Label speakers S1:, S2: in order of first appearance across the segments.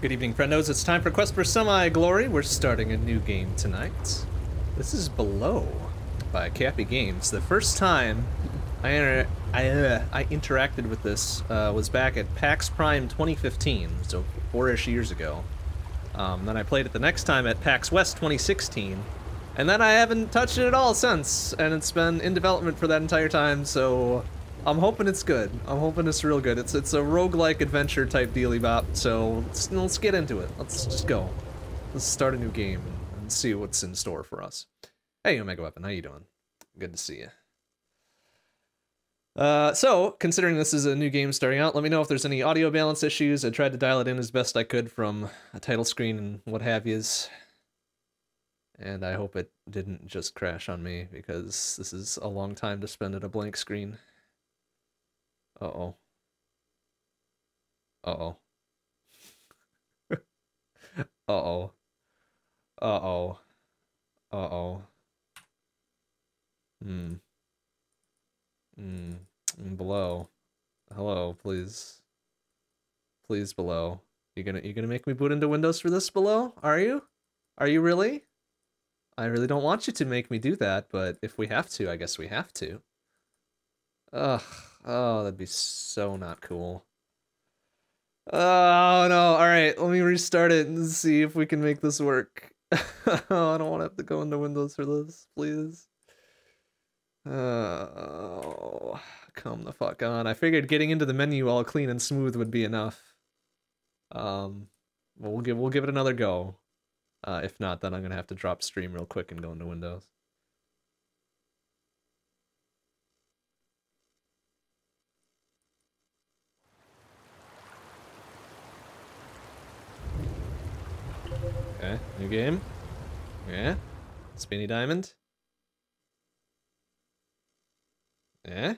S1: Good evening, friendos. It's time for Quest for Semi-Glory. We're starting a new game tonight. This is Below by Capy Games. The first time I inter I, uh, I interacted with this uh, was back at PAX Prime 2015, so four-ish years ago. Um, then I played it the next time at PAX West 2016, and then I haven't touched it at all since, and it's been in development for that entire time, so I'm hoping it's good. I'm hoping it's real good. It's it's a roguelike adventure type dealy bop, so let's, let's get into it. Let's just go. Let's start a new game and see what's in store for us. Hey, Omega Weapon, how you doing? Good to see you. Uh, so, considering this is a new game starting out, let me know if there's any audio balance issues. I tried to dial it in as best I could from a title screen and what have yous. And I hope it didn't just crash on me, because this is a long time to spend at a blank screen. Uh-oh. Uh-oh. Uh-oh. Uh-oh. Uh-oh. Hmm. Hmm. Below. Hello, please. Please, below. You gonna you gonna make me boot into Windows for this below? Are you? Are you really? I really don't want you to make me do that, but if we have to, I guess we have to. Ugh. Oh, that'd be so not cool. Oh no, alright, let me restart it and see if we can make this work. oh, I don't want to have to go into Windows for this, please. Oh, come the fuck on. I figured getting into the menu all clean and smooth would be enough. Um, well, give we'll give it another go. Uh, if not, then I'm gonna have to drop stream real quick and go into Windows. Okay, new game. Yeah. Spinny Diamond. Yeah.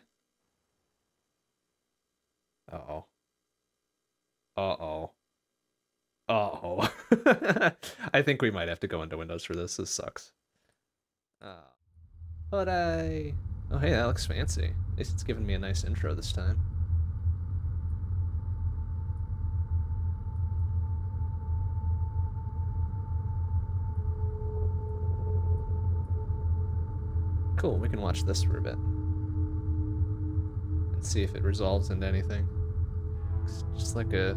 S1: Uh-oh. Uh-oh. Uh-oh. I think we might have to go into Windows for this. This sucks. Uh, but I... Oh, hey, that looks fancy. At least it's giving me a nice intro this time. Cool, we can watch this for a bit. And see if it resolves into anything. It's just like a...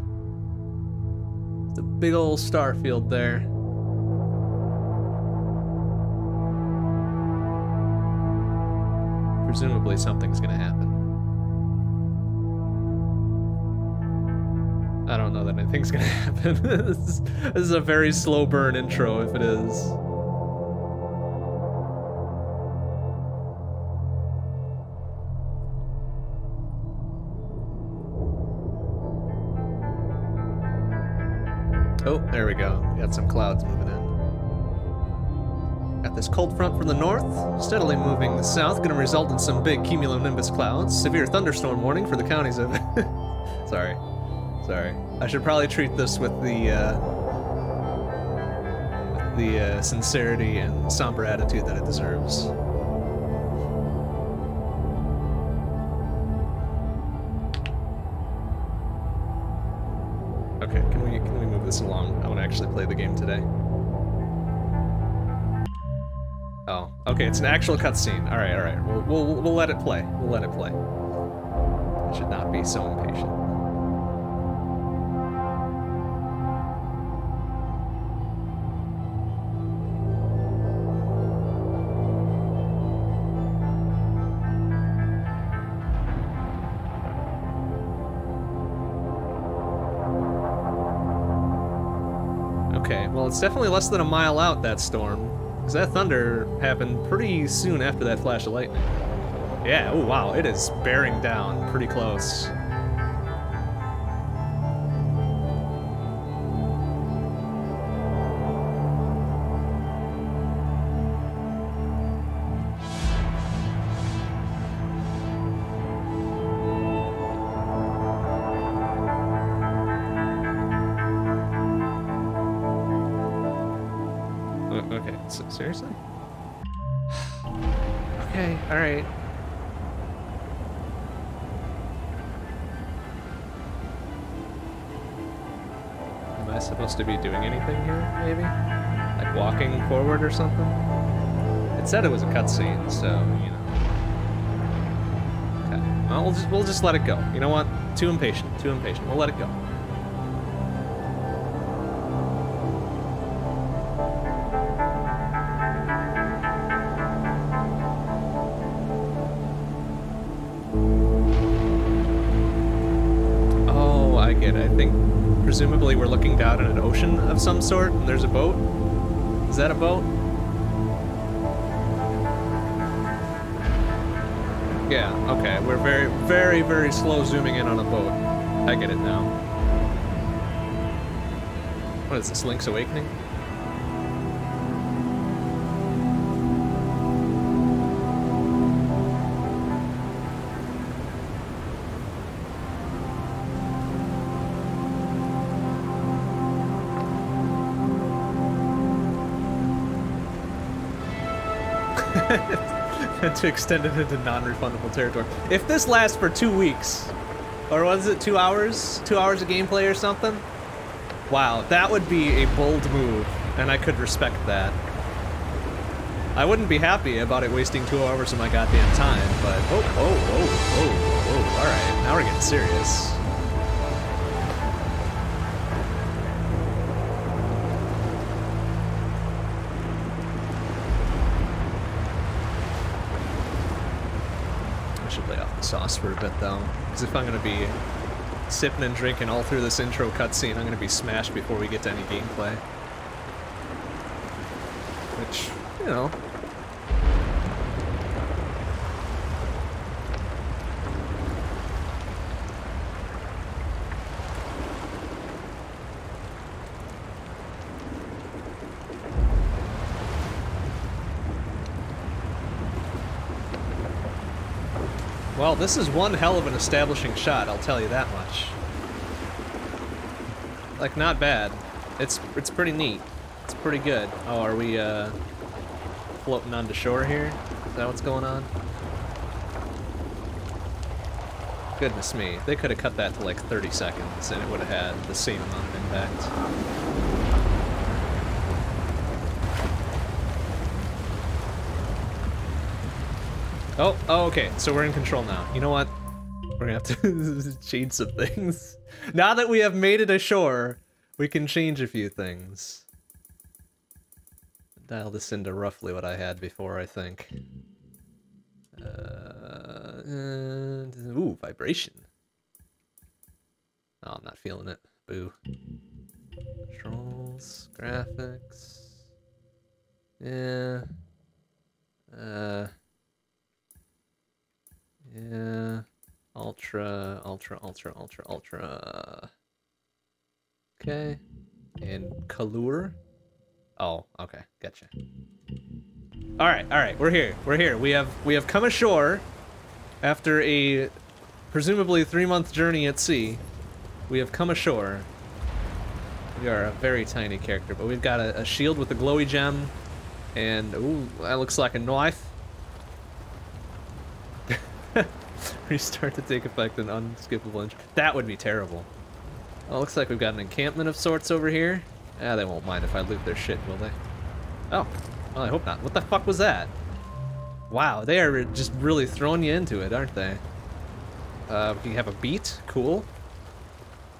S1: It's a big old star field there. Presumably something's gonna happen. I don't know that anything's gonna happen. this, is, this is a very slow burn intro if it is. This cold front from the north, steadily moving south, gonna result in some big cumulonimbus clouds. Severe thunderstorm warning for the counties of... Sorry. Sorry. I should probably treat this with the, uh, the uh, sincerity and somber attitude that it deserves. Oh, okay, it's an actual cutscene. All right, all right. We'll, we'll we'll let it play. We'll let it play. I should not be so impatient. Okay, well, it's definitely less than a mile out, that storm. Because that thunder happened pretty soon after that flash of lightning. Yeah, oh wow, it is bearing down pretty close. Seriously? okay, alright. Am I supposed to be doing anything here, maybe? Like walking forward or something? It said it was a cutscene, so, you know. Okay. Well, we'll just, we'll just let it go. You know what? Too impatient, too impatient. We'll let it go. Presumably we're looking down at an ocean of some sort, and there's a boat. Is that a boat? Yeah, okay. We're very, very, very slow zooming in on a boat. I get it now. What is this, Link's Awakening? To extend it into non-refundable territory. If this lasts for two weeks, or was it two hours? Two hours of gameplay or something? Wow, that would be a bold move, and I could respect that. I wouldn't be happy about it wasting two hours of my goddamn time, but oh, oh, oh, oh, oh, oh alright, now we're getting serious. For a bit though, because if I'm gonna be sipping and drinking all through this intro cutscene, I'm gonna be smashed before we get to any gameplay. Which, you know. Well, this is one hell of an establishing shot, I'll tell you that much. Like, not bad. It's it's pretty neat. It's pretty good. Oh, are we, uh, floating onto shore here? Is that what's going on? Goodness me. They could have cut that to like 30 seconds and it would have had the same amount of impact. Oh, oh, okay. So we're in control now. You know what? We're gonna have to change some things. Now that we have made it ashore, we can change a few things. Dial this into roughly what I had before, I think. Uh, and, ooh, vibration. Oh, I'm not feeling it. Boo. Controls, graphics. Yeah. Uh. Yeah. Ultra, ultra, ultra, ultra, ultra. Okay. And Kalur. Oh, okay. Gotcha. Alright, alright, we're here. We're here. We have we have come ashore after a presumably three month journey at sea. We have come ashore. We are a very tiny character, but we've got a, a shield with a glowy gem. And ooh, that looks like a knife. Restart to take effect in unskippable inch. That would be terrible. Oh, looks like we've got an encampment of sorts over here. Ah, they won't mind if I loot their shit, will they? Oh, well, I hope not. What the fuck was that? Wow, they are just really throwing you into it, aren't they? Uh, we have a beet. Cool.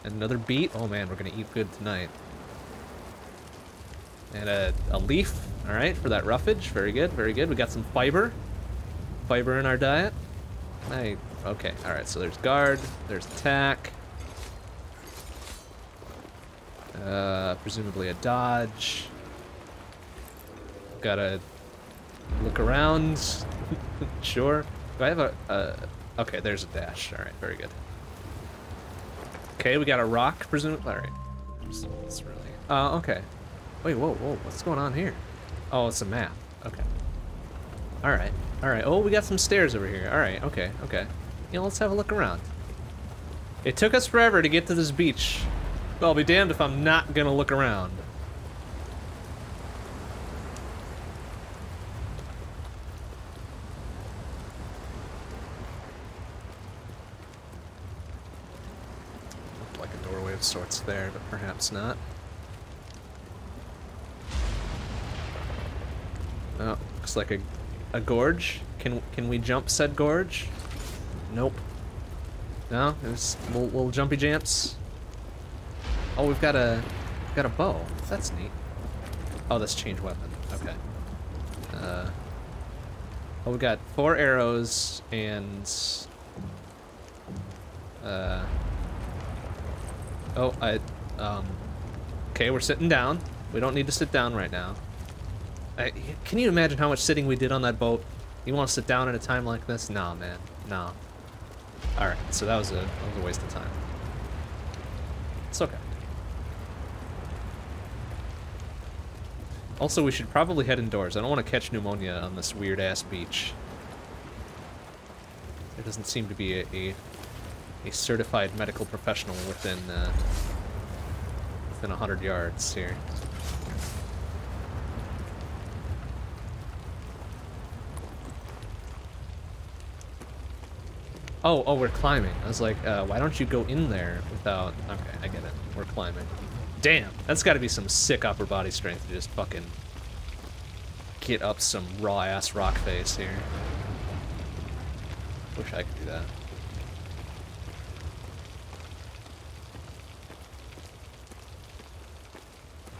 S1: Another beet. Oh man, we're gonna eat good tonight. And a, a leaf. All right, for that roughage. Very good, very good. We got some fiber. Fiber in our diet. I, okay, all right, so there's guard, there's attack. Uh, presumably a dodge. Gotta look around. sure. Do I have a, uh, okay, there's a dash. All right, very good. Okay, we got a rock, presumably. All right. It's really, uh, okay. Wait, whoa, whoa, what's going on here? Oh, it's a map. Okay. All Alright, oh, we got some stairs over here. Alright, okay, okay. You know, let's have a look around. It took us forever to get to this beach. Well, I'll be damned if I'm not gonna look around. Looked like a doorway of sorts there, but perhaps not. Oh, looks like a a gorge. Can can we jump said gorge? Nope. No, there's little, little jumpy jumps. Oh, we've got a we've got a bow. That's neat. Oh, that's change weapon. Okay. Uh, oh, we got four arrows and. Uh. Oh, I. Um. Okay, we're sitting down. We don't need to sit down right now. I, can you imagine how much sitting we did on that boat? You want to sit down at a time like this? Nah, man. Nah. Alright, so that was, a, that was a waste of time. It's okay. Also, we should probably head indoors. I don't want to catch pneumonia on this weird-ass beach. There doesn't seem to be a, a, a certified medical professional within, uh, within 100 yards here. Oh, oh, we're climbing. I was like, uh, why don't you go in there without... Okay, I get it. We're climbing. Damn, that's got to be some sick upper body strength to just fucking get up some raw-ass rock face here. Wish I could do that.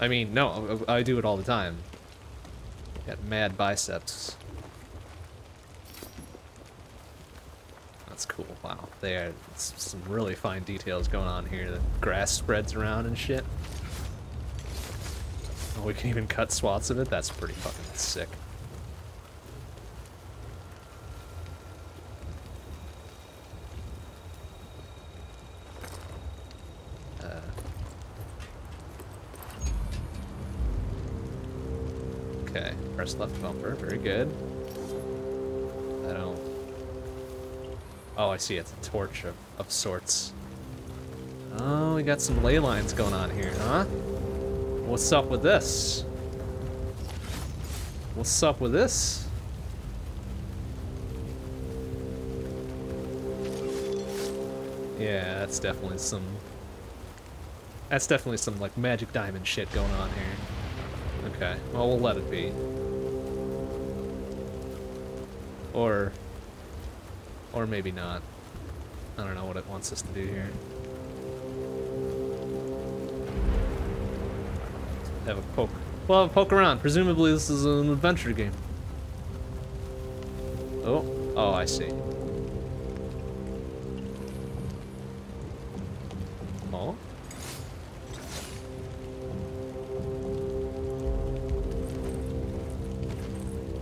S1: I mean, no, I do it all the time. Got mad biceps. That's cool. Wow. There, some really fine details going on here. The grass spreads around and shit. Oh, we can even cut swaths of it? That's pretty fucking sick. Uh. Okay, press left bumper, very good. Oh, I see. It's a torch of, of sorts. Oh, we got some ley lines going on here, huh? What's up with this? What's up with this? Yeah, that's definitely some... That's definitely some, like, magic diamond shit going on here. Okay, well, we'll let it be. Or or maybe not. I don't know what it wants us to do here. Have a poke. Well, have a poke around. Presumably this is an adventure game. Oh, oh, I see. Oh.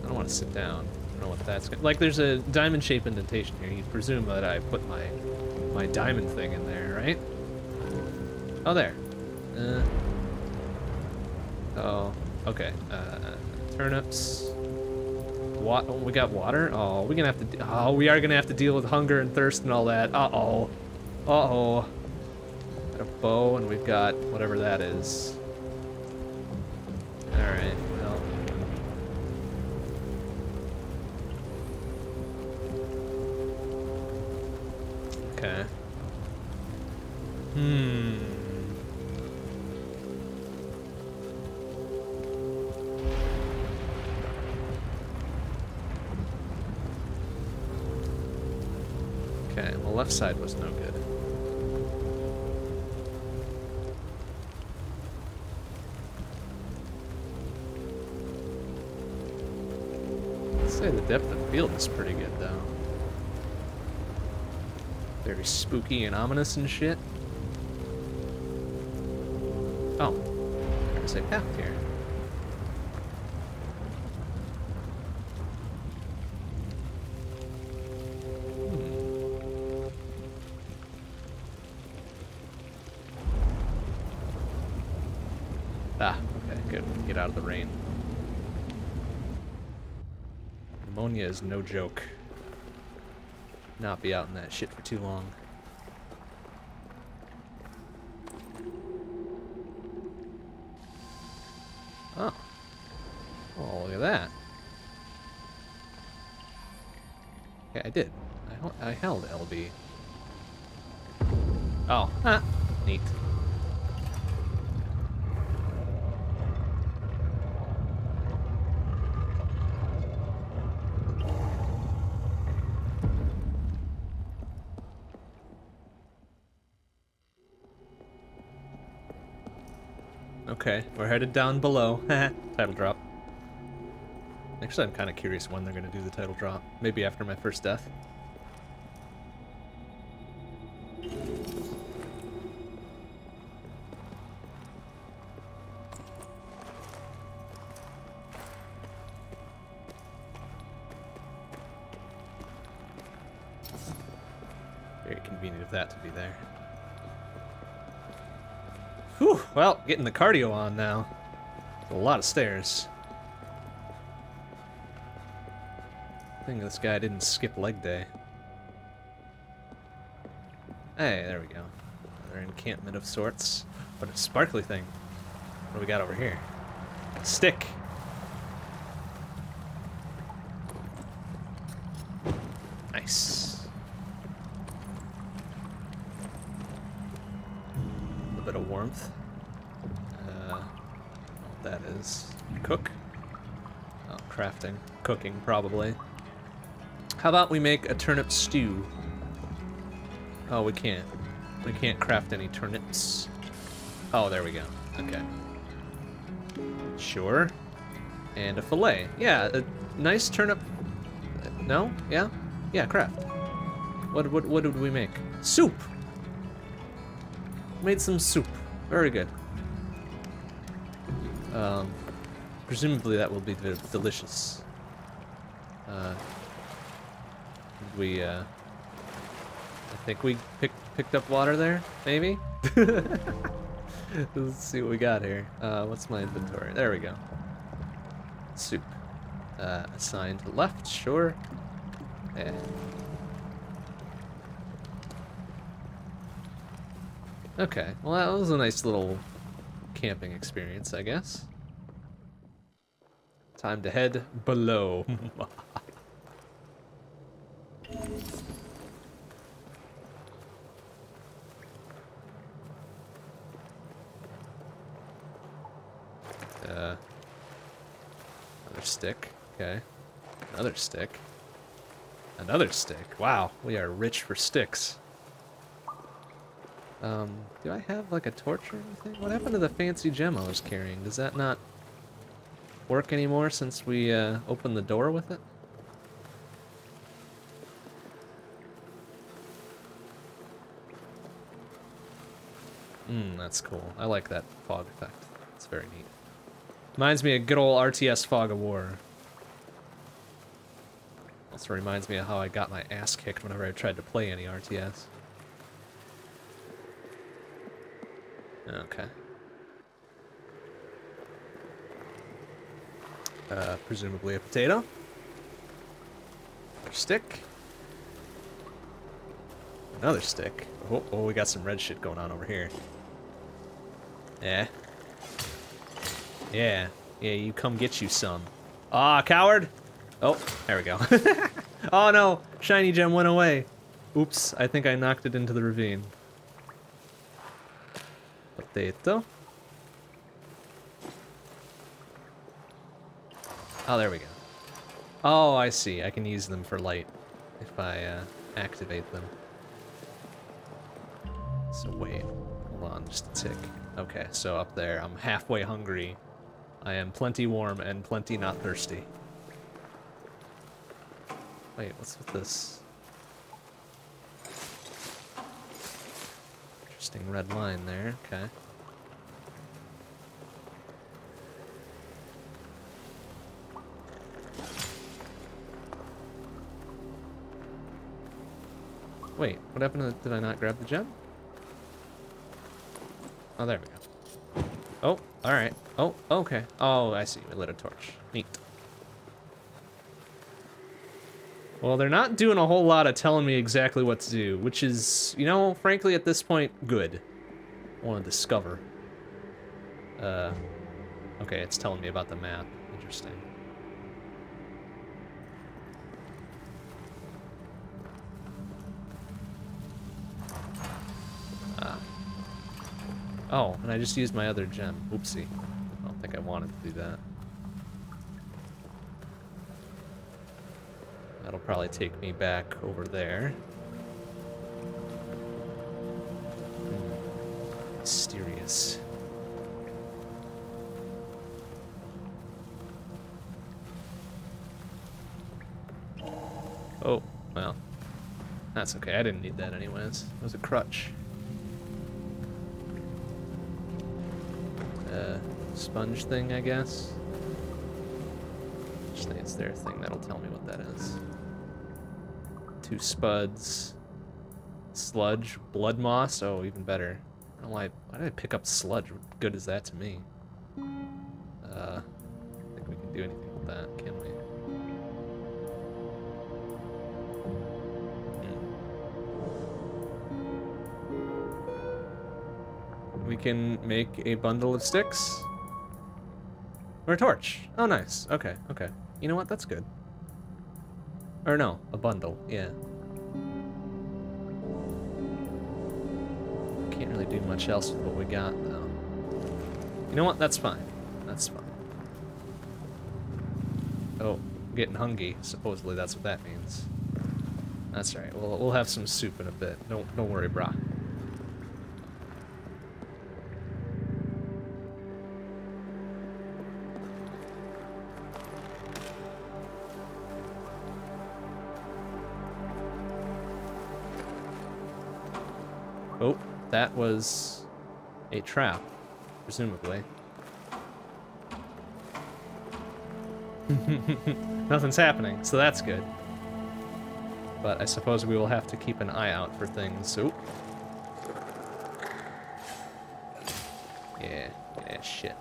S1: I don't want to sit down that's. Like, there's a diamond-shaped indentation here. You presume that I put my my diamond thing in there, right? Oh, there. Uh, oh, okay. Uh, turnips. What? Oh, we got water? Oh, we're gonna have to. Oh, we are gonna have to deal with hunger and thirst and all that. Uh oh. Uh oh. Got a bow, and we've got whatever that is. Side was no good. I'd say the depth of field is pretty good though. Very spooky and ominous and shit. Oh. There's a path here. Of the rain. Pneumonia is no joke not be out in that shit for too long. Oh. Oh, look at that. Yeah, I did. I, I held LB. Oh, ah, neat. Okay, we're headed down below. title drop. Actually, I'm kind of curious when they're going to do the title drop. Maybe after my first death. Very convenient of that to be there. Well, getting the cardio on now. A lot of stairs. I think this guy didn't skip leg day. Hey, there we go. Another encampment of sorts. But a sparkly thing. What do we got over here? Stick. Nice. A little bit of warmth. Uh, what that is. Cook? Oh, crafting. Cooking, probably. How about we make a turnip stew? Oh, we can't. We can't craft any turnips. Oh, there we go. Okay. Sure. And a fillet. Yeah, a nice turnip. No? Yeah? Yeah, craft. What, what, what did we make? Soup! Made some soup. Very good. Um, presumably that will be delicious. Uh, we, uh, I think we picked picked up water there, maybe? Let's see what we got here. Uh, what's my inventory? There we go. Soup. Uh, assigned left, sure. And... Okay, well that was a nice little camping experience, I guess. Time to head below. stick. Okay. Another stick. Another stick. Wow, we are rich for sticks. Um, do I have like a torch or anything? What happened to the fancy gem I was carrying? Does that not work anymore since we uh, opened the door with it? Hmm, that's cool. I like that fog effect. It's very neat. Reminds me of good old RTS Fog of War. Also reminds me of how I got my ass kicked whenever I tried to play any RTS. Okay. Uh, presumably a potato. Another stick. Another stick. Oh, oh, we got some red shit going on over here. Yeah. Yeah. Yeah, you come get you some. Ah, coward! Oh, there we go. oh no! Shiny gem went away. Oops, I think I knocked it into the ravine. Potato. Oh, there we go. Oh, I see. I can use them for light if I uh, activate them. So wait, hold on just a tick. Okay, so up there, I'm halfway hungry. I am plenty warm and plenty not thirsty. Wait, what's with this? Interesting red line there, okay. Wait, what happened to, did I not grab the gem? Oh, there we go. Oh, alright. Oh, okay. Oh, I see. We lit a torch. Neat. Well, they're not doing a whole lot of telling me exactly what to do, which is, you know, frankly, at this point, good. I want to discover. Uh, okay, it's telling me about the map. Interesting. Oh, and I just used my other gem. Oopsie. I don't think I wanted to do that. That'll probably take me back over there. Hmm. Mysterious. Oh, well. That's okay. I didn't need that anyways. It was a crutch. Sponge thing, I guess. Actually, it's their thing. That'll tell me what that is. Two spuds. Sludge. Blood moss. Oh, even better. Why, why did I pick up sludge? What good is that to me? Uh, I think we can do anything with that, can we? Hmm. We can make a bundle of sticks. Or a torch. Oh, nice. Okay, okay. You know what? That's good. Or no, a bundle. Yeah. Can't really do much else with what we got, though. You know what? That's fine. That's fine. Oh, getting hungry. Supposedly that's what that means. That's alright. We'll, we'll have some soup in a bit. Don't, don't worry, brah. That was a trap, presumably. Nothing's happening, so that's good. But I suppose we will have to keep an eye out for things. Oop. Yeah, yeah, shit.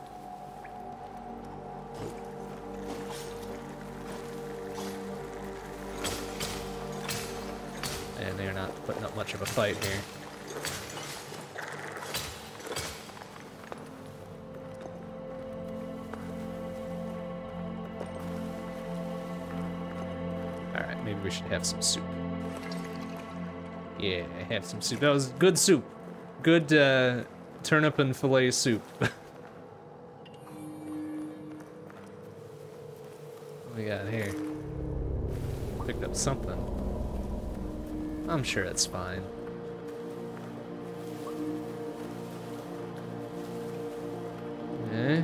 S1: And they're not putting up much of a fight here. Some soup. That was good soup. Good uh, turnip and filet soup. what we got here? Picked up something. I'm sure it's fine. Eh?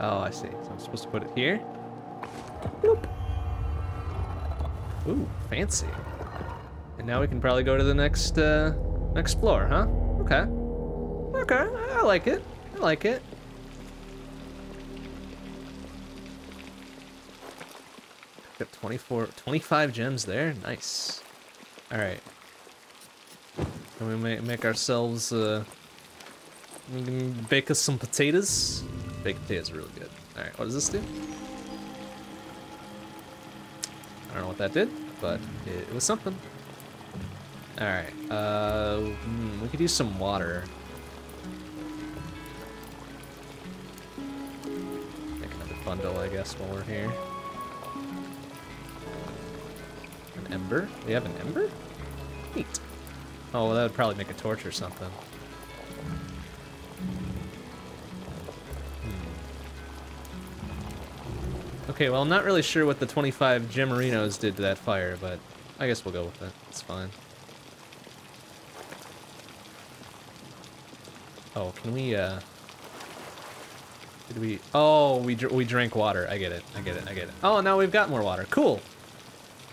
S1: Oh, I see. So I'm supposed to put it here? Bloop. Ooh, fancy. Now we can probably go to the next, uh, next floor, huh? Okay. Okay, I like it. I like it. Got 24, 25 gems there. Nice. All right. Can we make, make ourselves, uh, we can bake us some potatoes? Baked potatoes are really good. All right, what does this do? I don't know what that did, but it was something. All right, uh, hmm, we could use some water. Make another bundle, I guess, while we're here. An ember? We have an ember? Neat. Oh, well, that would probably make a torch or something. Hmm. Okay, well, I'm not really sure what the 25 gemarinos did to that fire, but I guess we'll go with it. It's fine. Oh, can we, uh... Did we... Oh, we, dr we drank water. I get it. I get it. I get it. Oh, now we've got more water. Cool.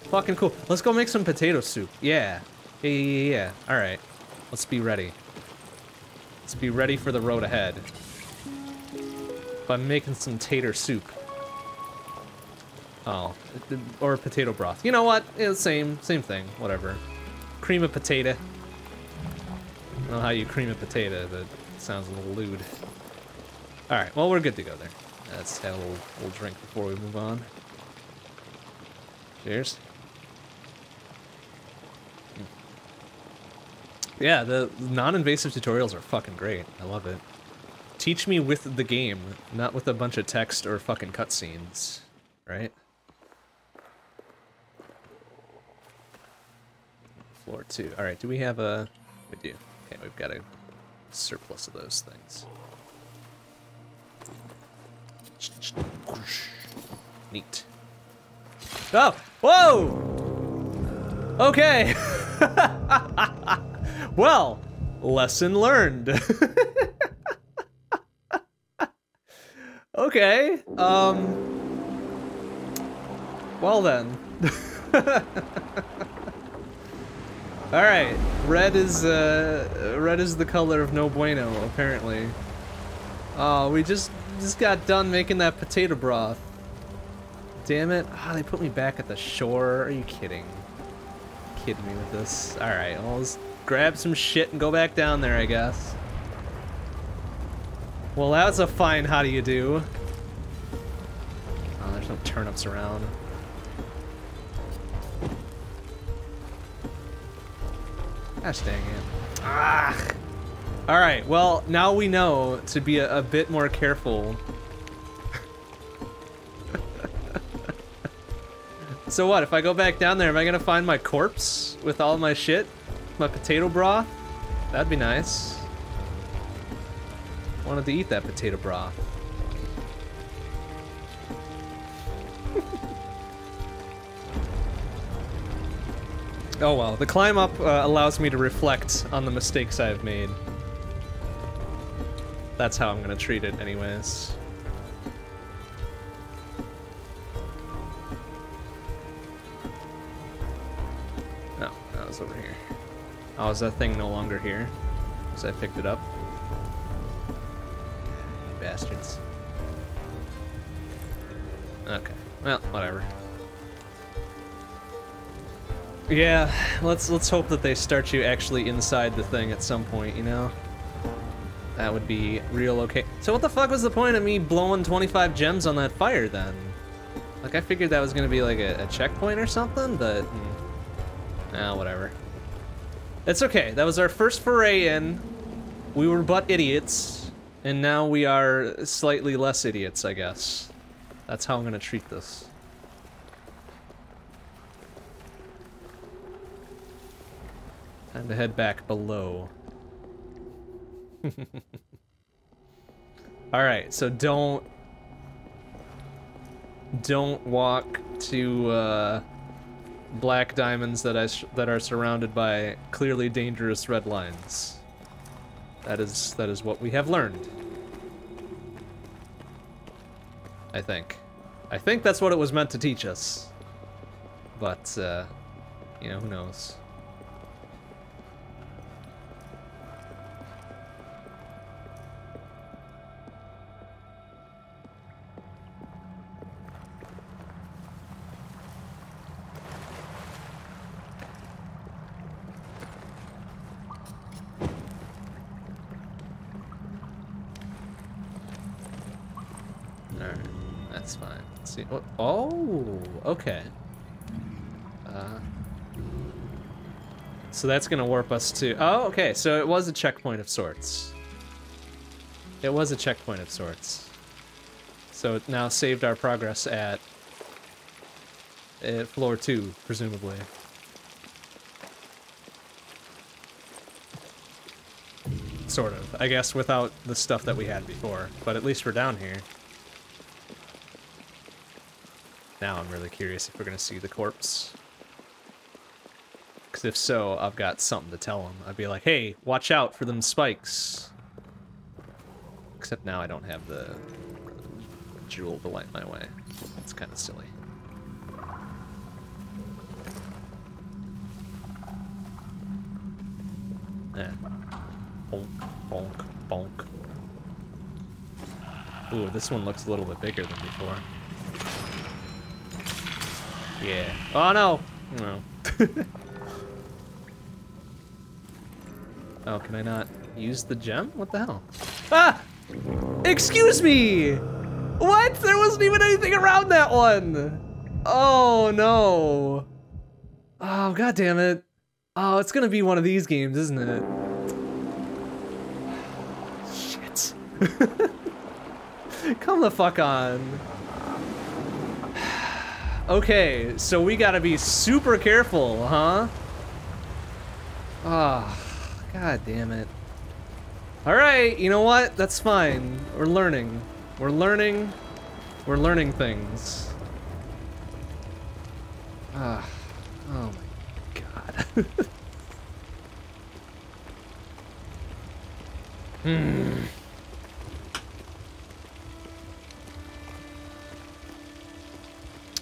S1: Fucking cool. Let's go make some potato soup. Yeah. Yeah, yeah, yeah, yeah. All right. Let's be ready. Let's be ready for the road ahead. By making some tater soup. Oh, or potato broth. You know what? Same, same thing. Whatever. Cream of potato. I don't know how you cream a potato, but sounds a little lewd. All right, well, we're good to go there. Let's have a little, little drink before we move on. Cheers. Hmm. Yeah, the non-invasive tutorials are fucking great. I love it. Teach me with the game, not with a bunch of text or fucking cutscenes, right? Floor two. All right, do we have a... We do. Okay, we've got a surplus of those things. Neat. Oh! Whoa! Okay! well, lesson learned. okay. Um. Well then. All right, red is uh, red is the color of no bueno, apparently. Oh, we just just got done making that potato broth. Damn it! Ah, oh, they put me back at the shore. Are you kidding? Kidding me with this? All right, I'll just grab some shit and go back down there, I guess. Well, that's a fine how do you do. Oh, there's no turnips around. Gosh dang it. Ah! Alright, well, now we know to be a, a bit more careful. so what, if I go back down there, am I gonna find my corpse with all my shit? My potato broth? That'd be nice. Wanted to eat that potato broth. Oh well, the climb up uh, allows me to reflect on the mistakes I've made. That's how I'm gonna treat it anyways. No, that was over here. Oh, is that thing no longer here? Because I picked it up? bastards. Okay, well, whatever. Yeah, let's let's hope that they start you actually inside the thing at some point, you know? That would be real okay. So what the fuck was the point of me blowing 25 gems on that fire then? Like I figured that was gonna be like a, a checkpoint or something, but hmm. ah, whatever. It's okay. That was our first foray in. We were but idiots, and now we are slightly less idiots, I guess. That's how I'm gonna treat this. Time to head back below. Alright, so don't... Don't walk to, uh, black diamonds that, I that are surrounded by clearly dangerous red lines. That is, that is what we have learned. I think. I think that's what it was meant to teach us. But, uh, you know, who knows. See. Oh, okay. Uh, so that's gonna warp us to. Oh, okay. So it was a checkpoint of sorts. It was a checkpoint of sorts. So it now saved our progress at, at floor two, presumably. Sort of. I guess without the stuff that we had before. But at least we're down here. Now I'm really curious if we're going to see the corpse. Because if so, I've got something to tell him. I'd be like, hey, watch out for them spikes. Except now I don't have the jewel to light my way. It's kind of silly. Yeah. Bonk, bonk, bonk. Ooh, this one looks a little bit bigger than before. Yeah. Oh no! No. oh, can I not use the gem? What the hell? Ah! Excuse me! What? There wasn't even anything around that one! Oh no. Oh, god damn it. Oh, it's gonna be one of these games, isn't it? Shit. Come the fuck on. Okay, so we gotta be super careful, huh? Ah, oh, god damn it. Alright, you know what? That's fine. We're learning. We're learning. We're learning things. Ah, oh my god. hmm.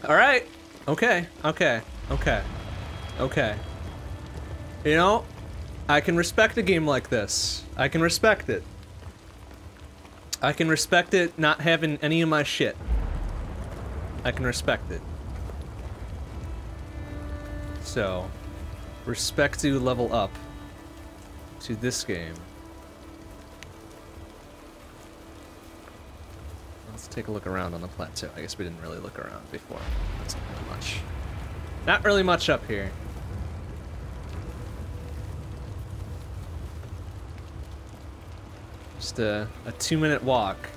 S1: All right. Okay. Okay. Okay. Okay. You know, I can respect a game like this. I can respect it. I can respect it not having any of my shit. I can respect it. So, respect to level up to this game. Let's take a look around on the plateau. I guess we didn't really look around before. That's not really much. Not really much up here. Just a, a two minute walk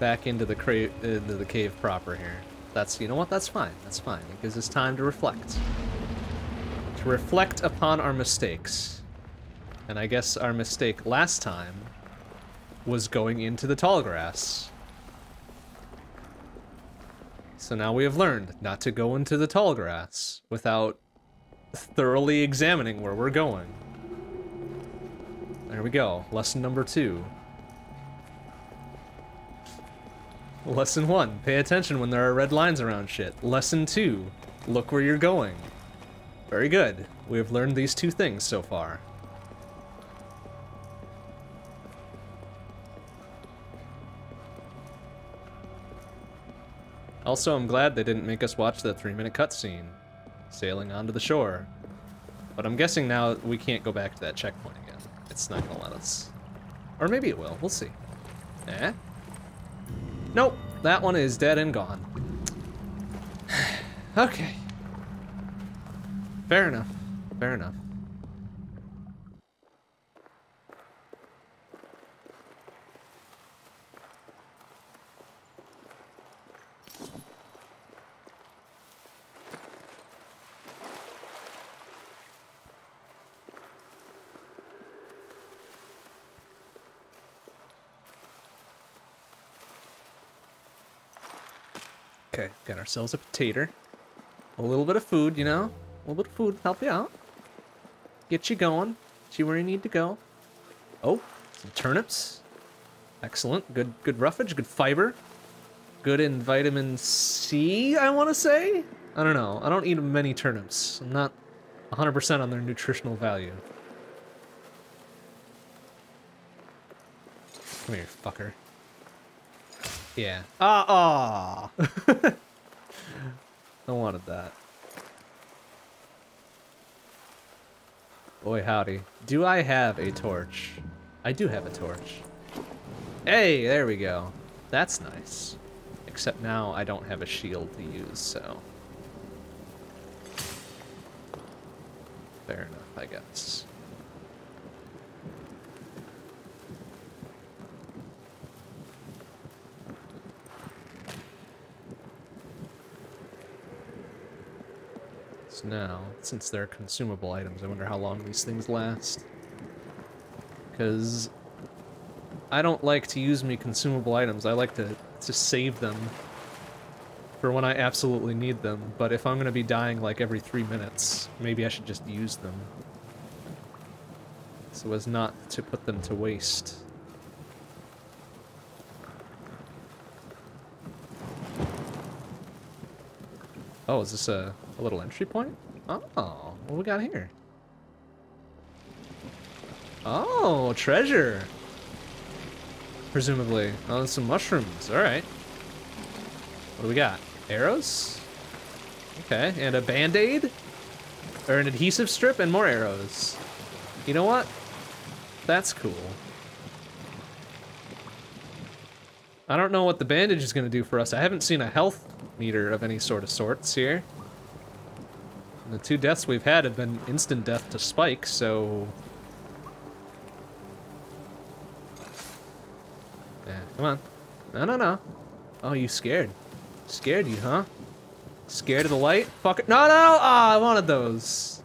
S1: back into the cra into the cave proper here. That's you know what? That's fine. That's fine. It gives us time to reflect. To reflect upon our mistakes. And I guess our mistake last time was going into the tall grass. So now we have learned not to go into the tall grass without thoroughly examining where we're going. There we go. Lesson number two. Lesson one, pay attention when there are red lines around shit. Lesson two, look where you're going. Very good. We have learned these two things so far. Also, I'm glad they didn't make us watch the three-minute cutscene, sailing onto the shore. But I'm guessing now we can't go back to that checkpoint again. It's not gonna let us. Or maybe it will, we'll see. Eh? Nope, that one is dead and gone. okay. Fair enough, fair enough. Okay, got ourselves a potato. A little bit of food, you know? A little bit of food, help you out. Get you going. Get you where you need to go. Oh, some turnips. Excellent. Good good roughage, good fiber. Good in vitamin C, I want to say? I don't know. I don't eat many turnips. I'm not 100% on their nutritional value. Come here, fucker. Yeah. Ah, ah. I wanted that. Boy, howdy. Do I have a torch? I do have a torch. Hey, there we go. That's nice. Except now I don't have a shield to use, so... Fair enough, I guess. Now, since they're consumable items, I wonder how long these things last. Because I don't like to use me consumable items. I like to, to save them for when I absolutely need them. But if I'm going to be dying like every three minutes, maybe I should just use them. So as not to put them to waste. Oh, is this a, a little entry point? Oh, what we got here? Oh, treasure. Presumably. Oh, some mushrooms. All right. What do we got? Arrows? Okay, and a band-aid? Or an adhesive strip and more arrows. You know what? That's cool. I don't know what the bandage is going to do for us. I haven't seen a health meter of any sort of sorts here. And the two deaths we've had have been instant death to Spike, so... Yeah, come on. No, no, no. Oh, you scared. Scared you, huh? Scared of the light? Fuck it. No, no! Ah, oh, I wanted those.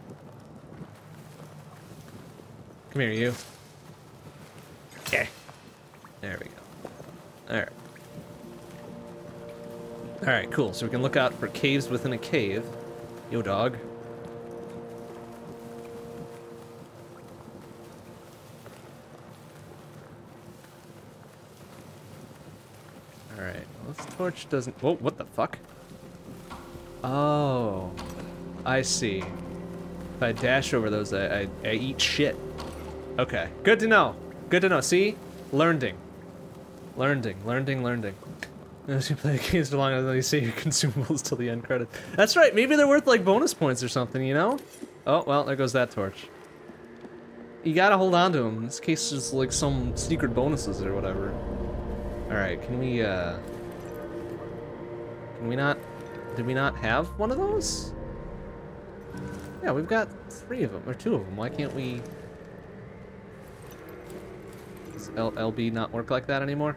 S1: Come here, you. Okay. There we go. Alright. Alright, cool. So we can look out for caves within a cave. Yo, dog. Alright, well, this torch doesn't... Whoa, what the fuck? Oh. I see. If I dash over those, I, I, I eat shit. Okay, good to know. Good to know. See? Learning. Learning, learning, learning. As you play games for long enough, you save your consumables till the end credit. That's right, maybe they're worth like bonus points or something, you know? Oh, well, there goes that torch. You gotta hold on to them. In this case, there's like some secret bonuses or whatever. Alright, can we, uh... Can we not... Did we not have one of those? Yeah, we've got three of them, or two of them. Why can't we... Does L LB not work like that anymore?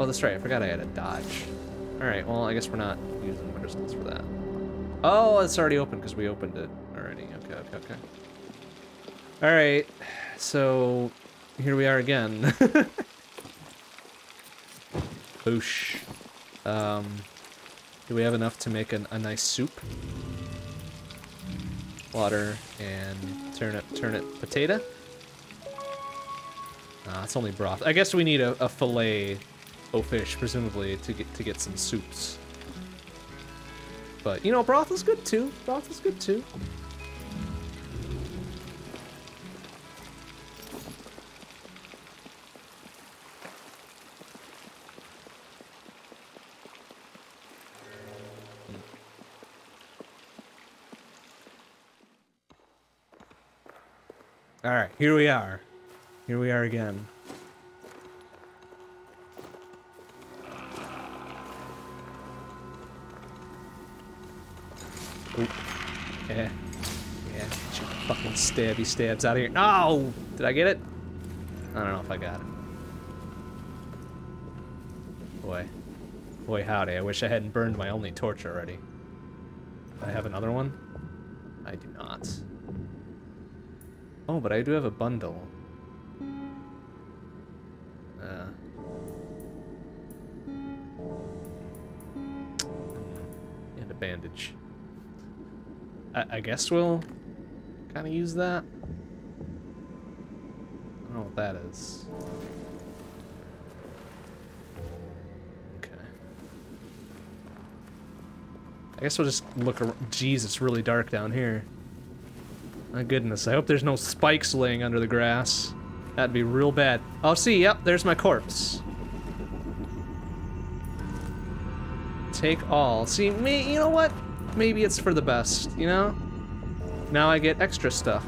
S1: Oh, that's right. I forgot I had a dodge. Alright, well, I guess we're not using crystals for that. Oh, it's already open because we opened it already. Okay, okay, okay. Alright, so here we are again. Boosh. Um, do we have enough to make an, a nice soup? Water and turnip, turnip potato? Uh, it's only broth. I guess we need a, a fillet o fish, presumably, to get to get some soups. But you know, broth is good too. Broth is good too. All right, here we are. Here we are again. Oop. Yeah. Yeah. Fucking stabby stabs out of here. No! Did I get it? I don't know if I got it. Boy. Boy, howdy. I wish I hadn't burned my only torch already. I have another one? I do not. Oh, but I do have a bundle. Uh. And a bandage. I, I guess we'll kind of use that. I don't know what that is. Okay. I guess we'll just look around. Jeez, it's really dark down here. My goodness, I hope there's no spikes laying under the grass. That'd be real bad. Oh, see, yep, there's my corpse. Take all. See, me, you know what? Maybe it's for the best, you know? Now I get extra stuff.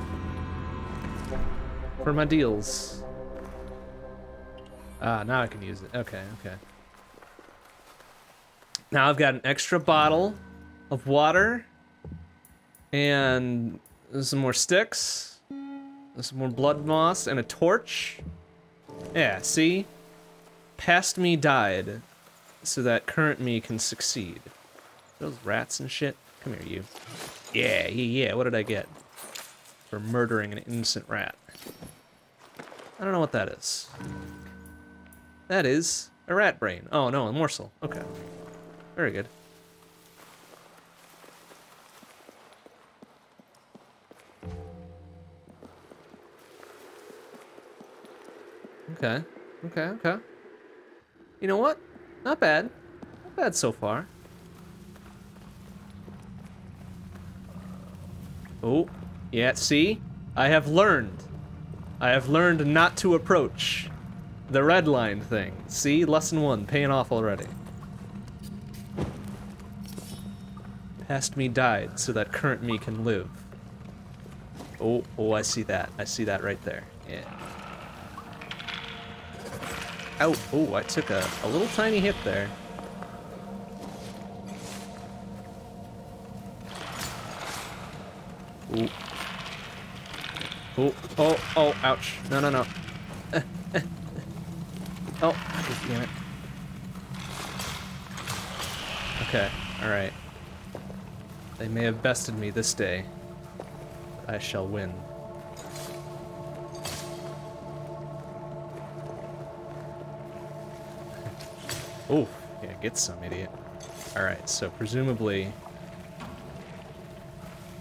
S1: For my deals. Ah, now I can use it. Okay, okay. Now I've got an extra bottle of water and some more sticks, some more blood moss, and a torch. Yeah, see? Past me died so that current me can succeed. Those rats and shit. Come here, you. Yeah, yeah, yeah. What did I get? For murdering an innocent rat. I don't know what that is. That is a rat brain. Oh, no, a morsel. Okay. Very good. Okay. Okay, okay. You know what? Not bad. Not bad so far. Oh, yeah, see? I have learned. I have learned not to approach the red line thing. See? Lesson one, paying off already. Past me died so that current me can live. Oh, oh, I see that. I see that right there. Yeah. Oh, oh, I took a, a little tiny hit there. Ooh. Oh, oh, oh, ouch. No, no, no. oh, damn it. Okay, alright. They may have bested me this day. I shall win. Oh, yeah, get some, idiot. Alright, so presumably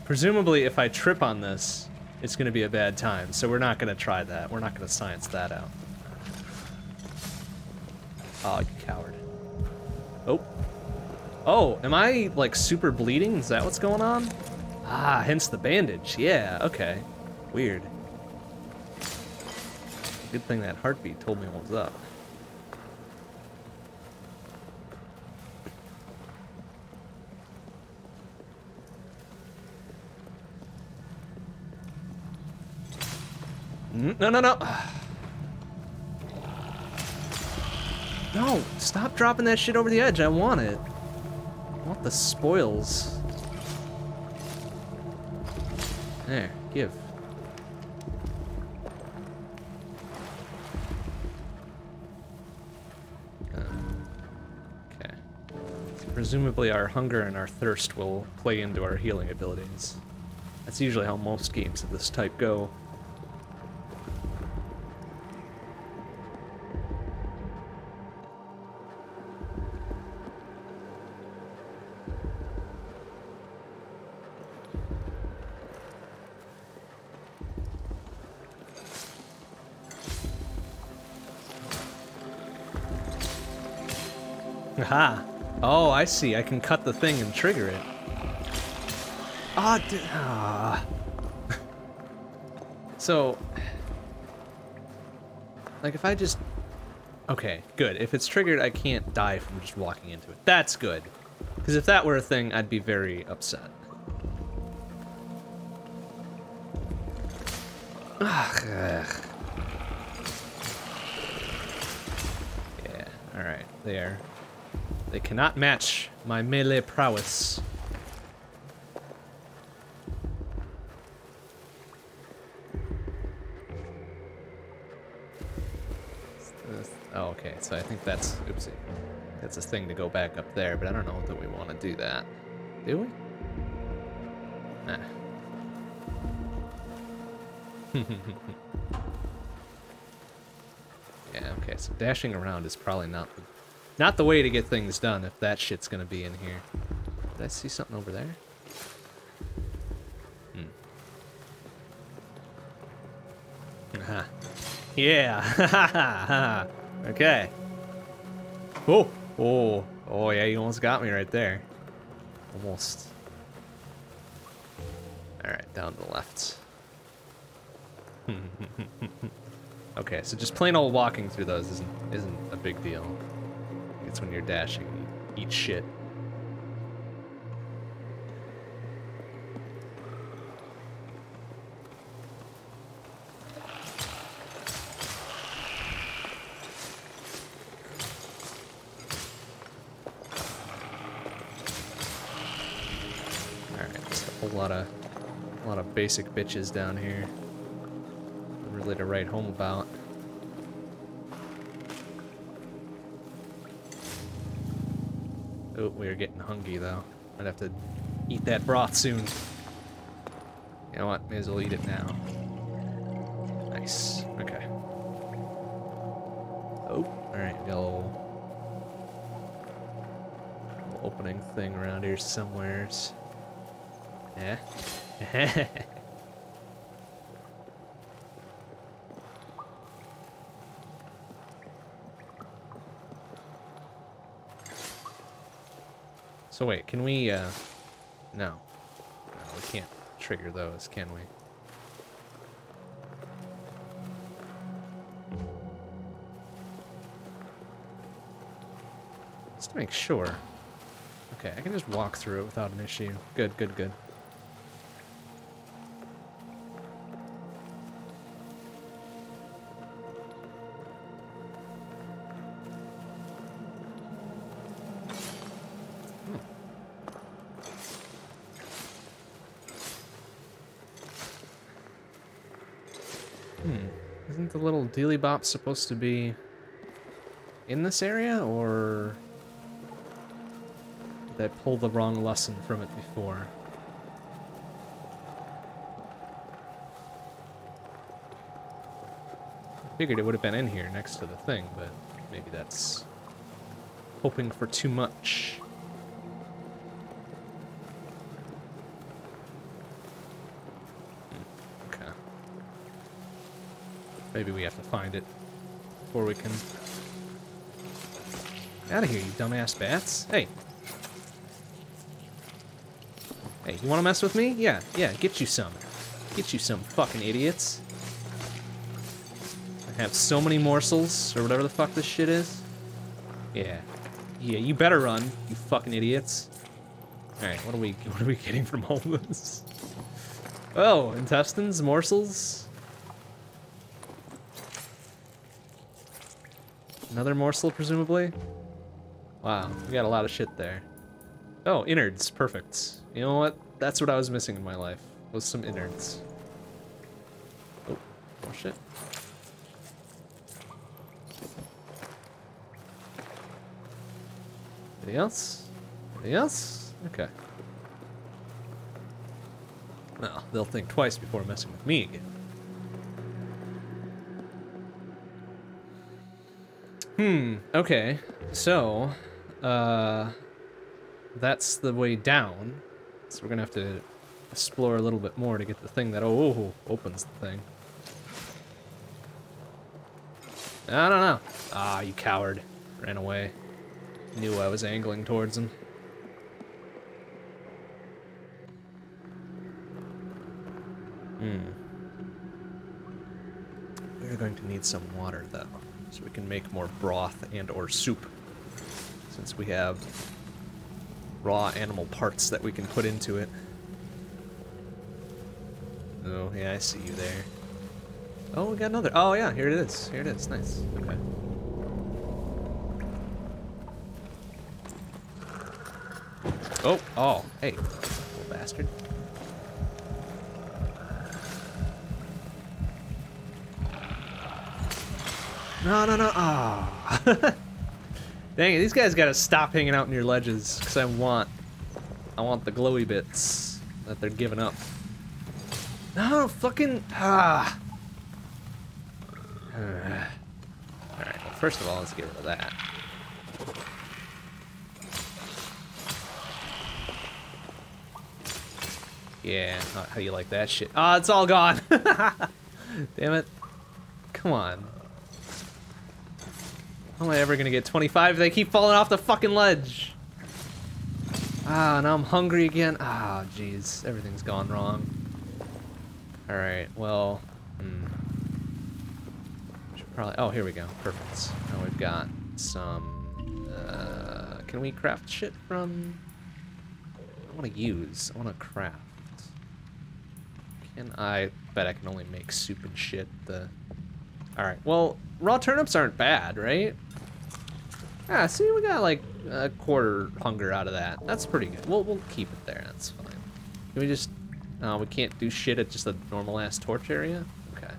S1: Presumably, if I trip on this, it's going to be a bad time, so we're not going to try that. We're not going to science that out. Oh, you coward. Oh. Oh, am I, like, super bleeding? Is that what's going on? Ah, hence the bandage. Yeah, okay. Weird. Good thing that heartbeat told me what was up. No, no, no. No, stop dropping that shit over the edge. I want it. I want the spoils. There, give. Okay. Presumably our hunger and our thirst will play into our healing abilities. That's usually how most games of this type go. Aha. Oh, I see. I can cut the thing and trigger it. Ah, ah. so, like if I just... Okay, good. If it's triggered, I can't die from just walking into it. That's good. Because if that were a thing, I'd be very upset. Ugh. Yeah, alright. There. They cannot match my melee prowess. Oh, okay, so I think that's, oopsie. That's a thing to go back up there, but I don't know that we want to do that. Do we? Nah. yeah, okay, so dashing around is probably not the not the way to get things done if that shit's gonna be in here. Did I see something over there? Hmm. Uh-huh. Yeah. okay. Oh. Oh. Oh, yeah, you almost got me right there. Almost. Alright, down to the left. okay, so just plain old walking through those isn't isn't a big deal. It's when you're dashing and eat shit. Basic bitches down here. Really to write home about. Oh, we are getting hungry though. I'd have to eat that broth soon. You know what? May as well eat it now. Nice. Okay. Oh, alright, little, opening thing around here somewheres. Yeah. So wait, can we, uh... No. no. We can't trigger those, can we? Just to make sure. Okay, I can just walk through it without an issue. Good, good, good. Dealy Bop supposed to be in this area, or did I pull the wrong lesson from it before? I Figured it would have been in here next to the thing, but maybe that's hoping for too much. Maybe we have to find it before we can... Out of here, you dumbass bats. Hey. Hey, you want to mess with me? Yeah, yeah, get you some. Get you some fucking idiots. I have so many morsels, or whatever the fuck this shit is. Yeah. Yeah, you better run, you fucking idiots. Alright, what are we what are we getting from all this? Oh, intestines, morsels. Another morsel, presumably? Wow, we got a lot of shit there. Oh, innards, perfect. You know what? That's what I was missing in my life, was some innards. Oh, more shit. Anything else? Anything else? Okay. Well, they'll think twice before messing with me again. Hmm, okay. So, uh, that's the way down. So we're gonna have to explore a little bit more to get the thing that, oh, opens the thing. I don't know. Ah, you coward. Ran away. Knew I was angling towards him. Hmm. We're going to need some water, though, so we can make more broth and or soup. Since we have raw animal parts that we can put into it. Oh, yeah, I see you there. Oh, we got another. Oh, yeah, here it is. Here it is. Nice. Okay. Oh, oh, hey, No, no, no. Oh. Dang it, these guys gotta stop hanging out near ledges, because I want... I want the glowy bits that they're giving up. No, fucking... Ah. Alright, well, first of all, let's get rid of that. Yeah, how you like that shit? Ah, oh, it's all gone! Damn it. Come on. How am I ever gonna get 25? They keep falling off the fucking ledge. Ah, now I'm hungry again. Ah, jeez. Everything's gone wrong. Alright, well... Hmm. Should probably... Oh, here we go. Perfect. Now we've got some... Uh, can we craft shit from... I want to use. I want to craft. Can I... bet I can only make soup and shit. The... Alright, well, raw turnips aren't bad, right? Ah, see, we got like a quarter hunger out of that. That's pretty good. We'll, we'll keep it there. That's fine. Can we just... No, we can't do shit at just a normal-ass torch area? Okay.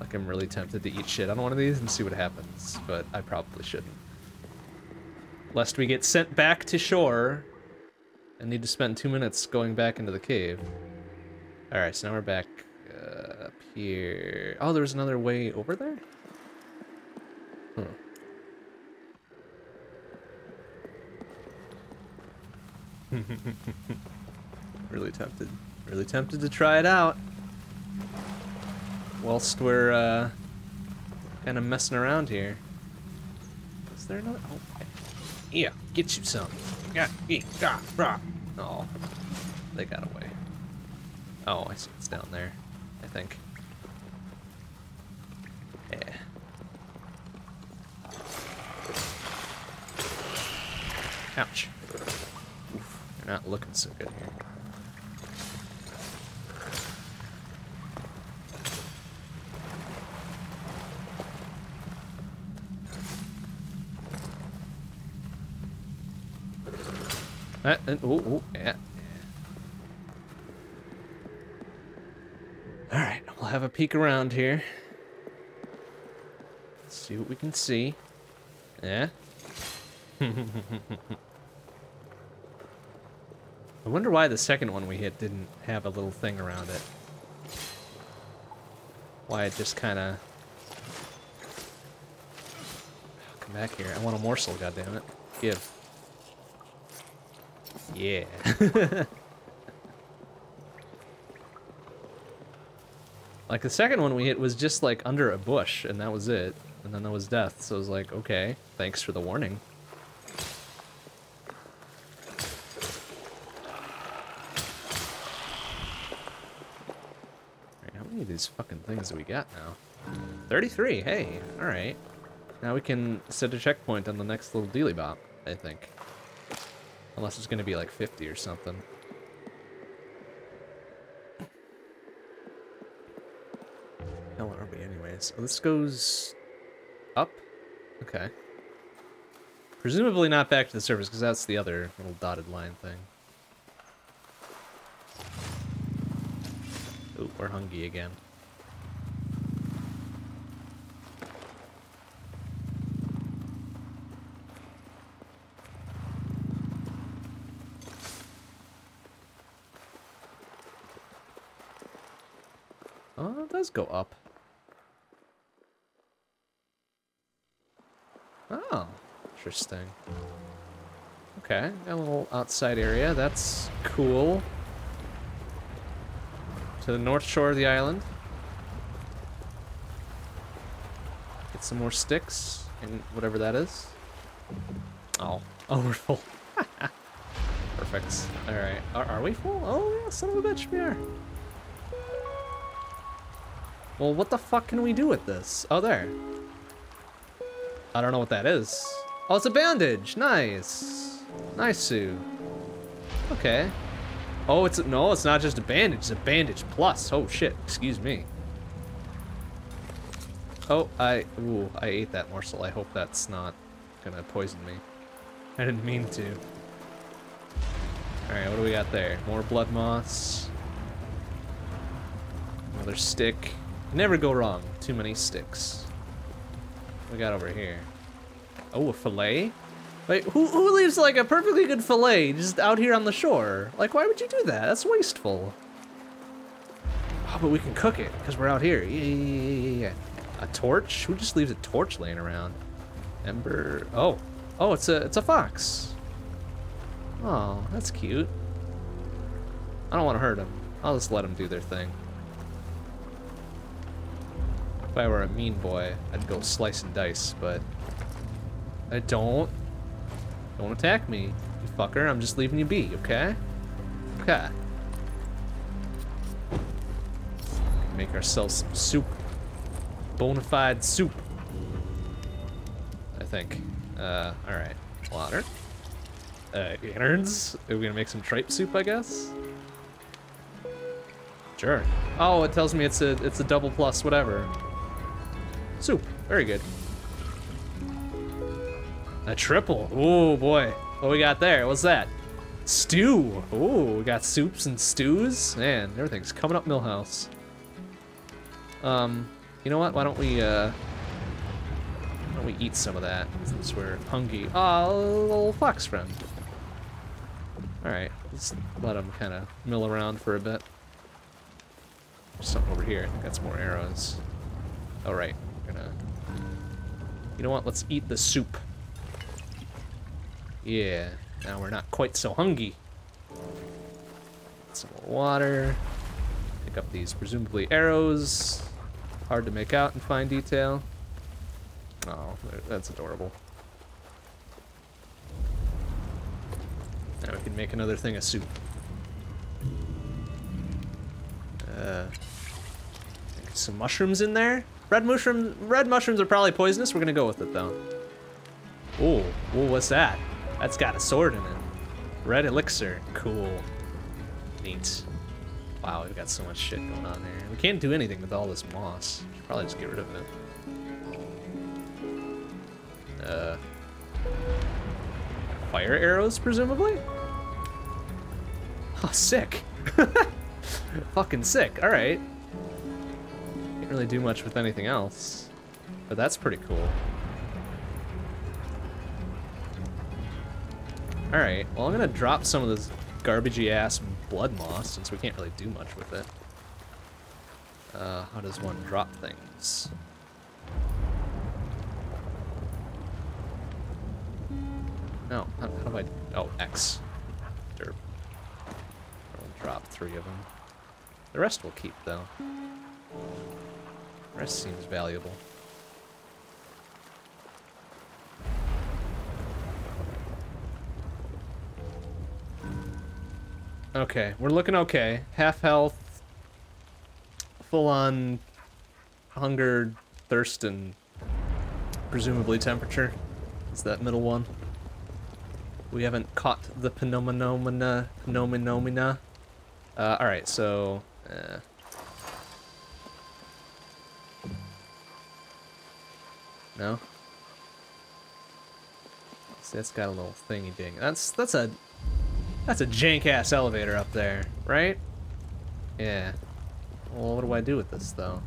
S1: Like, I'm really tempted to eat shit on one of these and see what happens, but I probably shouldn't. Lest we get sent back to shore and need to spend two minutes going back into the cave. Alright, so now we're back uh, here. Oh, there's another way over there? Hmm. really tempted. Really tempted to try it out. Whilst we're uh, kind of messing around here. Is there another? Oh, okay. Yeah, get you some. Yeah, eat, ah, rah. Oh, they got away. Oh, I see it's down there, I think. Yeah. Ouch. You're not looking so good here. Uh, uh, ooh, ooh, yeah. Alright, we'll have a peek around here. Let's see what we can see. Yeah. I wonder why the second one we hit didn't have a little thing around it. Why it just kind of... Oh, come back here. I want a morsel, goddammit. Give. Yeah. like the second one we hit was just like under a bush and that was it. And then that was death. So I was like, okay, thanks for the warning. These fucking things that we got now. 33, hey, alright. Now we can set a checkpoint on the next little dealy bop, I think. Unless it's gonna be like 50 or something. Hell are we anyways? Oh, this goes up? Okay. Presumably not back to the surface, because that's the other little dotted line thing. Ooh, we're hungry again. Oh, it does go up. Oh, interesting. Okay, a little outside area. That's cool. To the north shore of the island. Get some more sticks and whatever that is. Oh, oh, we're full. Perfect. All right, are, are we full? Oh, yeah, son of a bitch, we are. Well, what the fuck can we do with this? Oh, there. I don't know what that is. Oh, it's a bandage. Nice. Nice, Sue. Okay. Oh, it's a no, it's not just a bandage. It's a bandage plus. Oh shit. Excuse me. Oh, I ooh, I ate that morsel. I hope that's not gonna poison me. I didn't mean to. All right, what do we got there? More blood moss. Another stick. Never go wrong. Too many sticks. We got over here? Oh, a fillet? Wait, who, who leaves like a perfectly good fillet just out here on the shore? Like, why would you do that? That's wasteful. Oh, but we can cook it because we're out here. Yeah, yeah, yeah, yeah. A torch? Who just leaves a torch laying around? Ember. Oh, oh, it's a it's a fox. Oh, that's cute. I don't want to hurt him. I'll just let them do their thing. If I were a mean boy, I'd go slice and dice, but I don't. Don't attack me, you fucker. I'm just leaving you be, okay? Okay. Make ourselves some soup. Bonafide soup. I think. Uh, alright. Water. Uh, innards? Are we gonna make some tripe soup, I guess? Sure. Oh, it tells me it's a it's a double plus whatever. Soup. Very good. A triple. Oh boy. What we got there? What's that? Stew. Oh, we got soups and stews. Man, everything's coming up Milhouse. Um, you know what? Why don't we uh why don't we eat some of that since we're hungry? Oh, little fox friend. Alright, let's let him kind of mill around for a bit. There's something over here. Think that's more arrows. Alright, gonna... You know what? Let's eat the soup. Yeah, now we're not quite so hungry. Some more water. Pick up these presumably arrows. Hard to make out in fine detail. Oh, that's adorable. Now we can make another thing of soup. Uh, some mushrooms in there. Red mushroom, red mushrooms are probably poisonous. We're gonna go with it though. Oh, oh, what's that? That's got a sword in it. Red elixir, cool. Neat. Wow, we've got so much shit going on there. We can't do anything with all this moss. Should probably just get rid of it. Uh, fire arrows, presumably? Oh, sick. Fucking sick. All right. Really do much with anything else. But that's pretty cool. Alright, well I'm gonna drop some of this garbagey ass blood moss since we can't really do much with it. Uh, how does one drop things? No, how, how do I, oh, X. Derp. I'll drop three of them. The rest we'll keep though. Rest seems valuable. Okay, we're looking okay. Half health, full on hunger, thirst, and presumably temperature. It's that middle one. We haven't caught the phenomena. Phenomena. Uh, Alright, so. Uh, no? See, that's got a little thingy ding. That's that's a that's a jank ass elevator up there, right? Yeah. Well, what do I do with this though?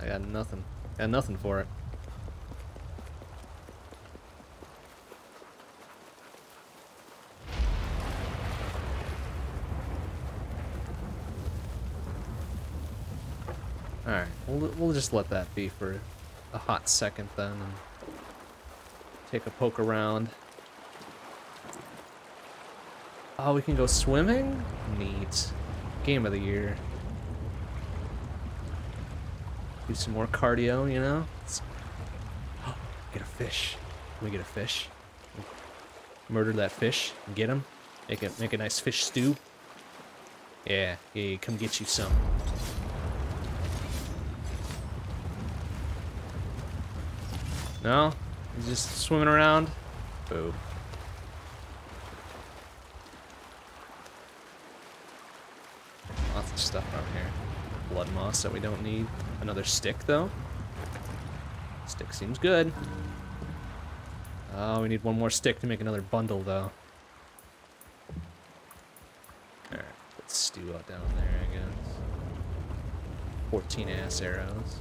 S1: I got nothing. Got nothing for it. Alright, we'll, we'll just let that be for a hot second then and take a poke around. Oh, we can go swimming? Neat. Game of the year. Do some more cardio, you know? Oh, get a fish. Can we get a fish? Murder that fish and get him. Make it make a nice fish stew. Yeah, yeah, come get you some. No? He's just swimming around? Boo. Lots of stuff out here. Blood moss that we don't need. Another stick, though. Stick seems good. Oh, we need one more stick to make another bundle, though. Alright, let's stew out down there, I guess. 14 ass arrows.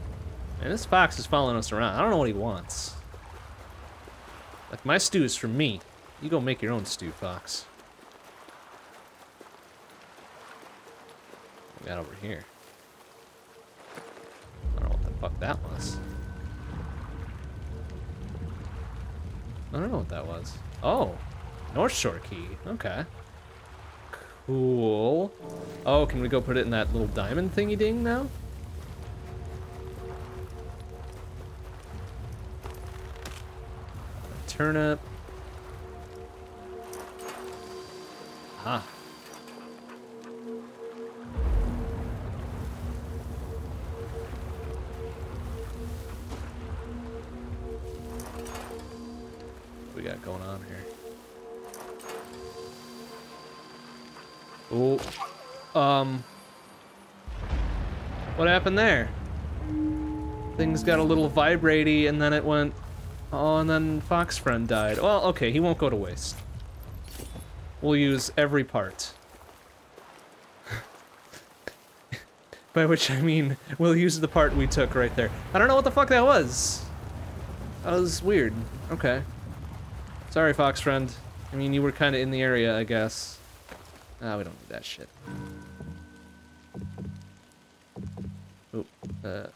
S1: And this fox is following us around. I don't know what he wants. Like, my stew is for me. You go make your own stew, fox. What got over here? I don't know what the fuck that was. I don't know what that was. Oh, North Shore key. Okay. Cool. Oh, can we go put it in that little diamond thingy ding now? Turnip. Huh. What we got going on here? Oh. Um. What happened there? Things got a little vibratey and then it went Oh, and then Fox Friend died. Well, okay, he won't go to waste. We'll use every part. By which I mean, we'll use the part we took right there. I don't know what the fuck that was. That was weird. Okay. Sorry, Fox Friend. I mean, you were kind of in the area, I guess. Ah, we don't need that shit. Oh, uh,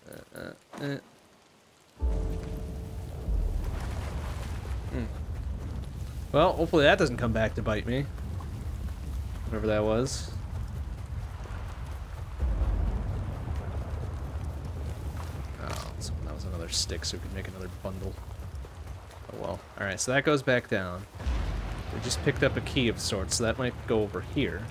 S1: Well, hopefully that doesn't come back to bite me. Whatever that was. Oh, so that was another stick so we could make another bundle. Oh well. Alright, so that goes back down. We just picked up a key of sorts, so that might go over here.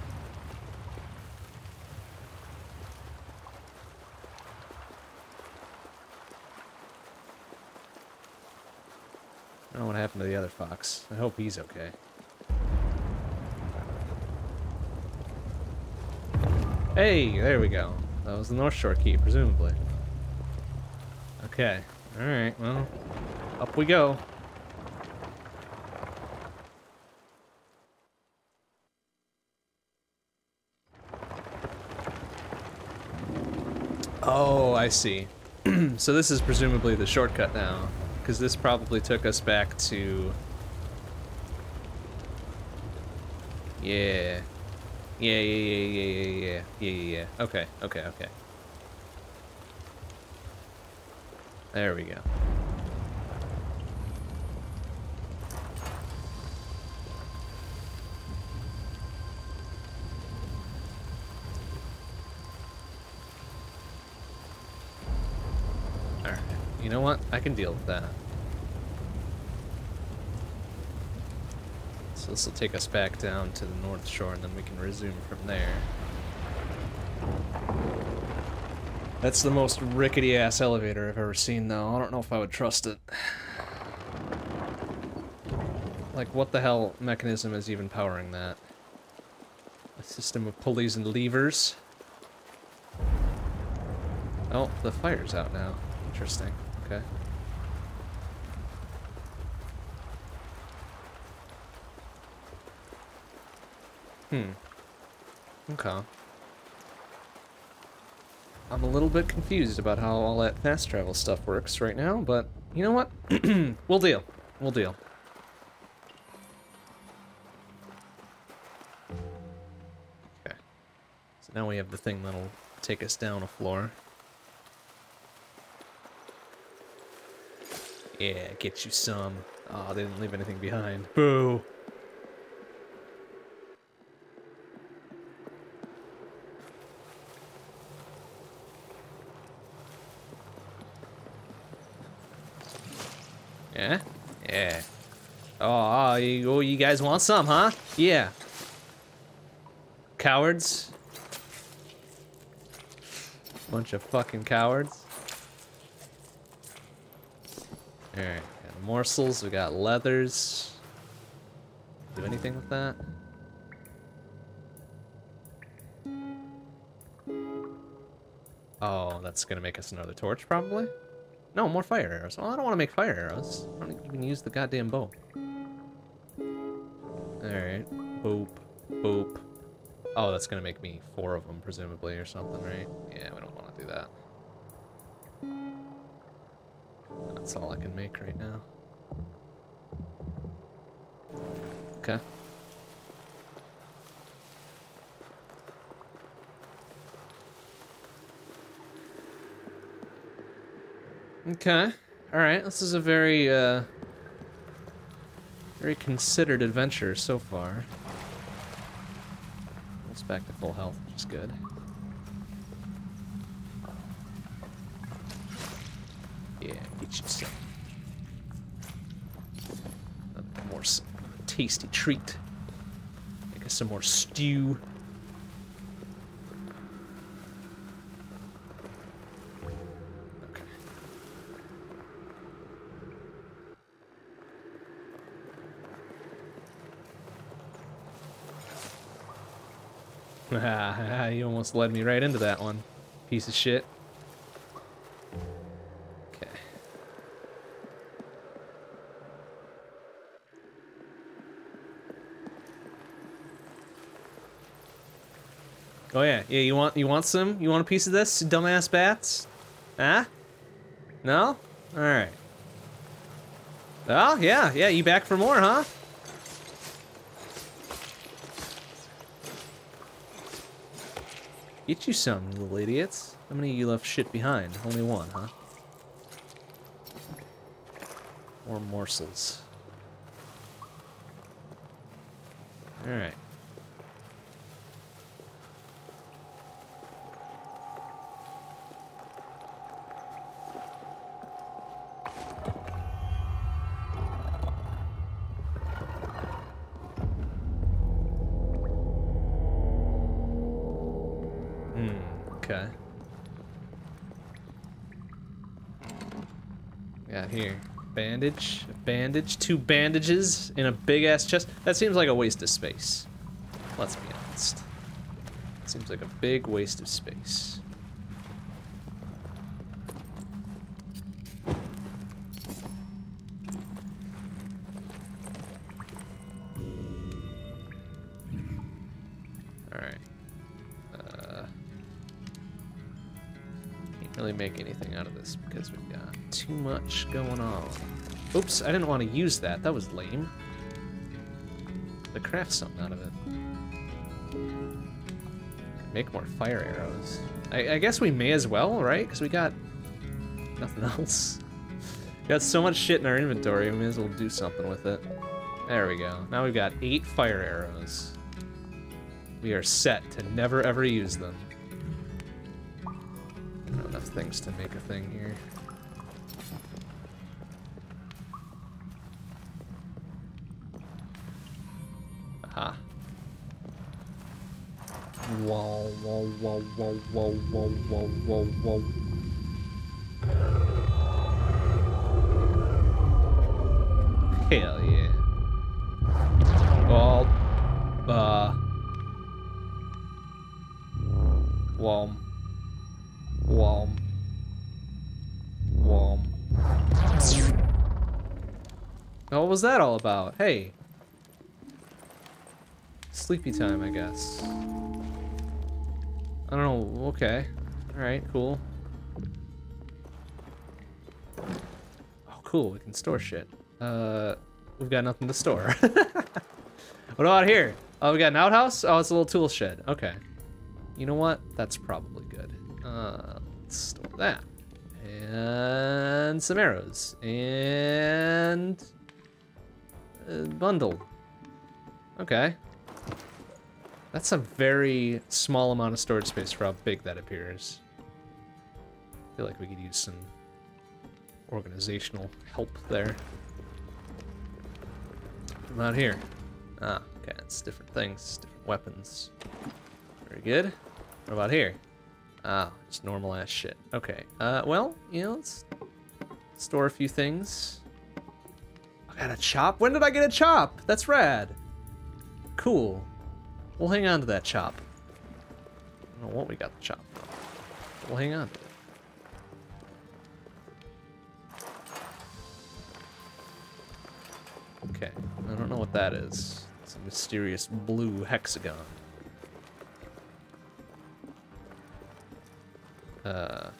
S1: I don't know what happened to the other I hope he's okay. Hey, there we go. That was the North Shore key, presumably. Okay. Alright, well, up we go. Oh, I see. so this is presumably the shortcut now because this probably took us back to... Yeah. Yeah, yeah, yeah, yeah, yeah, yeah, yeah, yeah, yeah. Okay, okay, okay. There we go. Alright, you know what? I can deal with that. This will take us back down to the north shore and then we can resume from there. That's the most rickety ass elevator I've ever seen, though. I don't know if I would trust it. Like, what the hell mechanism is even powering that? A system of pulleys and levers? Oh, the fire's out now. Interesting. Okay. Hmm. Okay. I'm a little bit confused about how all that fast travel stuff works right now, but you know what? we'll deal. We'll deal. Okay. So now we have the thing that'll take us down a floor. Yeah, get you some. Oh, they didn't leave anything behind. Boo! Yeah? Yeah. Oh, you, oh, you guys want some, huh? Yeah. Cowards. Bunch of fucking cowards. Alright, got morsels, we got leathers. Do anything with that? Oh, that's gonna make us another torch, probably? No, more fire arrows. Well, I don't want to make fire arrows. I don't even use the goddamn bow. Boop. Boop. Oh, that's gonna make me four of them, presumably, or something, right? Yeah, we don't want to do that. That's all I can make right now. Okay. Okay. Alright, this is a very, uh... Very considered adventure so far. Back to full health, which is good. Yeah, get you some. More tasty treat. Make us some more stew. You almost led me right into that one. Piece of shit. Okay. Oh yeah, yeah. You want you want some? You want a piece of this, dumbass bats? Huh? No? All right. Oh yeah, yeah. You back for more, huh? Get you some, little idiots. How many of you left shit behind? Only one, huh? More morsels. Alright. Bandage, a bandage, two bandages in a big ass chest. That seems like a waste of space. Let's be honest. Seems like a big waste of space. Alright. Uh, can't really make anything out of this because got too much going on. Oops, I didn't want to use that. That was lame. But craft something out of it. Make more fire arrows. I, I guess we may as well, right? Because we got nothing else. got so much shit in our inventory, we may as well do something with it. There we go. Now we've got eight fire arrows. We are set to never ever use them. enough things to make a thing here. Whoa, whoa, whoa, whoa, whoa, whoa. Hell yeah. Well, uh... Wom. Wom. Wom. What was that all about? Hey. Sleepy time, I guess. Okay. Alright, cool. Oh, cool. We can store shit. Uh, we've got nothing to store. what about here? Oh, we got an outhouse? Oh, it's a little tool shed. Okay. You know what? That's probably good. Uh, let's store that. And some arrows. And... A bundle. Okay. That's a very small amount of storage space for how big that appears. I feel like we could use some organizational help there. Not here. Ah, okay, it's different things, different weapons. Very good. What about here? Ah, just normal ass shit. Okay, uh, well, you know, let's store a few things. I got a chop? When did I get a chop? That's rad. Cool. We'll hang on to that chop. I don't know what we got the chop. We'll hang on to it. Okay, I don't know what that is. It's a mysterious blue hexagon. Uh...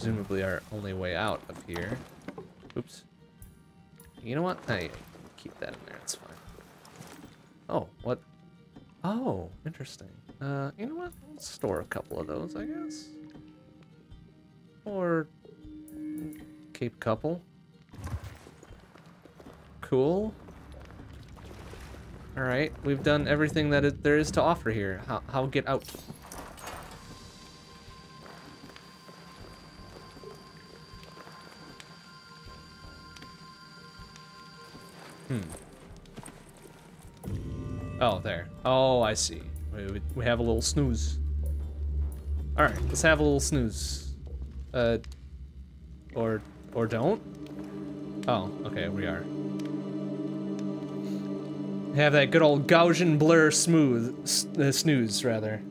S1: presumably our only way out of here. Oops. You know what? I keep that in there, it's fine. Oh, what? Oh, interesting. Uh, you know what? Let's store a couple of those, I guess. Or keep a couple. Cool. All right, we've done everything that it, there is to offer here. How, how get out? Hmm. Oh, there. Oh, I see. We, we have a little snooze. All right, let's have a little snooze. Uh, or or don't. Oh, okay, we are. Have that good old Gaussian blur smooth uh, snooze rather.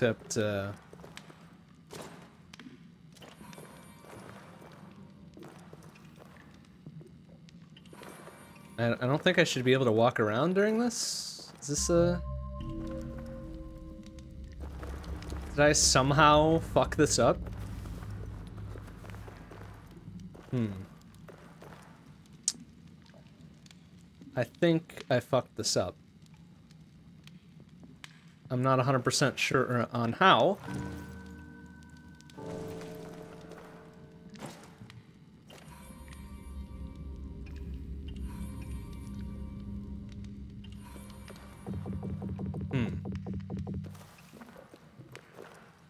S1: Except, uh... I, I don't think I should be able to walk around during this. Is this a... Did I somehow fuck this up? Hmm. I think I fucked this up. I'm not 100% sure on how. Hmm.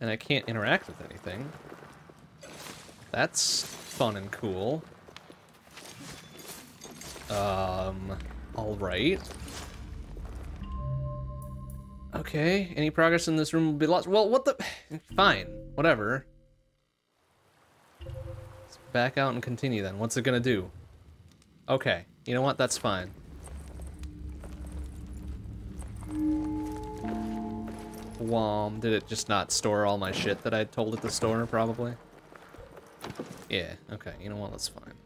S1: And I can't interact with anything. That's fun and cool. Um, alright. Okay, any progress in this room will be lost. Well, what the? Fine, whatever. Let's back out and continue then. What's it gonna do? Okay, you know what? That's fine. Wom, did it just not store all my shit that I told it to store, probably? Yeah, okay, you know what? That's fine.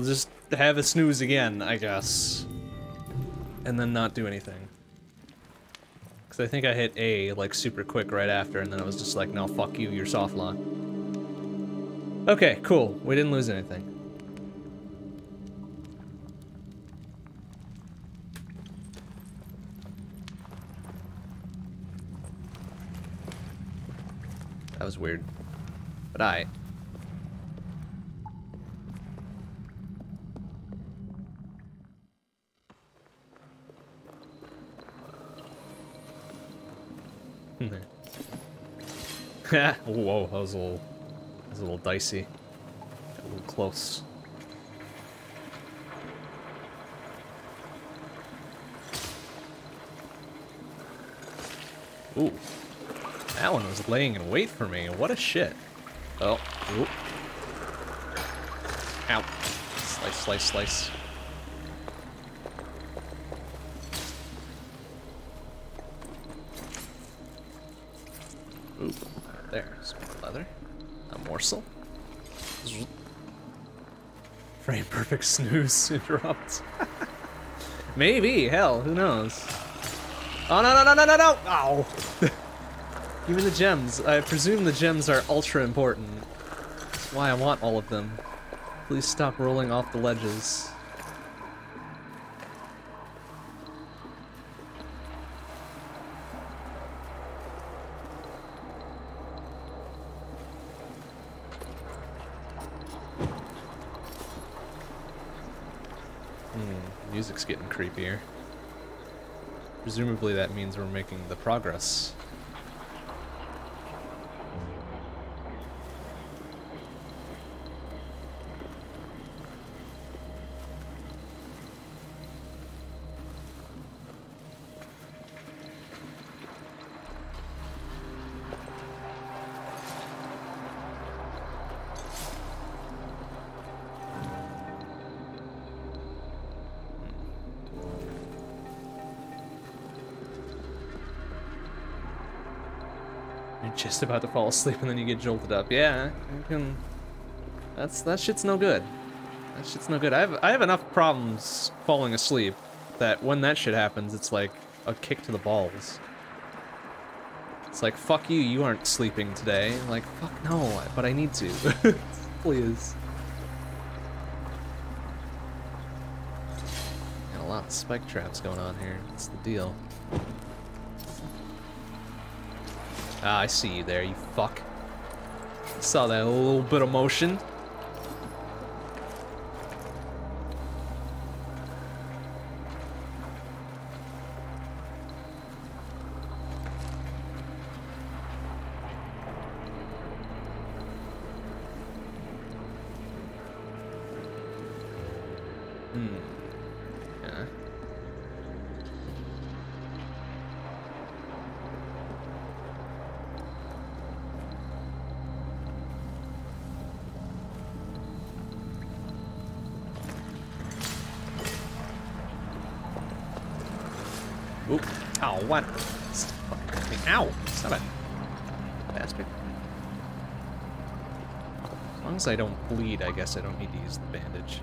S1: We'll just have a snooze again, I guess. And then not do anything. Because I think I hit A like super quick right after, and then I was just like, no, fuck you, you're soft lock. Okay, cool. We didn't lose anything. That was weird. But I. Whoa, that was a little, that was a little dicey. Got a little close. Ooh. That one was laying in wait for me. What a shit. Oh. Ooh. Ow. Slice, slice, slice. Morsel. Frame perfect snooze interrupt. Maybe. Hell, who knows? Oh, no, no, no, no, no, no! Ow! Give me the gems. I presume the gems are ultra important. That's why I want all of them. Please stop rolling off the ledges. Creepier. Presumably that means we're making the progress. Just about to fall asleep and then you get jolted up. Yeah, you can. That's that shit's no good. That shit's no good. I have I have enough problems falling asleep that when that shit happens, it's like a kick to the balls. It's like fuck you, you aren't sleeping today. Like fuck no, but I need to. Please. Got a lot of spike traps going on here. What's the deal? Ah, I see you there, you fuck. Saw that little bit of motion. Ow. Stop me. Ow! Stop it. Bastard. As long as I don't bleed, I guess I don't need to use the bandage.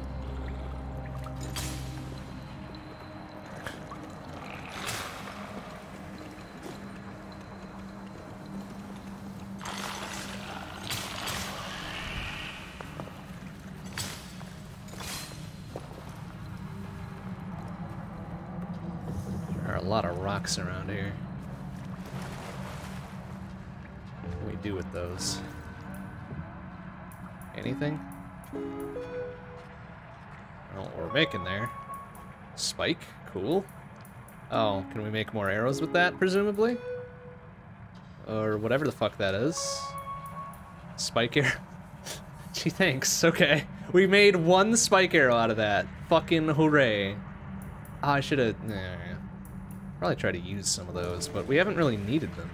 S1: Spike? Cool. Oh, can we make more arrows with that, presumably? Or whatever the fuck that is. Spike arrow? Gee, thanks. Okay. We made one spike arrow out of that. Fucking hooray. Oh, I should have... Probably try to use some of those, but we haven't really needed them.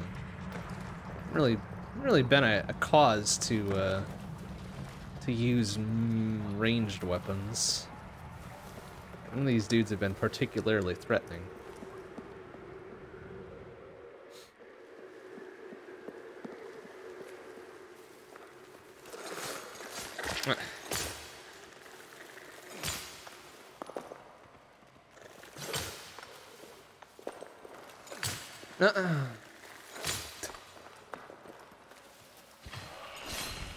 S1: Really, really been a, a cause to uh, to use ranged weapons. None of these dudes have been particularly threatening.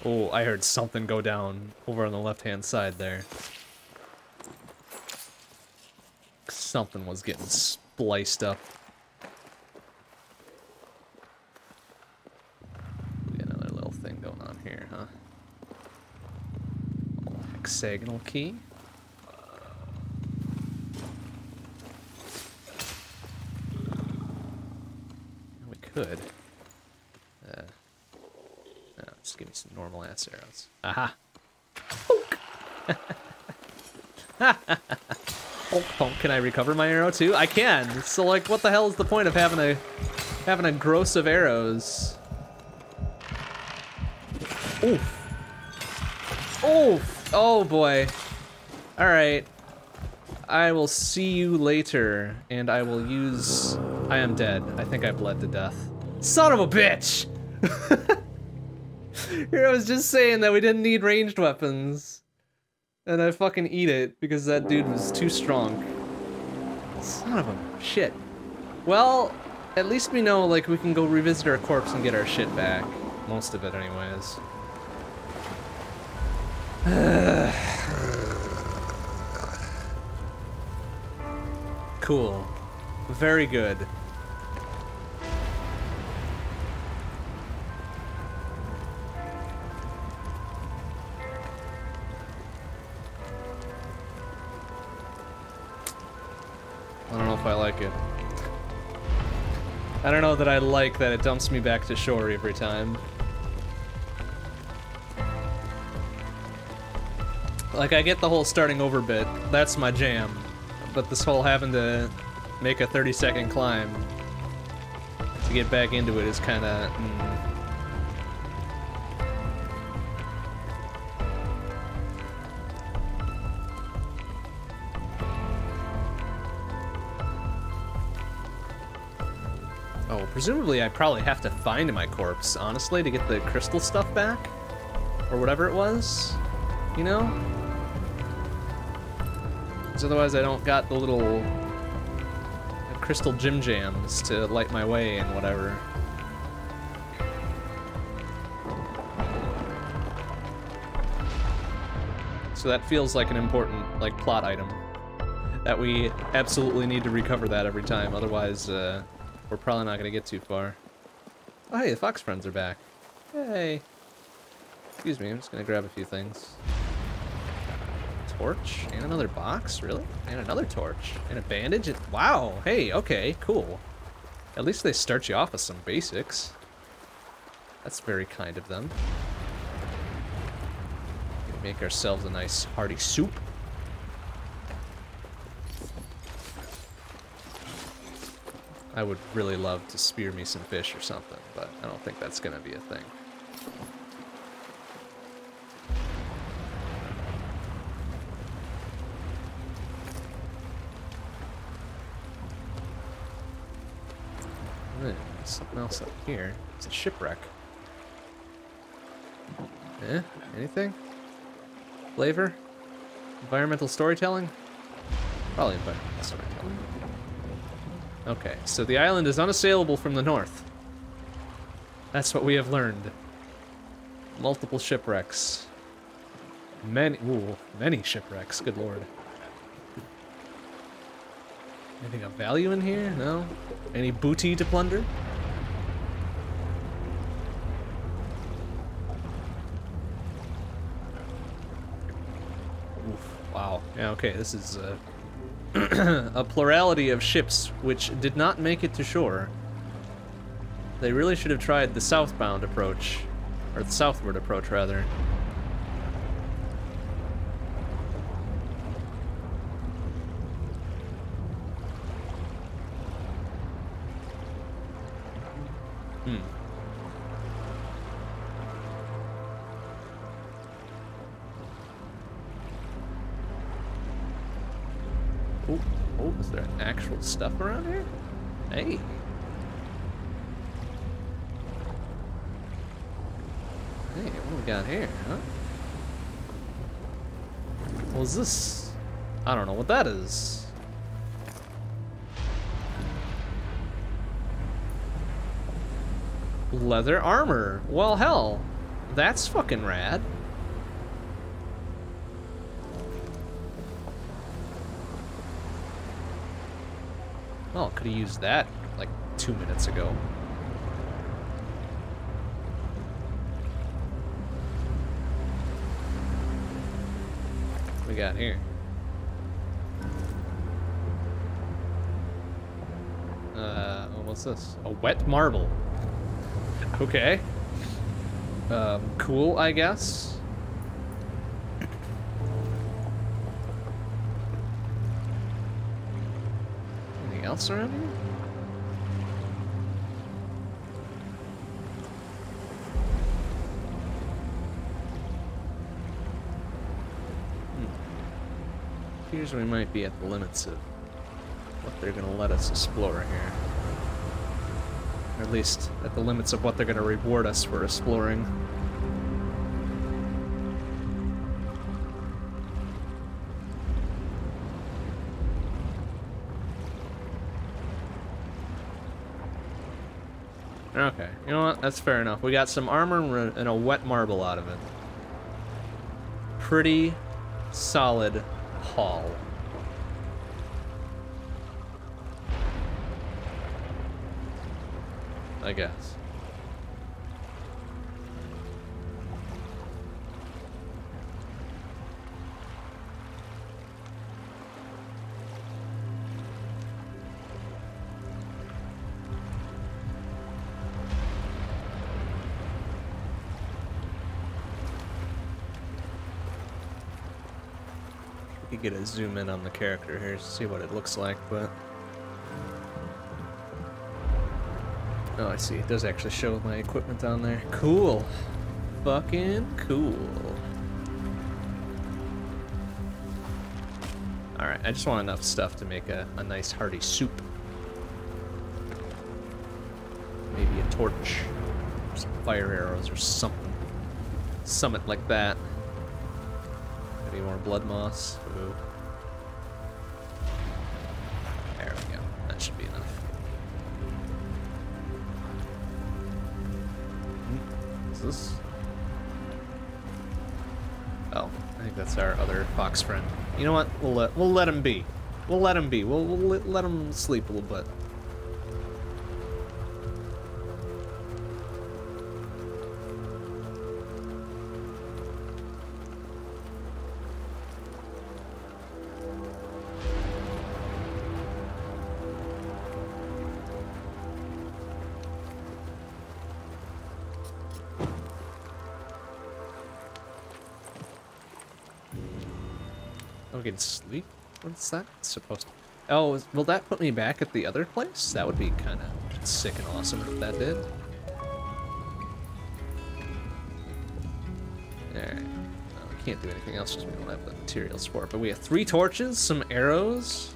S1: Oh, I heard something go down over on the left-hand side there. Something was getting spliced up. another little thing going on here, huh? Hexagonal key. We could. Uh, no, just give me some normal ass arrows. Aha! bonk. Can I recover my arrow too? I can. So like, what the hell is the point of having a having a gross of arrows? Oof. Oof. Oh boy. All right. I will see you later, and I will use. I am dead. I think I bled to death. Son of a bitch! Here I was just saying that we didn't need ranged weapons. And I fucking eat it because that dude was too strong. Son of a shit. Well, at least we know, like, we can go revisit our corpse and get our shit back. Most of it, anyways. cool. Very good. Like it. I don't know that I like that it dumps me back to shore every time. Like, I get the whole starting over bit. That's my jam. But this whole having to make a 30 second climb to get back into it is kind of... Mm. Presumably I probably have to find my corpse, honestly, to get the crystal stuff back? Or whatever it was, you know? Because otherwise I don't got the little crystal gym jams to light my way and whatever. So that feels like an important, like, plot item. That we absolutely need to recover that every time, otherwise, uh, we're probably not gonna get too far. Oh, hey, the fox friends are back. Hey. Excuse me, I'm just gonna grab a few things. Torch and another box, really? And another torch and a bandage. Wow. Hey. Okay. Cool. At least they start you off with some basics. That's very kind of them. Make ourselves a nice hearty soup. I would really love to spear me some fish or something, but I don't think that's gonna be a thing. something else up here. It's a shipwreck. Eh? Anything? Flavor? Environmental storytelling? Probably environmental storytelling. Okay, so the island is unassailable from the north. That's what we have learned. Multiple shipwrecks. Many, ooh, many shipwrecks, good lord. Anything of value in here? No? Any booty to plunder? Oof, wow. Yeah, okay, this is uh, a plurality of ships which did not make it to shore. They really should have tried the southbound approach, or the southward approach, rather. Actual stuff around here? Hey. Hey, what we got here, huh? What is this? I don't know what that is. Leather armor. Well, hell, that's fucking rad. Well, could have used that like two minutes ago. What we got here? Uh, what's this? A wet marble. Okay. Um, cool, I guess. Else around here? Hmm. We might be at the limits of what they're gonna let us explore here. Or at least at the limits of what they're gonna reward us for exploring. You know what? That's fair enough. We got some armor and a wet marble out of it. Pretty solid haul. I guess. Get a zoom in on the character here, to see what it looks like, but... Oh, I see. It does actually show my equipment on there. Cool. Fucking cool. Alright, I just want enough stuff to make a, a nice hearty soup. Maybe a torch. Some fire arrows or something. Summit like that. Blood moss. Ooh. There we go. That should be enough. Hmm. Is this? Oh, I think that's our other fox friend. You know what? We'll let we'll let him be. We'll let him be. We'll, we'll let him sleep a little bit. What's that supposed to... Oh, will that put me back at the other place? That would be kind of sick and awesome if that did. Alright. Well, we can't do anything else because we don't have the materials for it. But we have three torches, some arrows.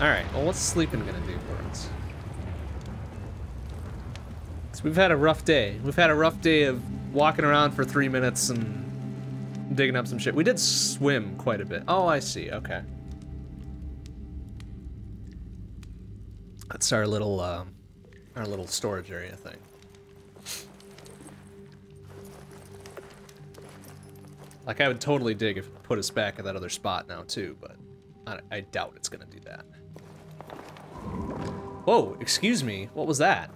S1: Alright, well, what's sleeping gonna do for us? So we've had a rough day. We've had a rough day of walking around for three minutes and digging up some shit. We did swim quite a bit. Oh, I see. Okay. That's our little, um, our little storage area thing. Like, I would totally dig if it put us back at that other spot now, too, but I, I doubt it's gonna do that. Whoa, excuse me. What was that?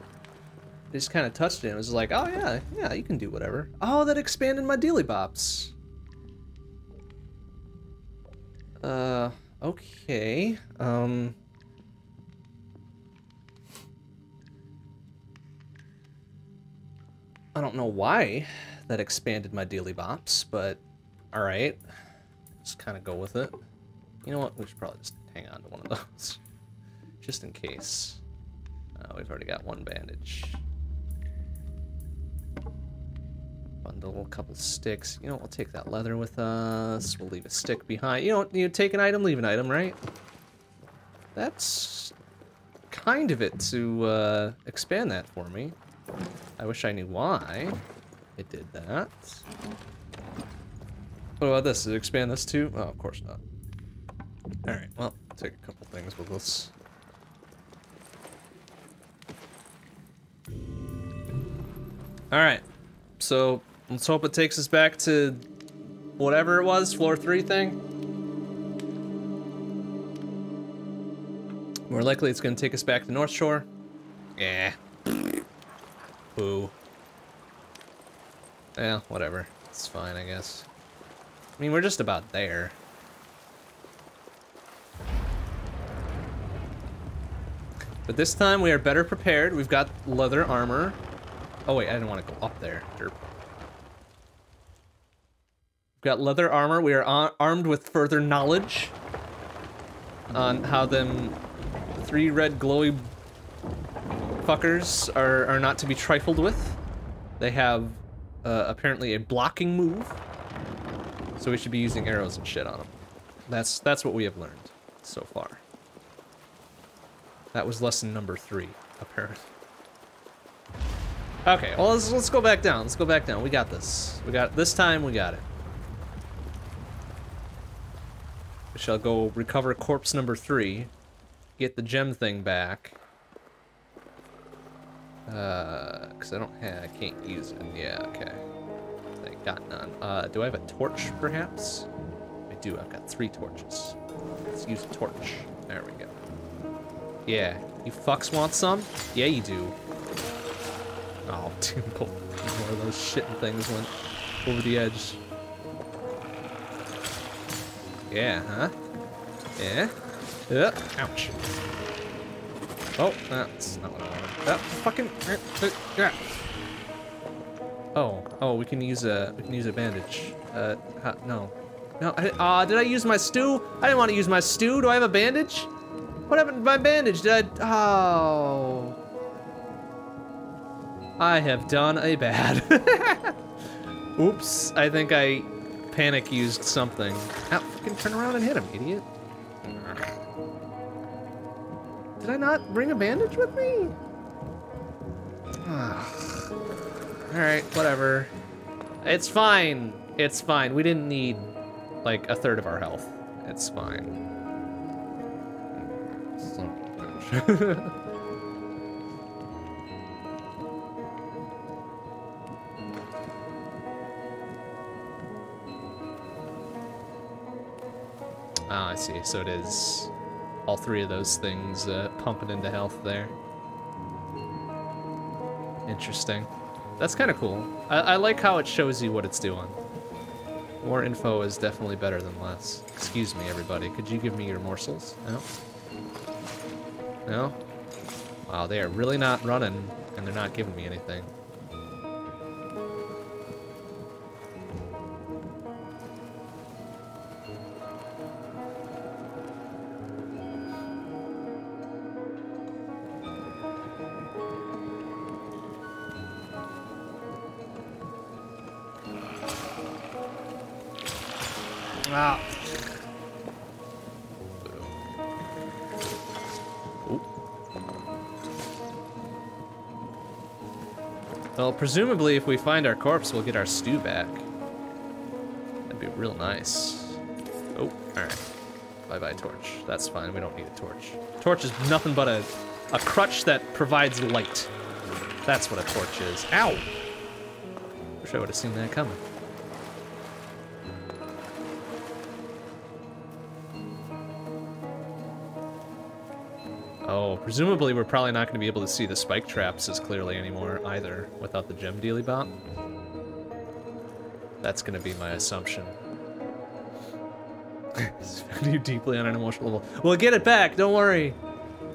S1: They just kind of touched it and it was like, oh yeah, yeah, you can do whatever. Oh, that expanded my dealy bops. Uh, okay. Um. I don't know why that expanded my daily bops, but alright. Just kind of go with it. You know what? We should probably just hang on to one of those. Just in case. Uh, we've already got one bandage. Bundle a couple sticks. You know, we'll take that leather with us. We'll leave a stick behind. You know, you take an item, leave an item, right? That's kind of it to uh, expand that for me. I wish I knew why it did that. What about this? Does it expand this too? Oh, of course not. Alright, well, take a couple things with us. Alright. So, let's hope it takes us back to whatever it was, floor three thing. More likely it's gonna take us back to North Shore. Yeah. Boo. Yeah, eh, whatever. It's fine, I guess. I mean, we're just about there. But this time we are better prepared. We've got leather armor. Oh wait, I didn't want to go up there. Derp. We've got leather armor. We are armed with further knowledge on how them three red glowy fuckers are, are not to be trifled with. They have uh, apparently a blocking move. So we should be using arrows and shit on them. That's that's what we have learned so far. That was lesson number three, apparently. Okay, well let's let's go back down. Let's go back down. We got this. We got this time. We got it. We shall go recover corpse number three, get the gem thing back. Uh, cause I don't have, I can't use it. Yeah, okay. I got none. Uh, do I have a torch, perhaps? I do, I've got three torches. Let's use a torch. There we go. Yeah, you fucks want some? Yeah, you do. Oh, dude, more of those shitting things went over the edge. Yeah, huh? Yeah? Yeah. Ouch. Oh, that's not what I wanted. That fucking. Yeah. Oh, oh, we can use a we can use a bandage. Uh, no, no. I, uh, did I use my stew? I didn't want to use my stew. Do I have a bandage? What happened to my bandage? Did I? Oh. I have done a bad. Oops, I think I panic used something. Ow, fucking turn around and hit him, idiot. Did I not bring a bandage with me? Alright, whatever. It's fine. It's fine. We didn't need, like, a third of our health. It's fine. oh, I see. So it is all three of those things uh, pumping into health there. Interesting. That's kind of cool. I, I like how it shows you what it's doing. More info is definitely better than less. Excuse me, everybody. Could you give me your morsels? No? No? Wow, they are really not running, and they're not giving me anything. Presumably if we find our corpse, we'll get our stew back. That'd be real nice. Oh, alright. Bye-bye torch. That's fine, we don't need a torch. Torch is nothing but a, a crutch that provides light. That's what a torch is. Ow! Wish I would have seen that coming. Oh, presumably we're probably not going to be able to see the spike traps as clearly anymore either without the gem dealy bot. That's going to be my assumption. you deeply on an emotional level. We'll get it back, don't worry.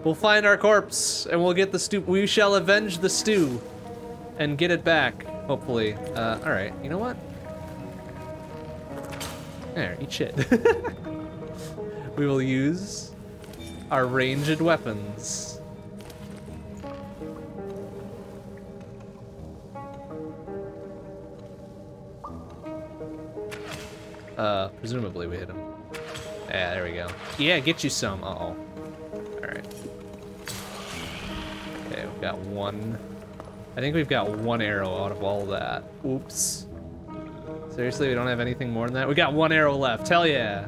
S1: We'll find our corpse and we'll get the stew. We shall avenge the stew and get it back, hopefully. Uh, all right, you know what? There, eat shit. we will use our ranged weapons. Uh, presumably we hit him. Yeah, there we go. Yeah, get you some. Uh-oh. Alright. Okay, we've got one. I think we've got one arrow out of all that. Oops. Seriously, we don't have anything more than that? We got one arrow left. Hell yeah.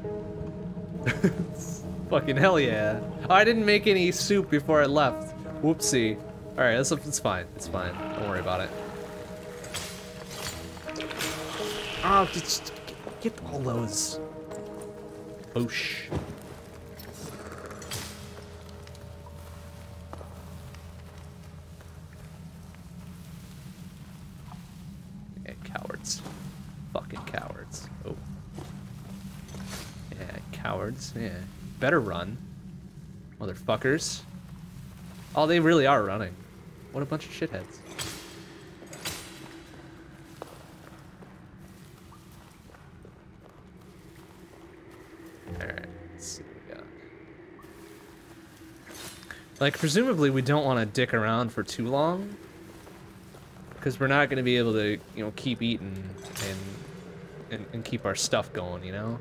S1: Fucking hell yeah. Oh, I didn't make any soup before I left. Whoopsie. Alright, it's, it's fine. It's fine. Don't worry about it. Oh, just get, get all those. Boosh. Yeah, cowards. Fucking cowards. Oh. Yeah, cowards. Yeah. Better run. Motherfuckers. Oh, they really are running. What a bunch of shitheads. Alright, see. Like, presumably we don't want to dick around for too long. Because we're not going to be able to, you know, keep eating and, and, and keep our stuff going, you know?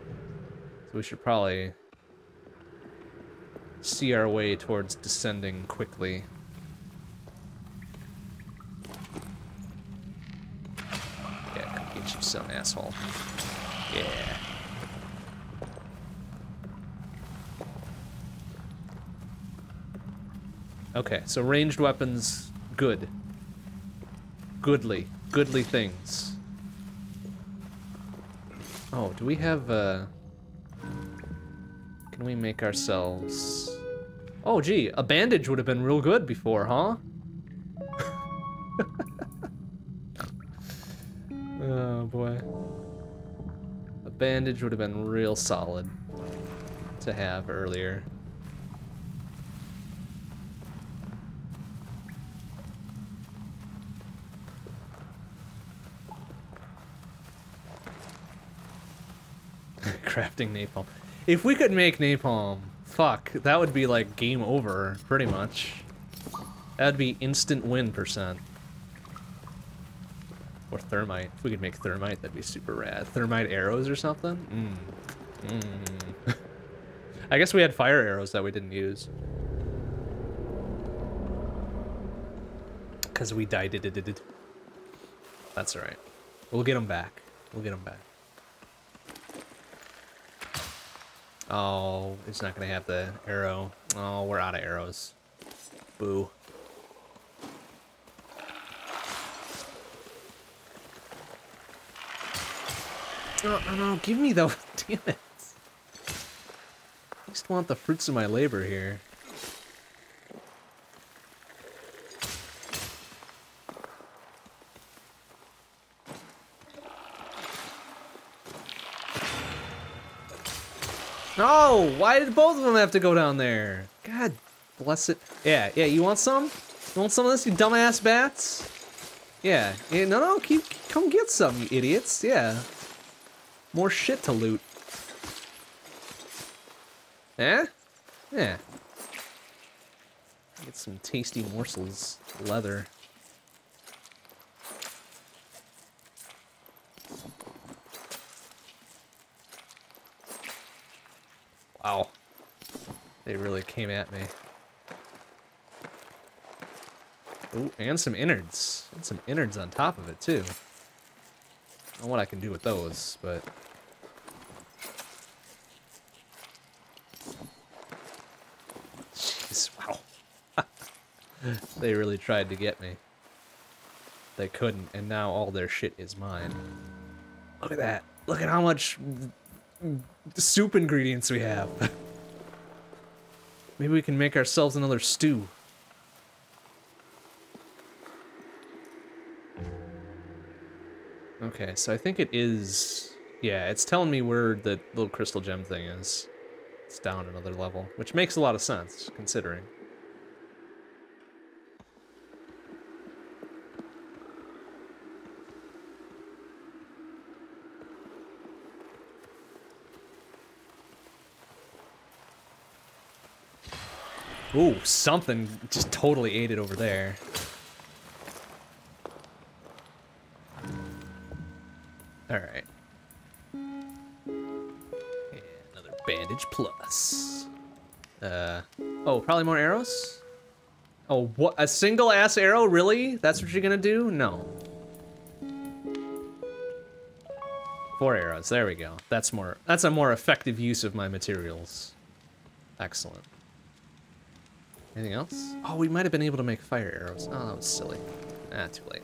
S1: So we should probably see our way towards descending quickly. Yeah, get you some asshole. Yeah. Okay, so ranged weapons, good. Goodly. Goodly things. Oh, do we have, uh... Can we make ourselves... Oh, gee, a bandage would have been real good before, huh? oh, boy. A bandage would have been real solid to have earlier. Crafting napalm. If we could make napalm, fuck, that would be like game over, pretty much. That'd be instant win percent. Or thermite. If we could make thermite, that'd be super rad. Thermite arrows or something? Mm. Mm. I guess we had fire arrows that we didn't use. Because we died. That's alright. We'll get them back. We'll get them back. Oh, it's not gonna have the arrow. Oh, we're out of arrows. Boo. Oh, no, no, give me those. Damn it. I just want the fruits of my labor here. No! Why did both of them have to go down there? God bless it. Yeah, yeah, you want some? You want some of this, you dumbass bats? Yeah, yeah no, no, keep, come get some, you idiots. Yeah. More shit to loot. Eh? Yeah. Get some tasty morsels. Leather. Wow. They really came at me. Ooh, and some innards. And some innards on top of it, too. I what I can do with those, but... Jeez, wow. they really tried to get me. They couldn't, and now all their shit is mine. Look at that. Look at how much soup ingredients we have. Maybe we can make ourselves another stew. Okay, so I think it is... Yeah, it's telling me where the little crystal gem thing is. It's down another level, which makes a lot of sense, considering. Ooh, something just totally ate it over there. Alright. another bandage plus. Uh, oh, probably more arrows? Oh, what? A single ass arrow? Really? That's what you're gonna do? No. Four arrows. There we go. That's more. That's a more effective use of my materials. Excellent. Anything else? Oh, we might have been able to make fire arrows. Oh, that was silly. Ah, too late.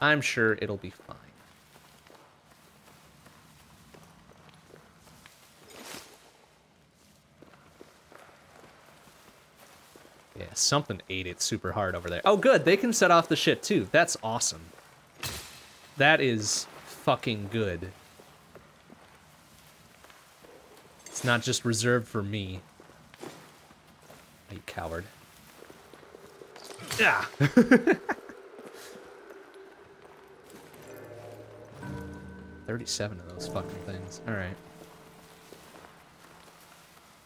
S1: I'm sure it'll be fine. Yeah, something ate it super hard over there. Oh, good. They can set off the shit, too. That's awesome. That is fucking good. It's not just reserved for me. You coward. Yeah. Thirty-seven of those fucking things. All right.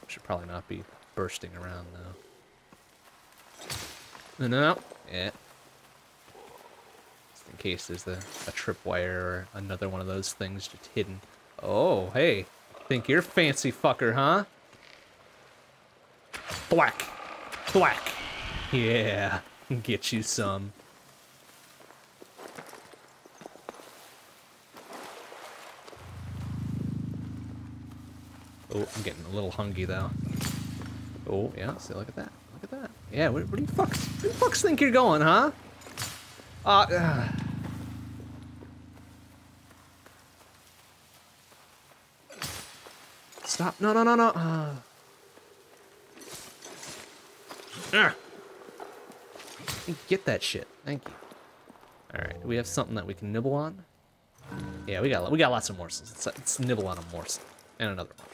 S1: Should probably not be bursting around though. No, no, no. Yeah. Just in case there's a, a tripwire or another one of those things just hidden. Oh, hey. Think you're fancy fucker, huh? Black. Black. Yeah. Get you some. Oh, I'm getting a little hungry though. Oh, yeah, see, look at that. Look at that. Yeah, where, where do you fucks, where do you fucks think you're going, huh? Uh, uh. Stop. No, no, no, no. Uh. Ah. Get that shit. Thank you. All right. We have something that we can nibble on? Yeah, we got we got lots of morsels. Let's, let's nibble on a morsel and another one.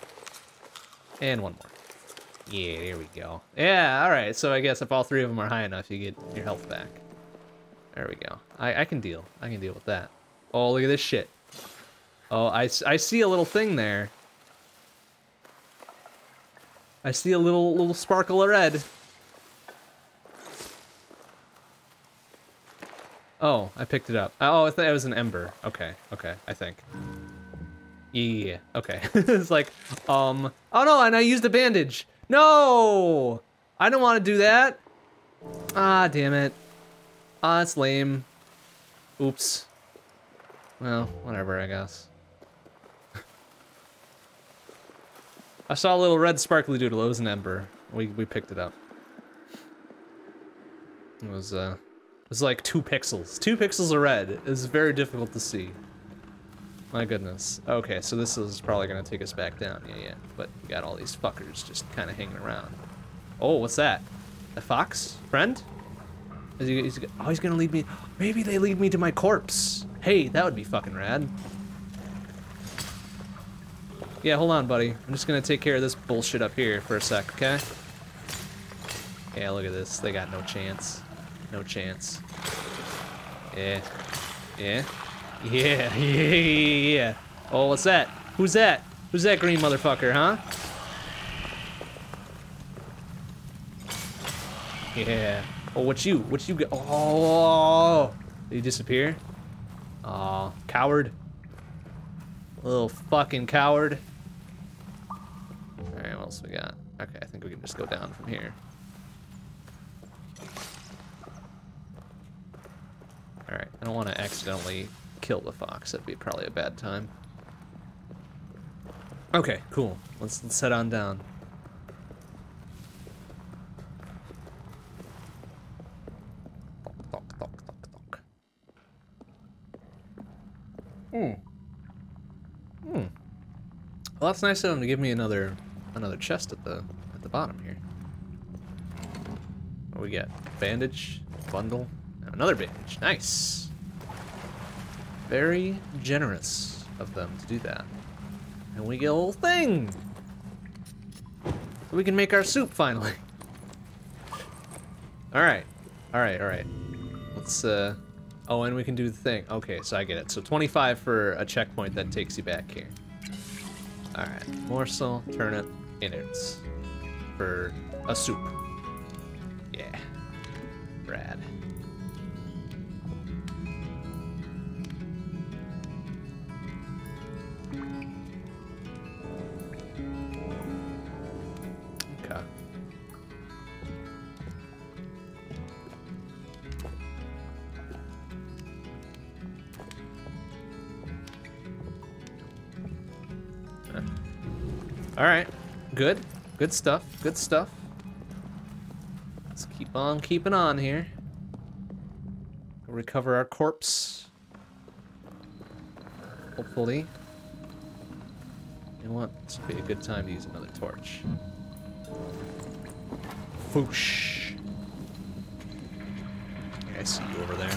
S1: And one more. Yeah, there we go. Yeah, all right. So I guess if all three of them are high enough, you get your health back. There we go. I, I can deal. I can deal with that. Oh, look at this shit. Oh, I, I see a little thing there. I see a little little sparkle of red. Oh, I picked it up. Oh, I thought it was an ember. Okay, okay, I think. Yeah, okay. it's like, um, oh no, and I used a bandage. No! I don't want to do that. Ah, damn it. Ah, it's lame. Oops. Well, whatever, I guess. I saw a little red sparkly doodle. It was an ember. We, we picked it up. It was, uh, it was like two pixels. Two pixels of red. Was very difficult to see. My goodness. Okay, so this is probably gonna take us back down. Yeah, yeah. But we got all these fuckers just kind of hanging around. Oh, what's that? A fox? Friend? Is he, is he, oh, he's gonna lead me. Maybe they lead me to my corpse. Hey, that would be fucking rad. Yeah, hold on, buddy. I'm just gonna take care of this bullshit up here for a sec, okay? Yeah, look at this. They got no chance. No chance. Yeah. Yeah. Yeah, yeah, yeah. Oh, what's that? Who's that? Who's that green motherfucker, huh? Yeah. Oh, what you? What you get? Oh, did he disappear? Oh, coward. Little fucking coward. Alright, what else we got? Okay, I think we can just go down from here. Alright, I don't want to accidentally kill the fox. That'd be probably a bad time. Okay, cool. Let's, let's head on down. Hmm. Hmm. Well, that's nice of them to give me another another chest at the at the bottom here. What we get? Bandage, bundle, another bandage. Nice. Very generous of them to do that. And we get a little thing! We can make our soup finally. Alright. Alright, alright. Let's, uh... Oh, and we can do the thing. Okay, so I get it. So 25 for a checkpoint that takes you back here. Alright. Morsel, turnip, innards. For a soup. Good, good stuff, good stuff. Let's keep on keeping on here. Recover our corpse. Hopefully. You know what? This would be a good time to use another torch. Foosh. I see you over there.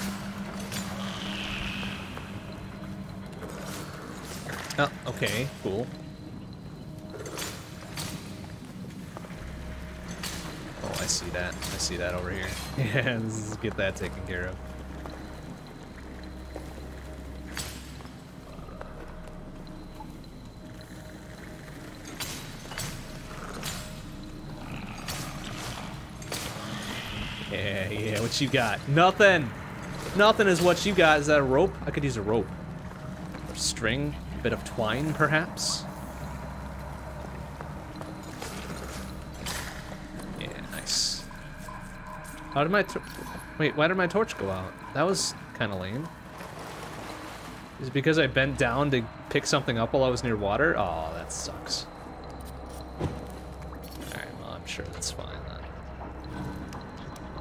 S1: Oh, okay, cool. I see that. I see that over here. Yeah, let's get that taken care of. Yeah, yeah, what you got? Nothing! Nothing is what you got. Is that a rope? I could use a rope. Or string? A bit of twine, perhaps? How did my Wait, why did my torch go out? That was kind of lame. Is it because I bent down to pick something up while I was near water? Oh, that sucks. Alright, well, I'm sure that's fine then.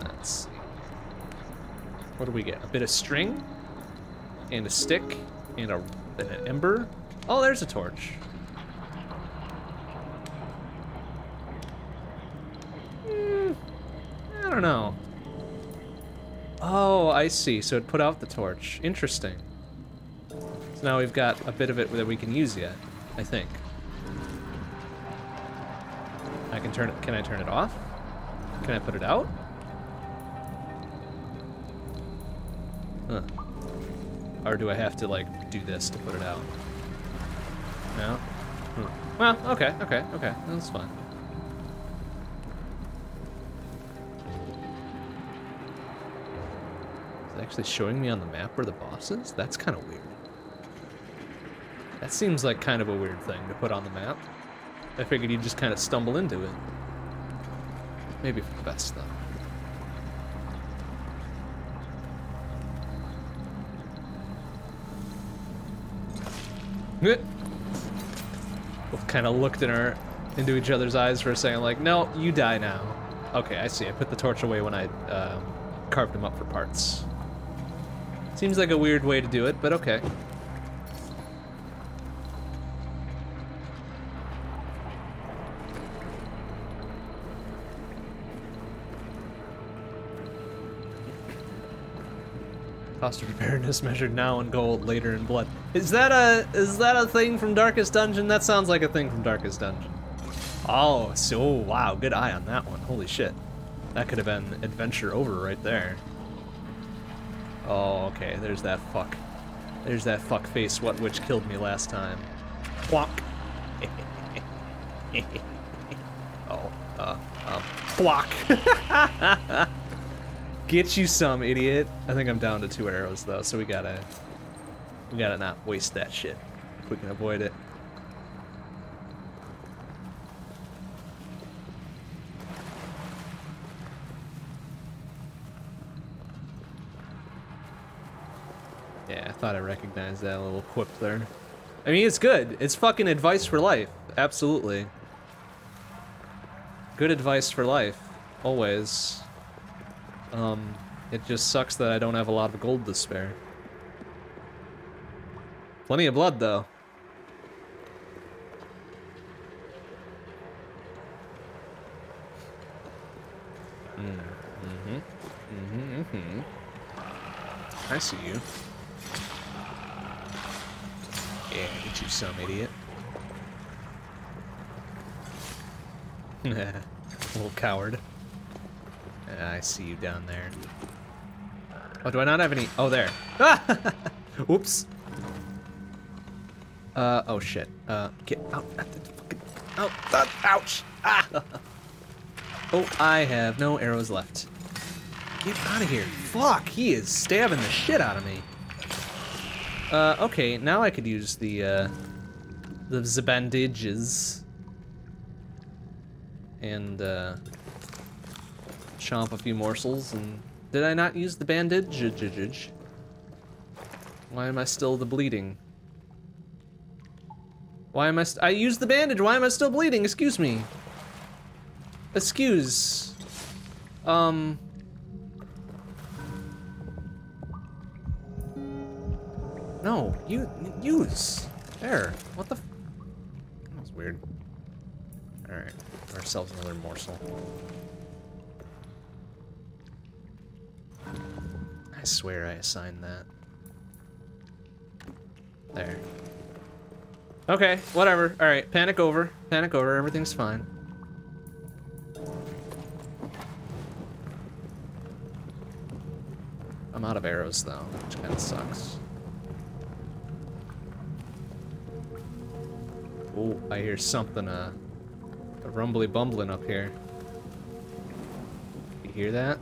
S1: Let's see. What do we get? A bit of string? And a stick? And a and an ember? Oh, there's a torch. Hmm, I don't know. Oh, I see. So it put out the torch. Interesting. So now we've got a bit of it that we can use yet, I think. I can turn it, can I turn it off? Can I put it out? Huh. Or do I have to, like, do this to put it out? No? Hmm. Well, okay, okay, okay. That's fine. Actually showing me on the map where the boss is? That's kind of weird. That seems like kind of a weird thing to put on the map. I figured you'd just kind of stumble into it. Maybe for the best, though. Both kind of looked in our into each other's eyes for a second, like, no, you die now. Okay, I see. I put the torch away when I um, carved him up for parts. Seems like a weird way to do it, but okay. Cost of preparedness measured now in gold, later in blood. Is that a is that a thing from Darkest Dungeon? That sounds like a thing from Darkest Dungeon. Oh, so wow, good eye on that one. Holy shit. That could have been adventure over right there. Oh, okay, there's that fuck. There's that fuck face what which killed me last time. Quack. oh, uh, um, block. Get you some, idiot. I think I'm down to two arrows, though, so we gotta... We gotta not waste that shit. If we can avoid it. Thought I recognized that little quip there. I mean, it's good. It's fucking advice for life. Absolutely. Good advice for life. Always. Um, it just sucks that I don't have a lot of gold to spare. Plenty of blood, though. Mm, mm-hmm. Mm-hmm, mm-hmm. I see you. You some, idiot. Little coward. I see you down there. Oh, do I not have any? Oh, there. Oops. Uh, oh shit. Uh, get out. Of the fucking Oh, uh, ouch. Ah. Oh, I have no arrows left. Get out of here. Fuck, he is stabbing the shit out of me. Uh, okay, now I could use the, uh, the bandages. And, uh, chomp a few morsels and... Did I not use the bandage? Why am I still the bleeding? Why am I I used the bandage, why am I still bleeding? Excuse me. Excuse. Um... No, you use. There. What the? that was weird. All right, ourselves another morsel. I swear I assigned that. There. Okay, whatever. Alright, panic over. Panic over, everything's fine. I'm out of arrows though, which kinda sucks. Oh, I hear something, uh, a rumbly bumbling up here. You hear that?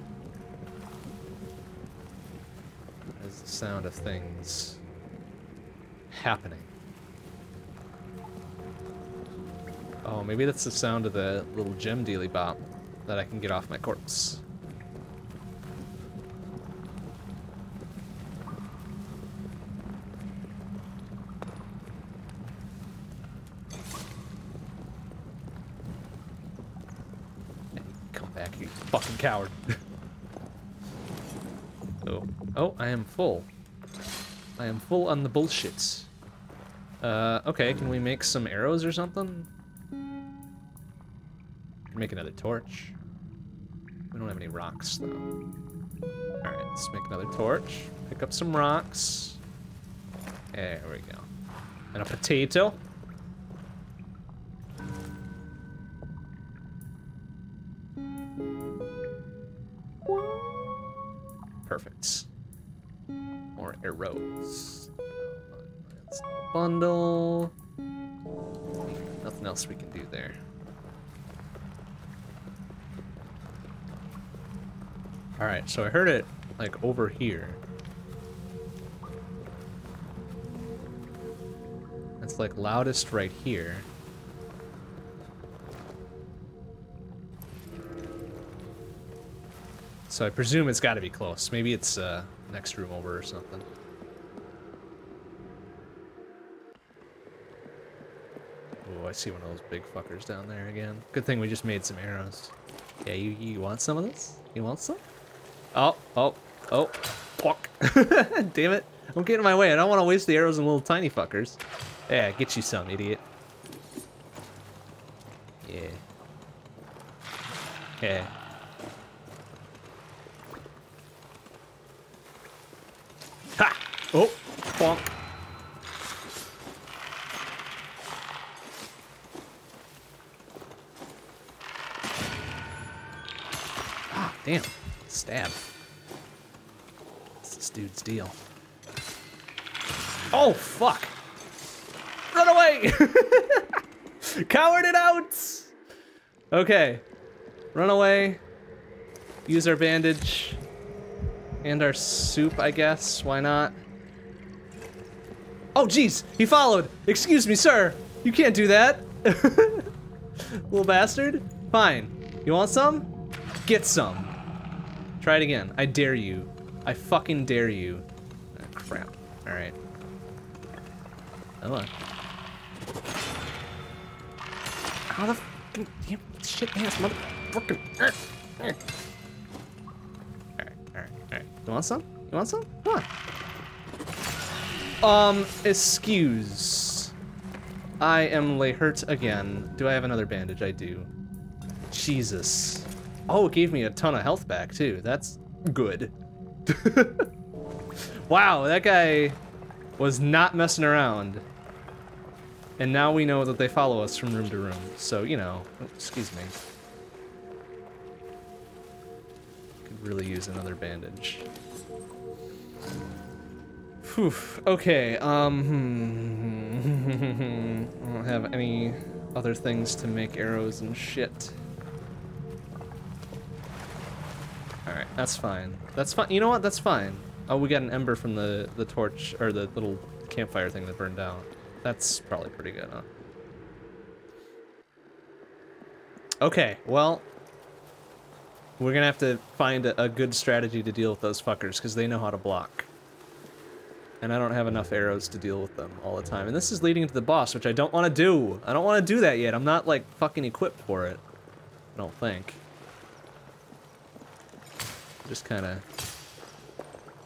S1: That's the sound of things happening. Oh, maybe that's the sound of the little gem dealy bop that I can get off my corpse. Fucking coward. oh. Oh, I am full. I am full on the bullshits. Uh, okay, can we make some arrows or something? Make another torch. We don't have any rocks, though. Alright, let's make another torch. Pick up some rocks. There we go. And a potato. Perfect. More arrows. Bundle. Nothing else we can do there. Alright, so I heard it, like, over here. It's, like, loudest right here. So I presume it's gotta be close. Maybe it's, uh, next room over or something. Oh, I see one of those big fuckers down there again. Good thing we just made some arrows. Yeah, you, you want some of this? You want some? Oh, oh, oh, fuck. Damn it. Don't get in my way. I don't want to waste the arrows on little tiny fuckers. Yeah, get you some, idiot. Yeah. Yeah. Ha! Oh, bonk. Ah, damn. Stab. What's this dude's deal? Oh, fuck! Run away! Coward it out! Okay. Run away. Use our bandage. And our soup, I guess. Why not? Oh, jeez! He followed! Excuse me, sir! You can't do that! Little bastard. Fine. You want some? Get some. Try it again. I dare you. I fucking dare you. Ah, oh, crap. Alright. Come on. How the fucking shit ass motherfucking. Alright, alright. You want some? You want some? Come on. Um, excuse. I am lay hurt again. Do I have another bandage? I do. Jesus. Oh, it gave me a ton of health back too. That's good. wow, that guy was not messing around. And now we know that they follow us from room to room. So, you know, excuse me. Really use another bandage. Whew, okay, um, hmm. I don't have any other things to make arrows and shit. Alright, that's fine. That's fine. You know what? That's fine. Oh, we got an ember from the, the torch, or the little campfire thing that burned down. That's probably pretty good, huh? Okay, well, we're gonna have to find a, a good strategy to deal with those fuckers, because they know how to block. And I don't have enough arrows to deal with them all the time. And this is leading to the boss, which I don't want to do. I don't want to do that yet. I'm not, like, fucking equipped for it. I don't think. Just kind of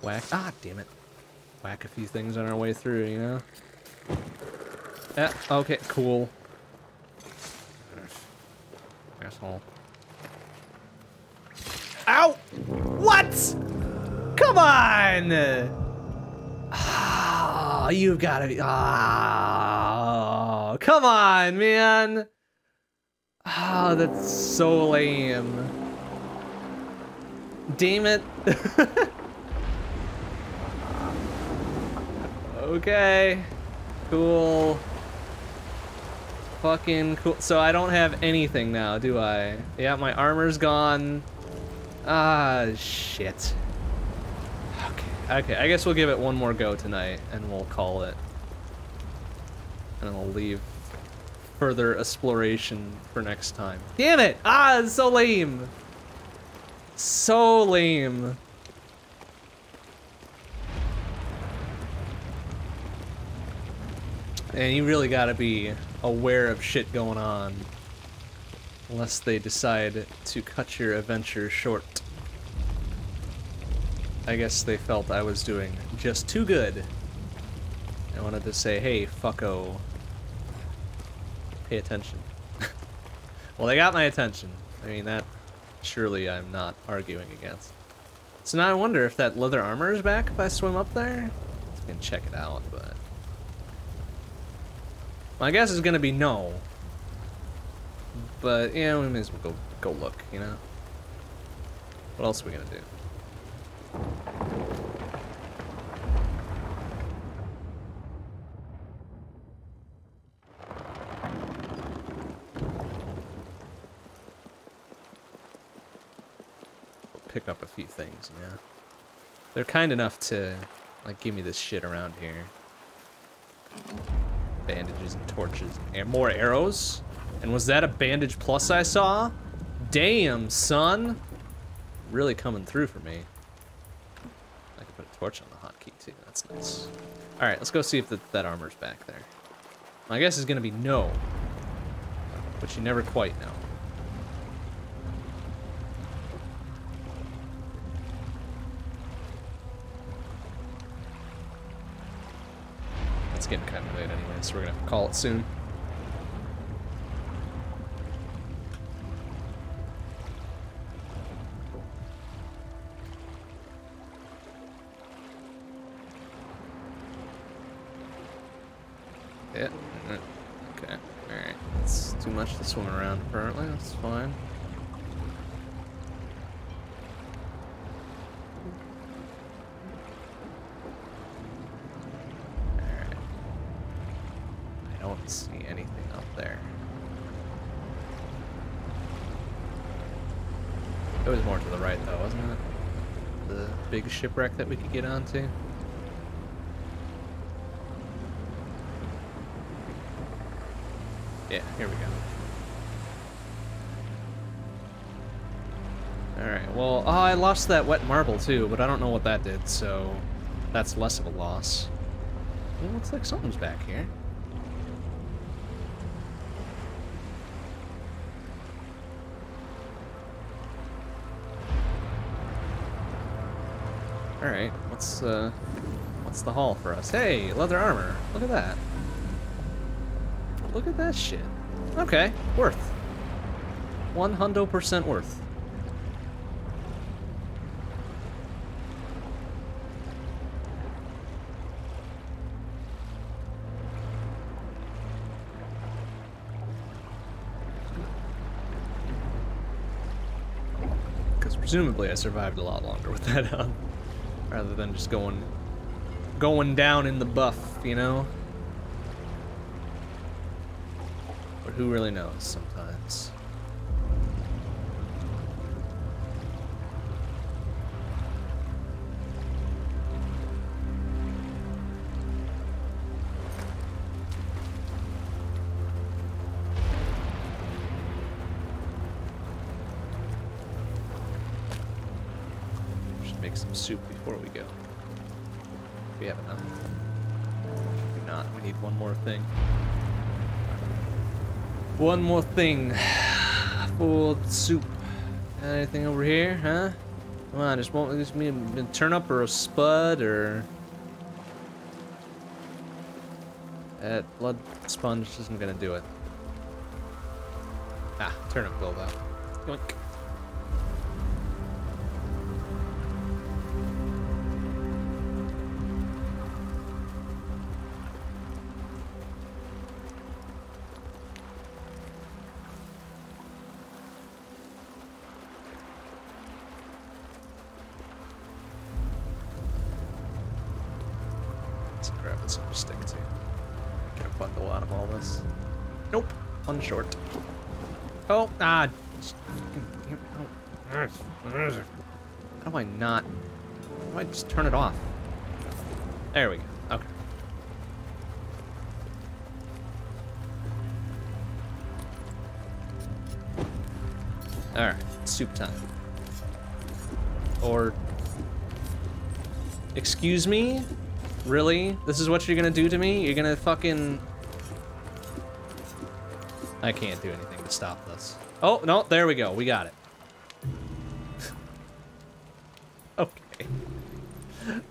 S1: whack. Ah, damn it. Whack a few things on our way through, you know? Okay, cool. Asshole. Ow! What? Come on! Oh, you've gotta be. Oh, come on, man. Oh, that's so lame. Damn it. okay. Cool. Fucking cool. So I don't have anything now, do I? Yeah, my armor's gone. Ah, shit. Okay, okay. I guess we'll give it one more go tonight, and we'll call it. And we'll leave further exploration for next time. Damn it! Ah, it's so lame! So lame. And you really gotta be aware of shit going on. Unless they decide to cut your adventure short. I guess they felt I was doing just too good. I wanted to say, hey, fucko. Pay attention. well, they got my attention. I mean, that surely I'm not arguing against. So now I wonder if that leather armor is back if I swim up there? I can check it out, but... My guess is gonna be no. But, yeah, we may as well go, go look, you know? What else are we gonna do? Pick up a few things, yeah. They're kind enough to, like, give me this shit around here bandages and torches and more arrows. And was that a bandage plus I saw? Damn, son. Really coming through for me. I can put a torch on the hotkey too. That's nice. All right, let's go see if the, that armor's back there. My guess is gonna be no, but you never quite know. It's getting kind of late anyway, so we're gonna call it soon. Okay. Alright. It's too much to swim around apparently. That's fine. Alright. I don't see anything up there. It was more to the right though, wasn't it? The big shipwreck that we could get onto. Yeah, here we go. Alright, well, oh, I lost that wet marble too, but I don't know what that did, so that's less of a loss. It looks like something's back here. Alright, what's, uh, what's the haul for us? Hey, leather armor. Look at that. Look at that shit. Okay, worth. 100% worth. Because presumably I survived a lot longer with that on, um, rather than just going, going down in the buff, you know? But who really knows sometimes? Should make some soup before we go. We have enough. If not, we need one more thing. One more thing for soup. Anything over here, huh? Come on, just won't this me a turnip or a spud or that blood sponge isn't gonna do it. Ah, turnip will though. Yoink. Just turn it off? There we go. Okay. Alright, soup time. Or... Excuse me? Really? This is what you're gonna do to me? You're gonna fucking... I can't do anything to stop this. Oh, no, there we go. We got it.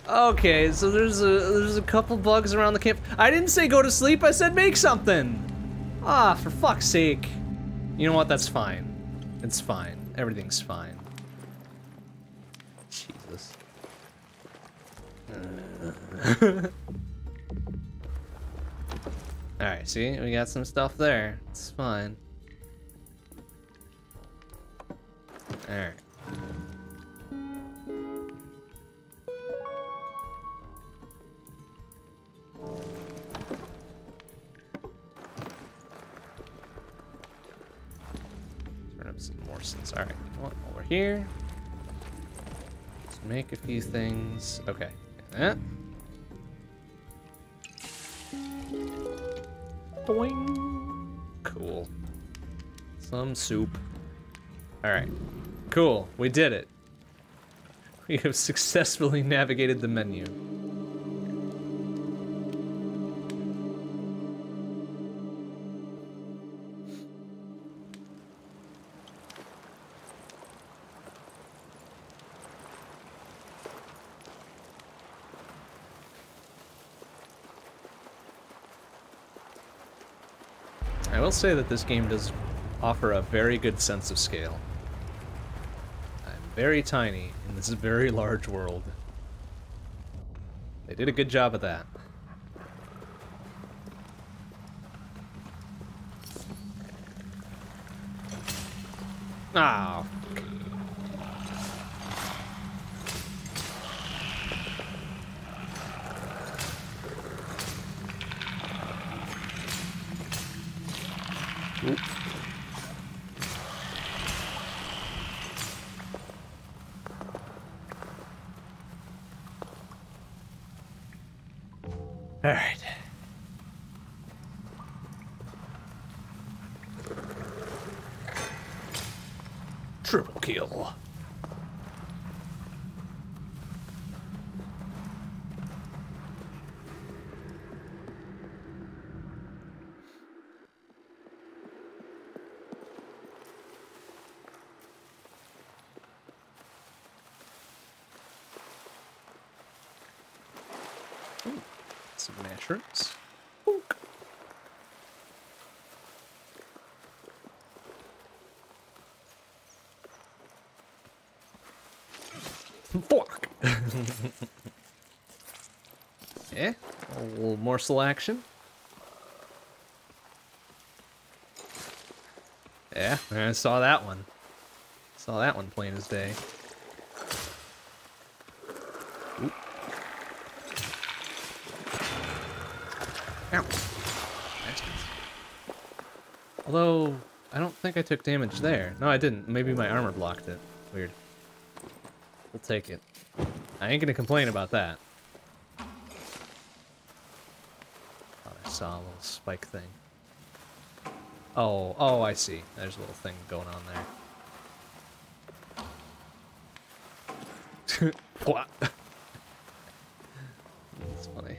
S1: Okay, so there's a there's a couple bugs around the camp. I didn't say go to sleep. I said make something. Ah, for fuck's sake. You know what? That's fine. It's fine. Everything's fine. Jesus. Alright, see? We got some stuff there. It's fine. Alright. Up some more sense. Alright, you know? While we're here, let's make a few things. Okay. That. Boing. Cool. Some soup. Alright. Cool. We did it. We have successfully navigated the menu. Will say that this game does offer a very good sense of scale. I'm very tiny in this very large world. They did a good job of that. Ah. Oop. All right. Triple kill. Ooh, some mushrooms. Bonk. Fuck. yeah, a little morsel action. Yeah, I saw that one. Saw that one plain as day. Ow. Although, I don't think I took damage there. No, I didn't. Maybe my armor blocked it. Weird. We'll take it. I ain't gonna complain about that. Oh, I saw a little spike thing. Oh, oh, I see. There's a little thing going on there. what? That's funny.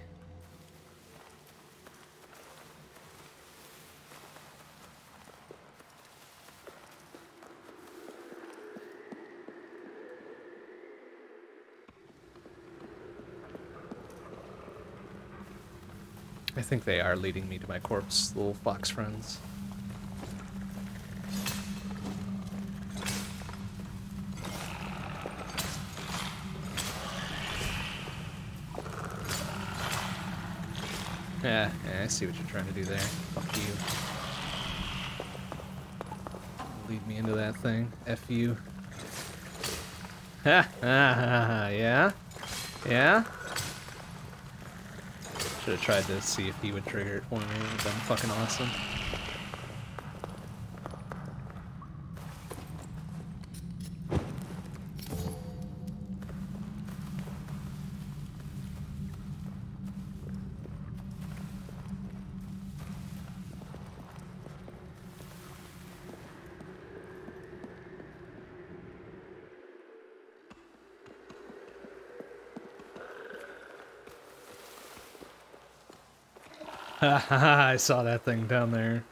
S1: I think they are leading me to my corpse, little fox friends. Yeah, yeah, I see what you're trying to do there. Fuck you. Lead me into that thing. F you. Ha! Yeah? Yeah? Should have tried to see if he would trigger it for me. It would have been fucking awesome. I saw that thing down there.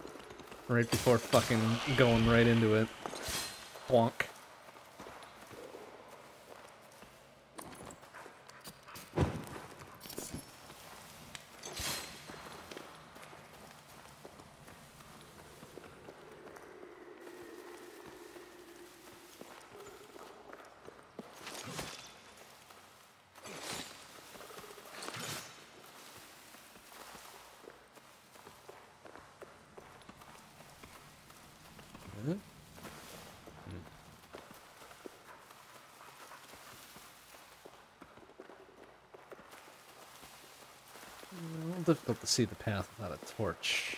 S1: Right before fucking going right into it. Wonk. Difficult to see the path without a torch.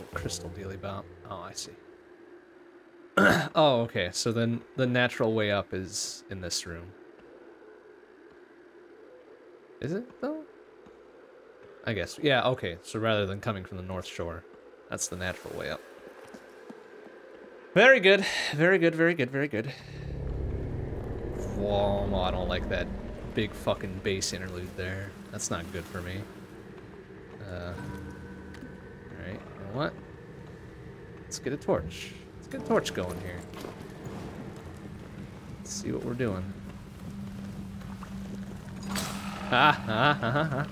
S1: A crystal dealy about. Oh, I see. oh, okay. So then the natural way up is in this room. Is it, though? I guess. Yeah, okay. So rather than coming from the North Shore, that's the natural way up. Very good. Very good, very good, very good. Whoa, oh, I don't like that big fucking bass interlude there. That's not good for me. Uh, Alright, you know what? Let's get a torch. Let's get a torch going here. Let's see what we're doing. Ha ha ha ha ha.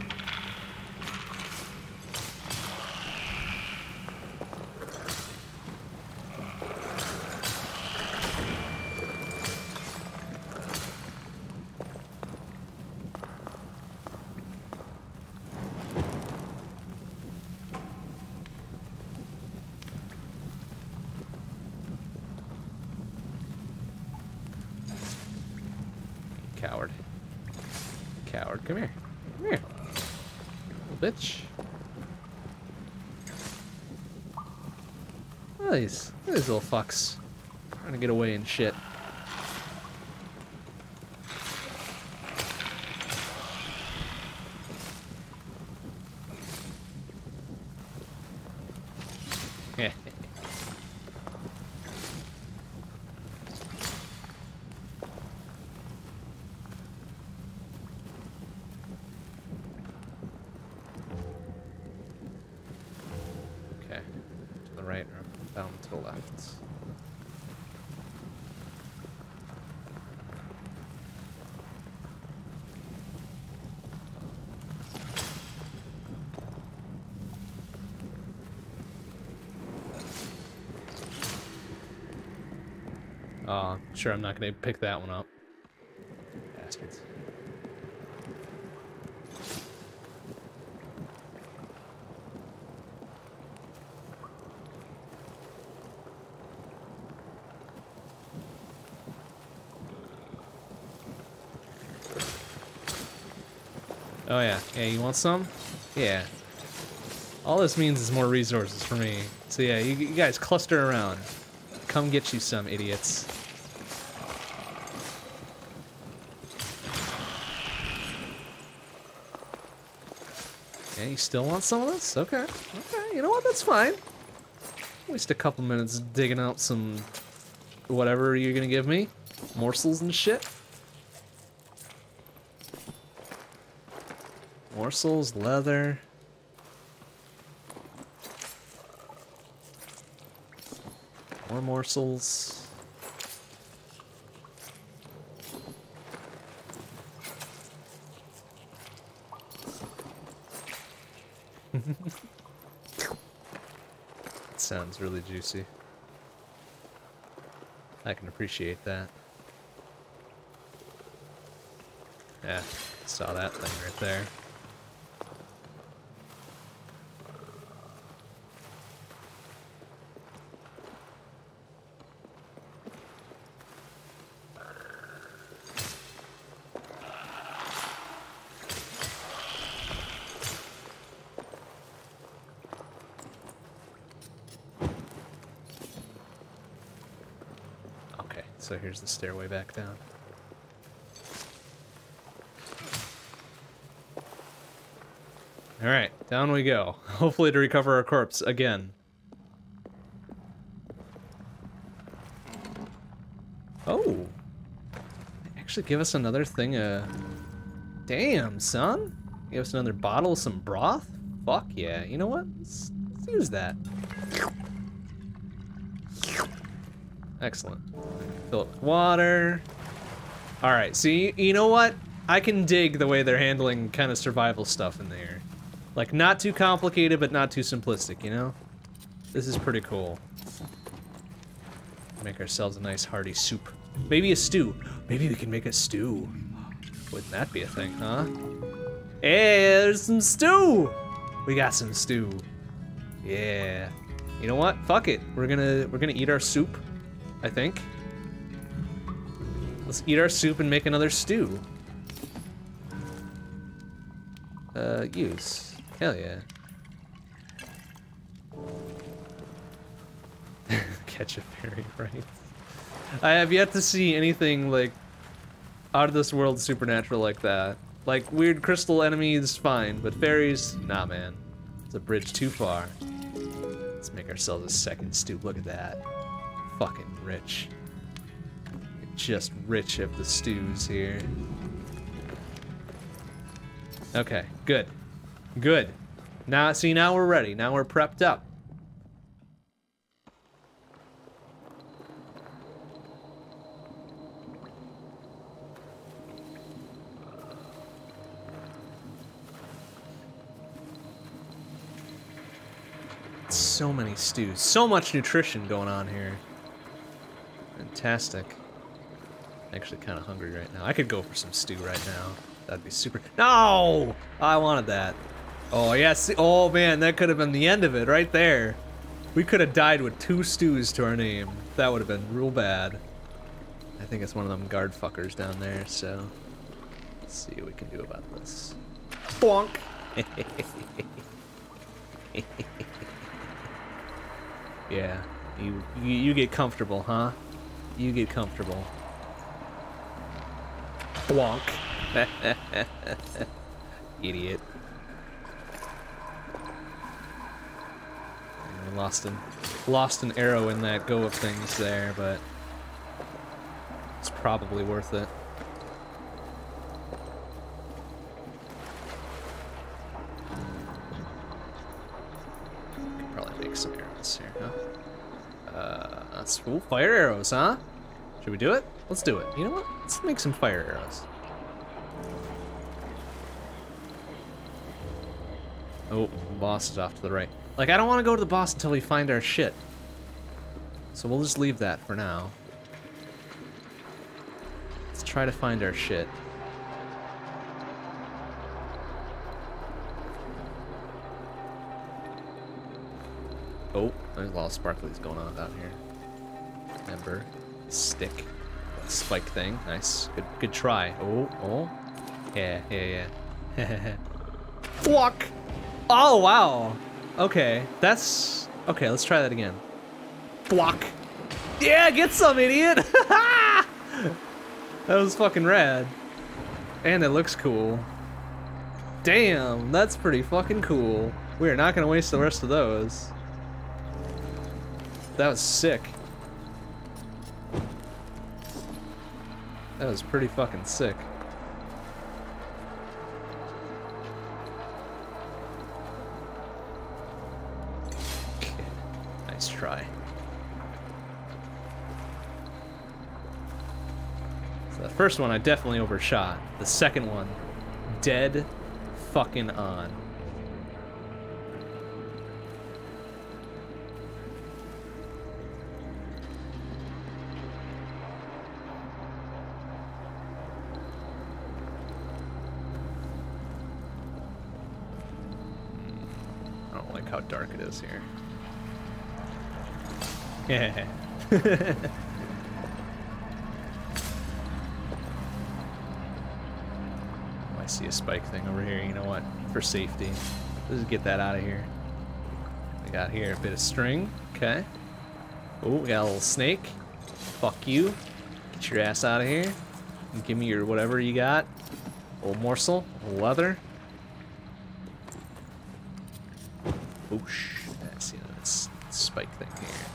S1: bitch. Look at these, look at these little fucks. Trying to get away and shit. Sure I'm not going to pick that one up. Bastards. Oh yeah, yeah, you want some? Yeah. All this means is more resources for me. So yeah, you, you guys cluster around. Come get you some, idiots. You still want some of this? Okay. Okay, you know what? That's fine. Waste a couple minutes digging out some whatever you're gonna give me. Morsels and shit. Morsels, leather. More morsels. Sounds really juicy. I can appreciate that. Yeah, saw that thing right there. so here's the stairway back down. Alright, down we go. Hopefully to recover our corpse again. Oh! Actually give us another thing uh Damn, son! Give us another bottle of some broth? Fuck yeah. You know what? Let's, let's use that. Excellent. Fill it with water. Alright, see, you know what? I can dig the way they're handling kind of survival stuff in there. Like, not too complicated, but not too simplistic, you know? This is pretty cool. Make ourselves a nice hearty soup. Maybe a stew. Maybe we can make a stew. Wouldn't that be a thing, huh? Hey, there's some stew! We got some stew. Yeah. You know what? Fuck it. We're gonna we're gonna eat our soup, I think. Let's eat our soup and make another stew. Uh, use. Hell yeah. Catch a fairy, right? I have yet to see anything like out of this world supernatural like that. Like weird crystal enemies, fine, but fairies, nah man. It's a bridge too far. Let's make ourselves a second stoop. Look at that. Fucking rich. Just rich of the stews here. Okay, good. Good. Now, see, now we're ready. Now we're prepped up. So many stews. So much nutrition going on here. Fantastic. Actually kind of hungry right now. I could go for some stew right now. That'd be super. No! I wanted that. Oh, yes. Yeah, oh, man, that could have been the end of it right there. We could have died with two stews to our name. That would have been real bad. I think it's one of them guard fuckers down there, so... Let's see what we can do about this. Bonk! yeah, you, you, you get comfortable, huh? You get comfortable. Bonk. Idiot. Lost an lost an arrow in that go of things there, but it's probably worth it. Could probably make some arrows here, huh? Uh, that's cool. Fire arrows, huh? Should we do it? Let's do it. You know what? Let's make some fire arrows. Oh, boss is off to the right. Like, I don't want to go to the boss until we find our shit. So we'll just leave that for now. Let's try to find our shit. Oh, there's a lot of sparklies going on down here. Ember. Stick. Spike thing. Nice. Good good try. Oh, oh. Yeah, yeah, yeah. Walk! Oh, wow. Okay, that's... Okay, let's try that again. Block. Yeah, get some, idiot! that was fucking rad. And it looks cool. Damn, that's pretty fucking cool. We are not gonna waste the rest of those. That was sick. That was pretty fucking sick. Nice try. So the first one I definitely overshot. The second one, dead fucking on. Dark it is here. Yeah. Oh, I see a spike thing over here. You know what? For safety. Let's get that out of here. We got here a bit of string. Okay. Oh, we got a little snake. Fuck you. Get your ass out of here. Give me your whatever you got. Old morsel, leather. Oh, Oosh. I see this spike thing here.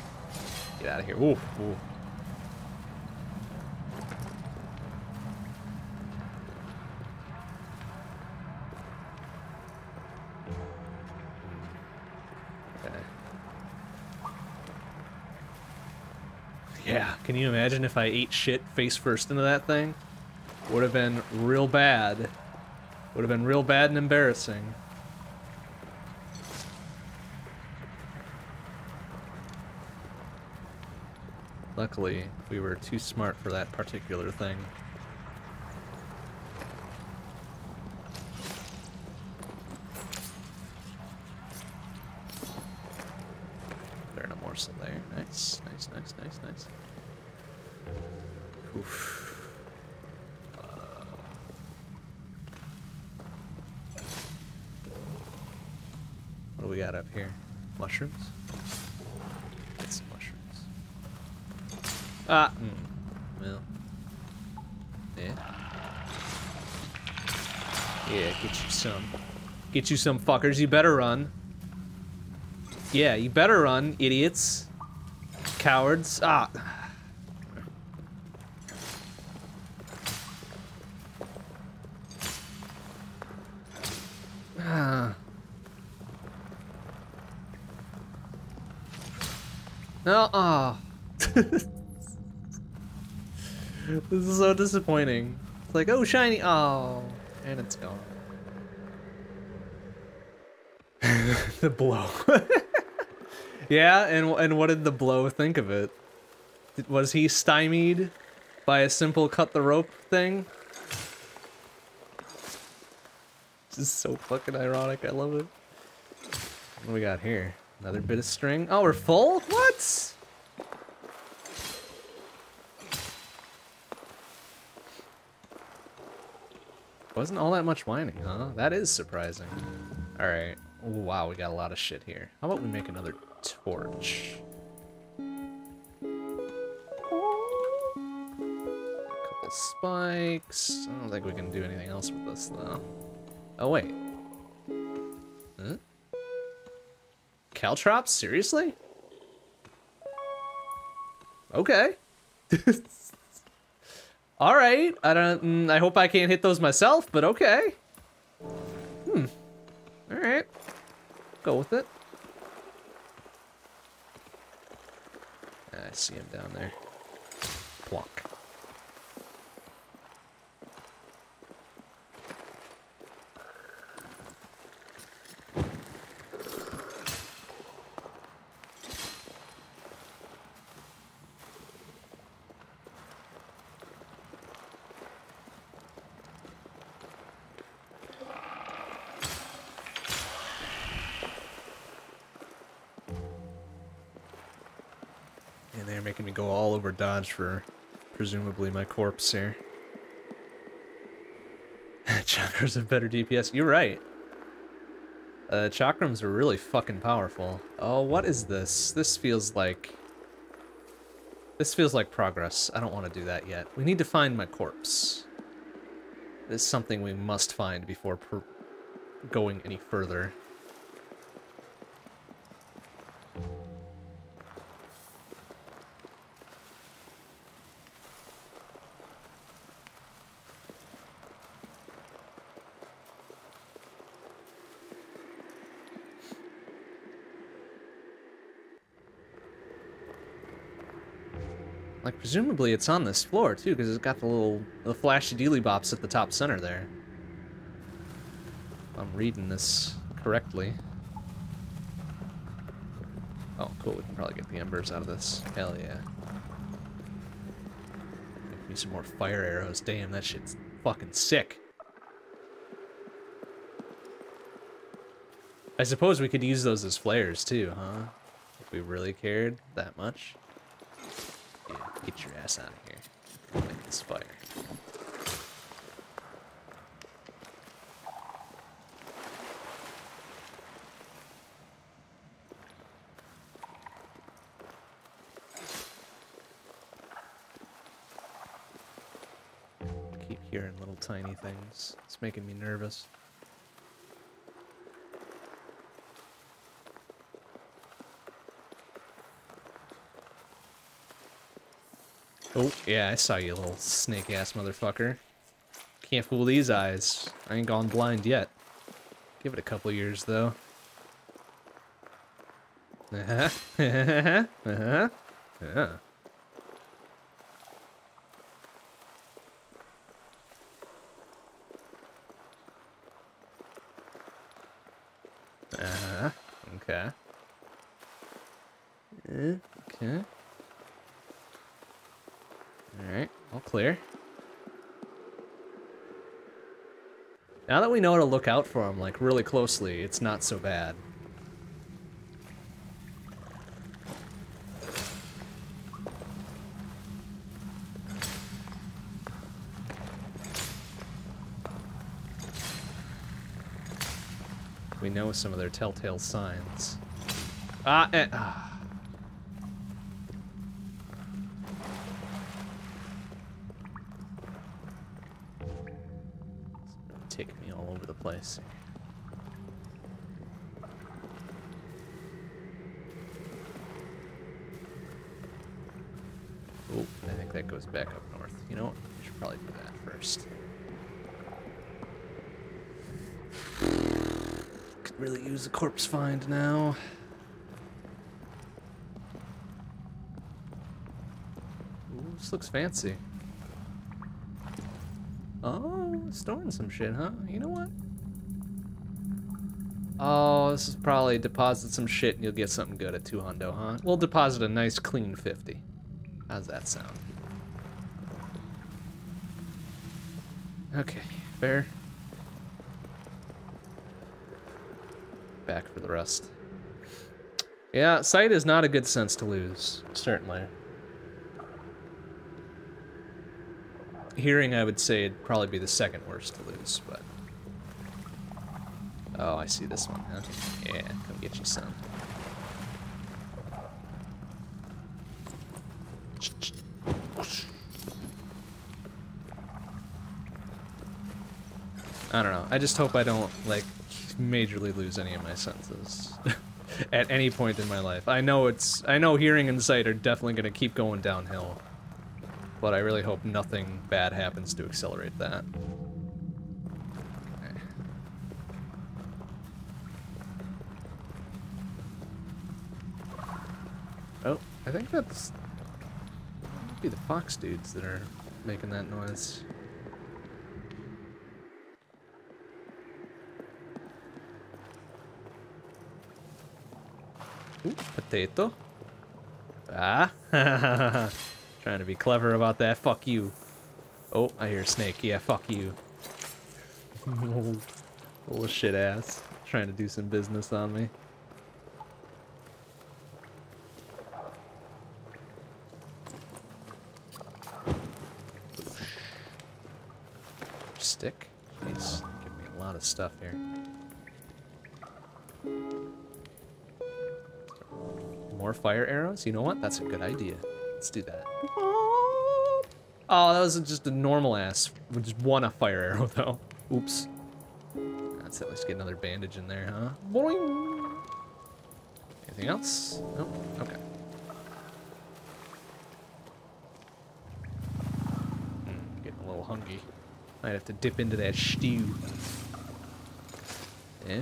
S1: Get out of here. Ooh, ooh. Yeah, can you imagine if I ate shit face first into that thing? Would have been real bad. Would have been real bad and embarrassing. Luckily, we were too smart for that particular thing. Fair no morsel there. Nice, nice, nice, nice, nice. Oof. Uh, what do we got up here? Mushrooms? Get some mushrooms. Ah, mm, well. Yeah. Yeah, get you some. Get you some fuckers. You better run. Yeah, you better run, idiots. Cowards. Ah. Disappointing. It's like, oh, shiny. Oh, and it's gone. the blow. yeah, and and what did the blow think of it? Was he stymied by a simple cut the rope thing? This is so fucking ironic. I love it. What do we got here? Another bit of string. Oh, we're full? What? Wasn't all that much whining, huh? That is surprising. Alright. Wow, we got a lot of shit here. How about we make another torch? Couple spikes. I don't think we can do anything else with this, though. Oh, wait. Hmm? Huh? Caltrops? Seriously? Okay. All right. I don't. mm, I hope I can't hit those myself, but okay. Hmm. All right. Go with it. I see him down there. Plonk. Dodge for presumably my corpse here. Chakrams have better DPS. You're right. Uh, chakrams are really fucking powerful. Oh, what is this? This feels like... This feels like progress. I don't want to do that yet. We need to find my corpse. This is something we must find before going any further. Presumably it's on this floor, too, because it's got the little the flashy dealy bops at the top center there. I'm reading this correctly. Oh, cool, we can probably get the embers out of this. Hell yeah. Give me some more fire arrows. Damn, that shit's fucking sick. I suppose we could use those as flares, too, huh? If we really cared that much. Get your ass out of here. Light this fire. Keep hearing little tiny things. It's making me nervous. Oh, yeah, I saw you, little snake-ass motherfucker. Can't fool these eyes. I ain't gone blind yet. Give it a couple years, though. Uh-huh. uh-huh. Yeah. Uh-huh. Okay. Okay. Alright, all clear. Now that know how to look out for them, like, really closely, it's not so bad. We know some of their telltale signs. Ah, eh, ah. Place. Oh, I think that goes back up north. You know what? We should probably do that first. Could really use a corpse find now. Ooh, this looks fancy. Oh, storing some shit, huh? You know what? Oh, this is probably deposit some shit and you'll get something good at 2 hundo, huh? We'll deposit a nice clean 50. How's that sound? Okay, fair. Back for the rest. Yeah, sight is not a good sense to lose, certainly. Hearing, I would say, it'd probably be the second worst to lose, but... Oh, I see this one, huh? Yeah, come get you some. I don't know. I just hope I don't, like, majorly lose any of my senses at any point in my life. I know it's... I know hearing and sight are definitely going to keep going downhill. But I really hope nothing bad happens to accelerate that. I think that's... be the fox dudes that are making that noise. Ooh, potato. Ah, trying to be clever about that. Fuck you. Oh, I hear snake. Yeah, fuck you. Little shit ass. Trying to do some business on me. Stick. He's giving me a lot of stuff here. More fire arrows? You know what? That's a good idea. Let's do that. Oh, that was just a normal ass. We just one a fire arrow, though. Oops. Let's at least get another bandage in there, huh? Boing! Anything else? Nope. Okay. Hmm, getting a little hungry. Might have to dip into that stew. Yeah?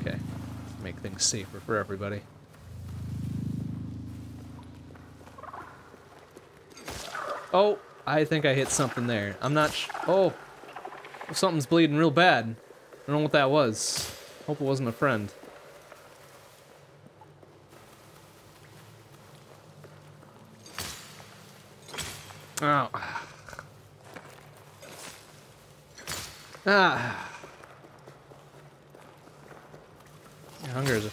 S1: Okay. Make things safer for everybody. Oh, I think I hit something there. I'm not Oh, something's bleeding real bad. I don't know what that was. Hope it wasn't a friend. Oh. Ah. Your hunger is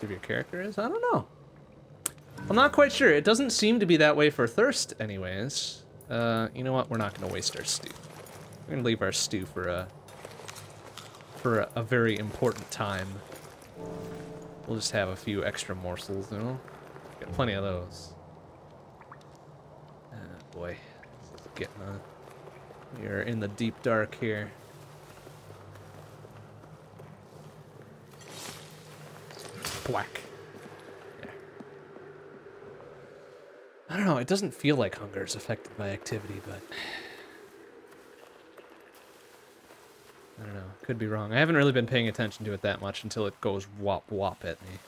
S1: active your character is? I don't know. I'm not quite sure. It doesn't seem to be that way for thirst anyways. Uh, you know what? We're not going to waste our stew. We're going to leave our stew for a for a, a, very important time. We'll just have a few extra morsels, you know? Got plenty of those. Oh boy. Getting a We are in the deep dark here. Whack. Yeah. I don't know, it doesn't feel like hunger is affected by activity, but... I don't know, could be wrong. I haven't really been paying attention to it that much until it goes wop wop at me.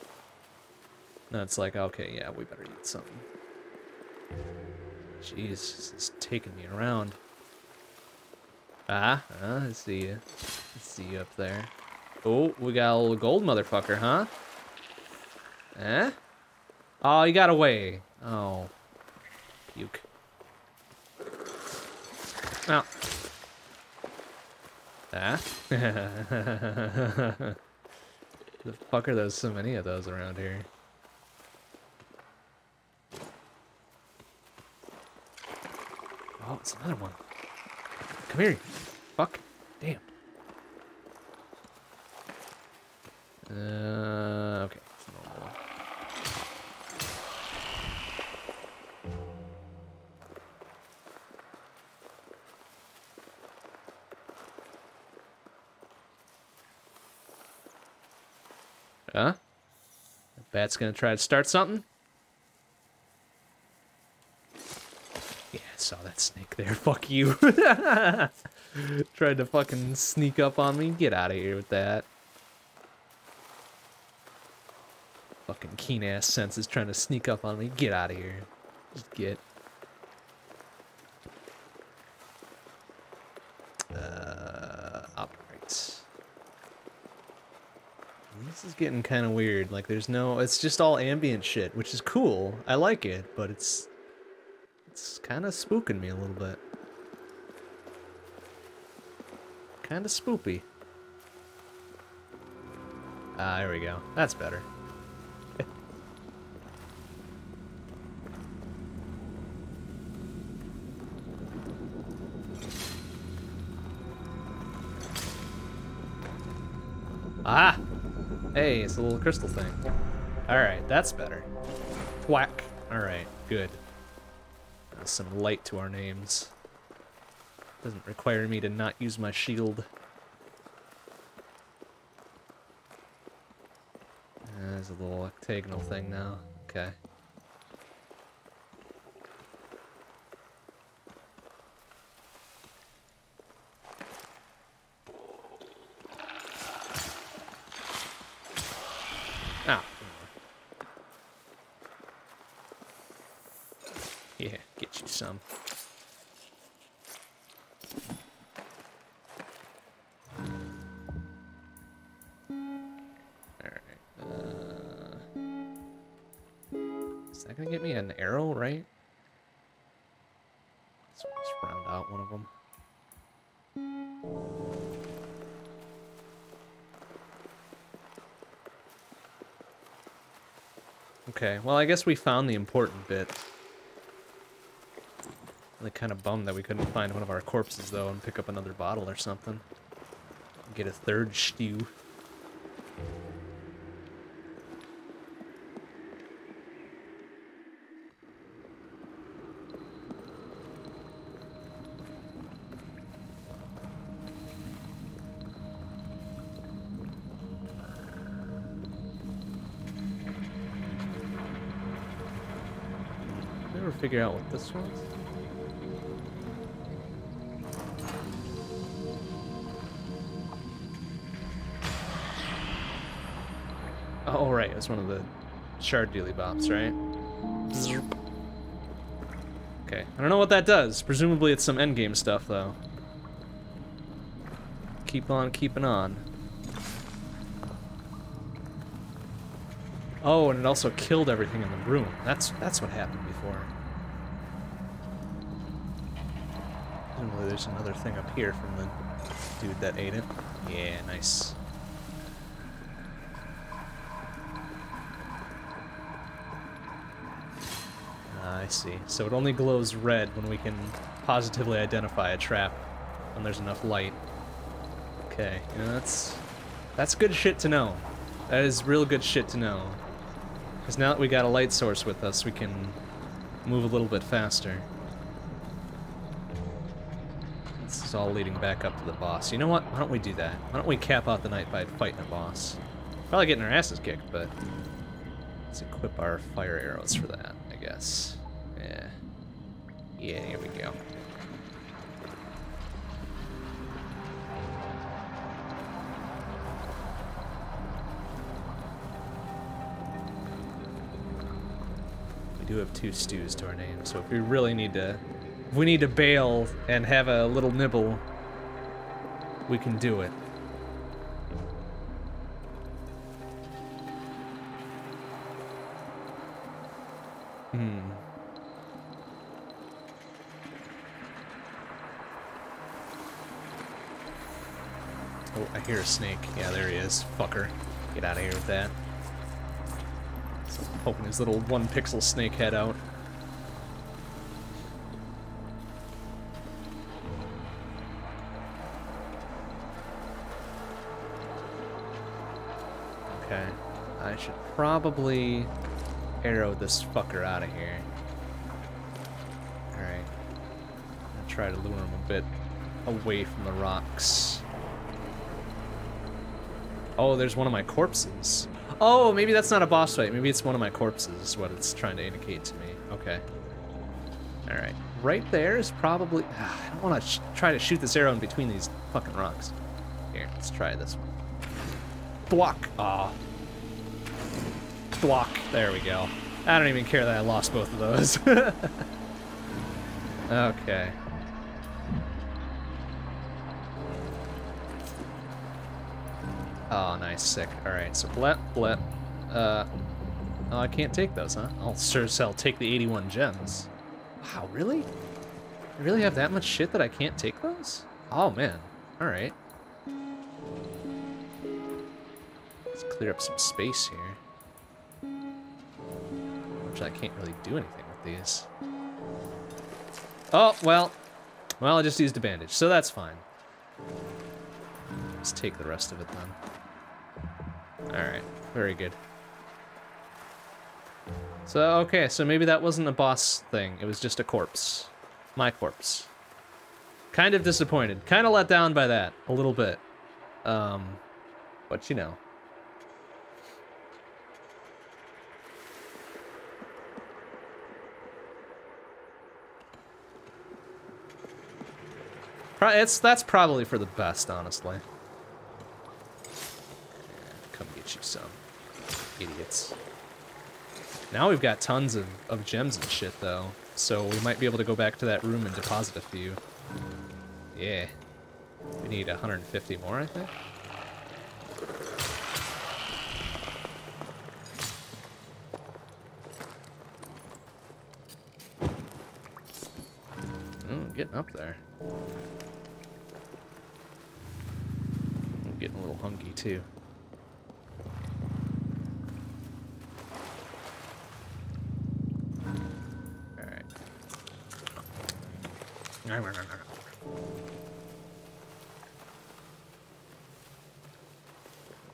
S1: And it's like, okay, yeah, we better eat something. Jeez, is taking me around. Ah, ah, I see you. I see you up there. Oh, we got a little gold motherfucker, huh? Eh? Oh, he got away. Oh. Puke. Oh. Ah? the fuck are those so many of those around here? Oh, it's another one. Come here. Fuck. Damn. Uh, okay. Bat's gonna try to start something? Yeah, I saw that snake there. Fuck you. Tried to fucking sneak up on me. Get out of here with that. Fucking keen ass senses trying to sneak up on me. Get out of here. Just get. Uh, upright. This is getting kind of weird. Like, there's no. It's just all ambient shit, which is cool. I like it, but it's. It's kind of spooking me a little bit. Kind of spoopy. Ah, there we go. That's better. ah! Hey, it's a little crystal thing. Alright, that's better. Whack. Alright, good. some light to our names. Doesn't require me to not use my shield. There's a little octagonal thing now. Okay. Okay, well I guess we found the important bit. Really kind of bummed that we couldn't find one of our corpses though and pick up another bottle or something. Get a third stew. Figure out what this was. Oh, oh right, it's one of the shard dealy bops, right? Okay, I don't know what that does. Presumably it's some endgame stuff, though. Keep on keeping on. Oh, and it also killed everything in the room. That's that's what happened before. Presumably there's another thing up here from the dude that ate it. Yeah, nice. Ah, I see. So it only glows red when we can positively identify a trap when there's enough light. Okay, you know, that's that's good shit to know. That is real good shit to know. Because now that we got a light source with us, we can move a little bit faster. Is all leading back up to the boss. You know what? Why don't we do that? Why don't we cap out the night by fighting a boss? Probably getting our asses kicked, but let's equip our fire arrows for that, I guess. Yeah. Yeah, here we go. We do have two stews to our name, so if we really need to, we need to bail and have a little nibble, we can do it. Hmm. Oh, I hear a snake. Yeah, there he is. Fucker. Get out of here with that. So poking his little one pixel snake head out. Probably arrow this fucker out of here. Alright. I'll try to lure him a bit away from the rocks. Oh, there's one of my corpses. Oh, maybe that's not a boss fight. Maybe it's one of my corpses is what it's trying to indicate to me. Okay. Alright. Right there is probably... I don't want to try to shoot this arrow in between these fucking rocks. Here, let's try this one. Block. Ah. Block. There we go. I don't even care that I lost both of those. okay. Oh, nice, sick. Alright, so blep, blep. Uh, oh, I can't take those, huh? I'll sure as hell take the 81 gems. Wow, really? I really have that much shit that I can't take those? Oh, man. Alright. Let's clear up some space here. Can't really do anything with these. Oh, well. Well, I just used a bandage, so that's fine. Let's take the rest of it then. Alright, very good. So, okay, so maybe that wasn't a boss thing. It was just a corpse. My corpse. Kind of disappointed. Kind of let down by that. A little bit. Um, but you know. It's That's probably for the best, honestly Come get you some. Idiots. Now we've got tons of, of gems and shit, though. So we might be able to go back to that room and deposit a few. Yeah. We need 150 more, I think. Oh, getting up there. I'm getting a little hungry, too. Alright.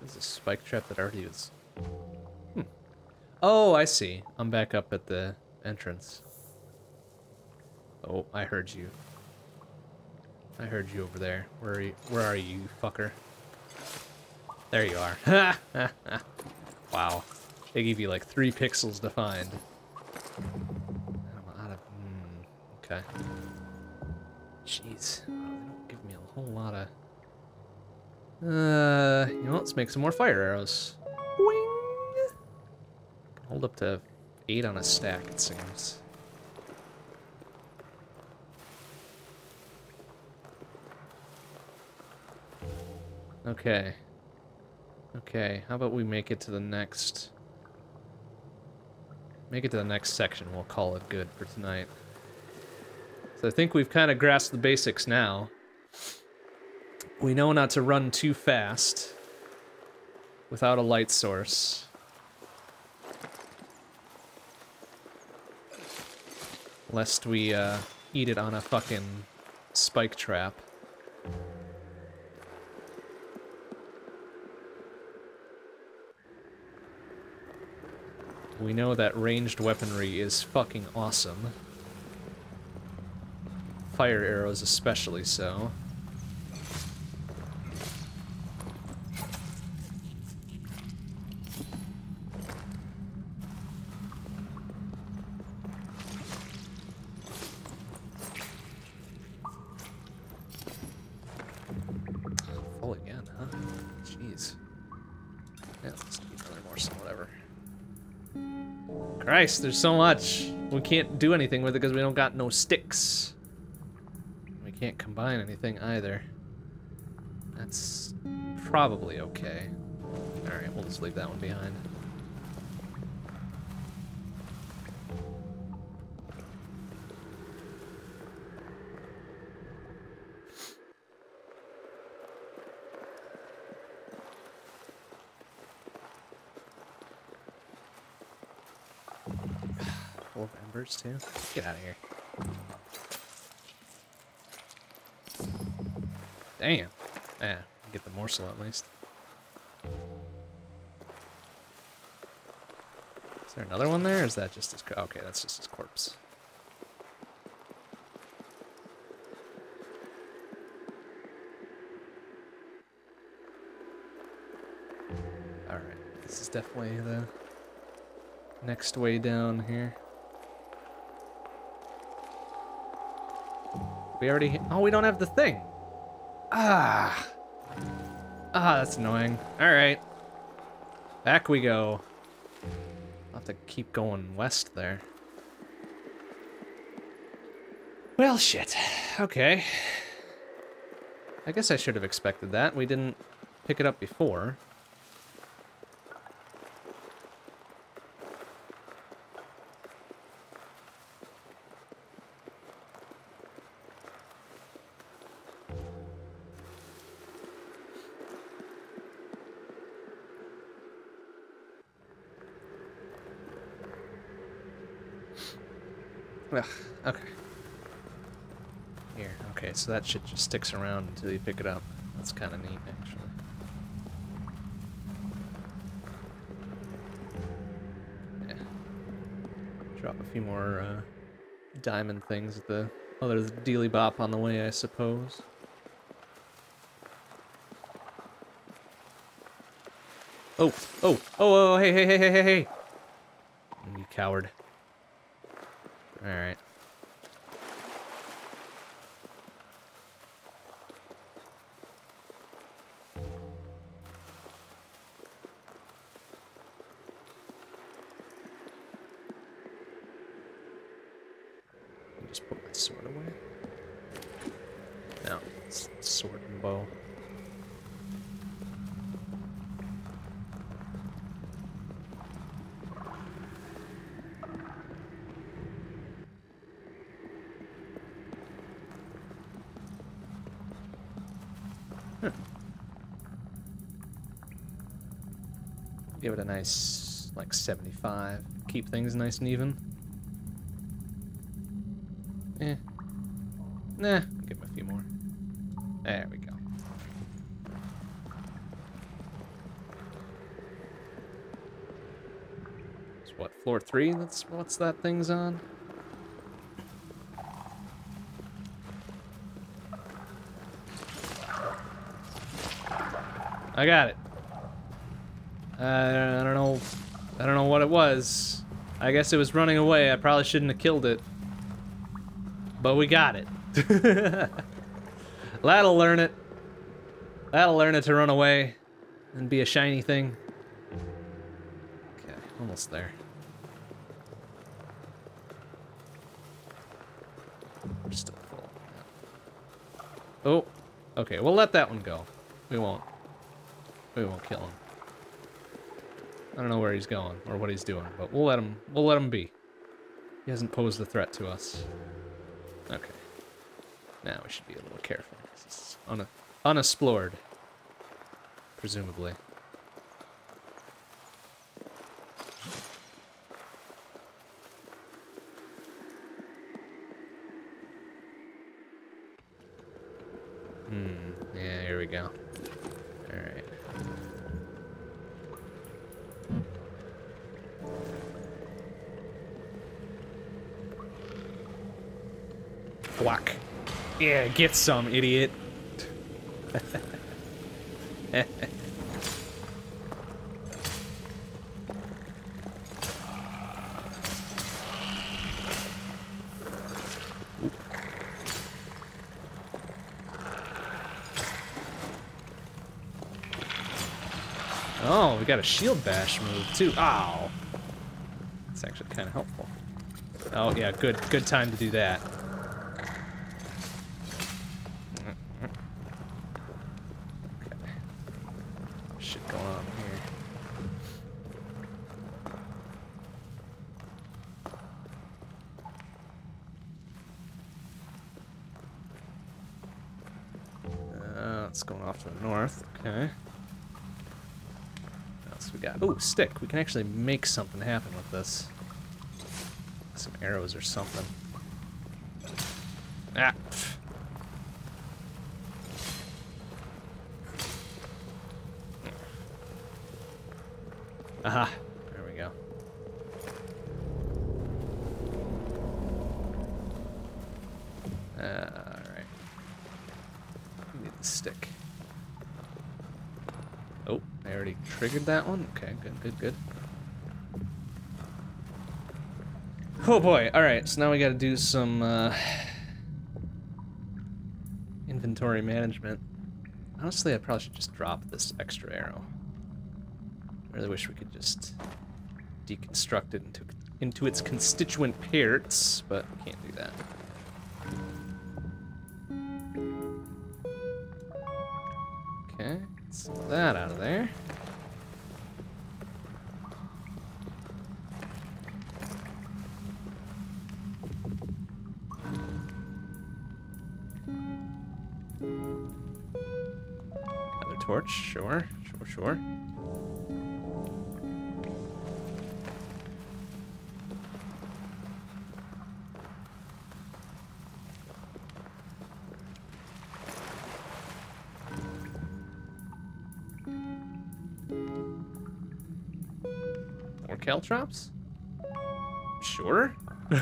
S1: There's a spike trap that already is. Hmm. Oh, I see. I'm back up at the entrance. Oh, I heard you. I heard you over there. Where are you, where are you, fucker? There you are. wow. They give you like three pixels to find. I'm out of... Mm, okay. Jeez. they don't give me a whole lot of... Uh, you know, let's make some more fire arrows. Hold up to eight on a stack, it seems. Okay. Okay, how about we make it to the next... Make it to the next section, we'll call it good for tonight. So I think we've kind of grasped the basics now. We know not to run too fast without a light source. Lest we uh, eat it on a fucking spike trap. We know that ranged weaponry is fucking awesome. fire arrows especially so. Christ, there's so much. We can't do anything with it because we don't got no sticks. We can't combine anything either. That's probably okay. Alright, we'll just leave that one behind. Too. Get out of here. Damn. Yeah, get the morsel at least. Is there another one there? Is that just his? Okay, that's just his corpse. All right, this is definitely the next way down here. We already. Oh, we don't have the thing. Ah. Ah, that's annoying. All right. Back we go. I'll have to keep going west there. Well, shit. Okay. I guess I should have expected that. We didn't pick it up before. Ugh, okay. Here, okay, so that shit just sticks around until you pick it up. That's kind of neat, actually. Yeah. Drop a few more uh, diamond things at the other dealy bop on the way, I suppose. Oh, oh, oh, oh, hey, hey, hey, hey, hey, hey! You coward. Alright. Let me Just put my sword away. No, it's sword and bow. Give it a nice, like, 75. Keep things nice and even. Eh. Nah, give him a few more. There we go. It's what, floor three? That's what's that thing's on? I got it. Uh, I don't know. I don't know what it was. I guess it was running away. I probably shouldn't have killed it. But we got it. That'll learn it. That'll learn it to run away and be a shiny thing. Okay, almost there. We're still full. Oh, okay. We'll let that one go. We won't. We won't kill him. I don't know where he's going or what he's doing, but we'll let him. We'll let him be. He hasn't posed a threat to us. Okay. Now we should be a little careful. This is un unexplored, presumably. Hmm. Yeah, here we go. Whack. Yeah, get some, idiot. Oh, we got a shield bash move too. Ow. That's actually kind of helpful. Oh yeah, good good time to do that. Stick. We can actually make something happen with this. Some arrows or something. Ah. pff. Aha. There we go. Uh, alright. Need the stick. Oh, I already triggered that one? Okay, good, good, good. Oh boy, alright, so now we gotta do some, uh, inventory management. Honestly, I probably should just drop this extra arrow. I really wish we could just deconstruct it into, into its constituent parts, but we can't do that. More caltrops? Sure.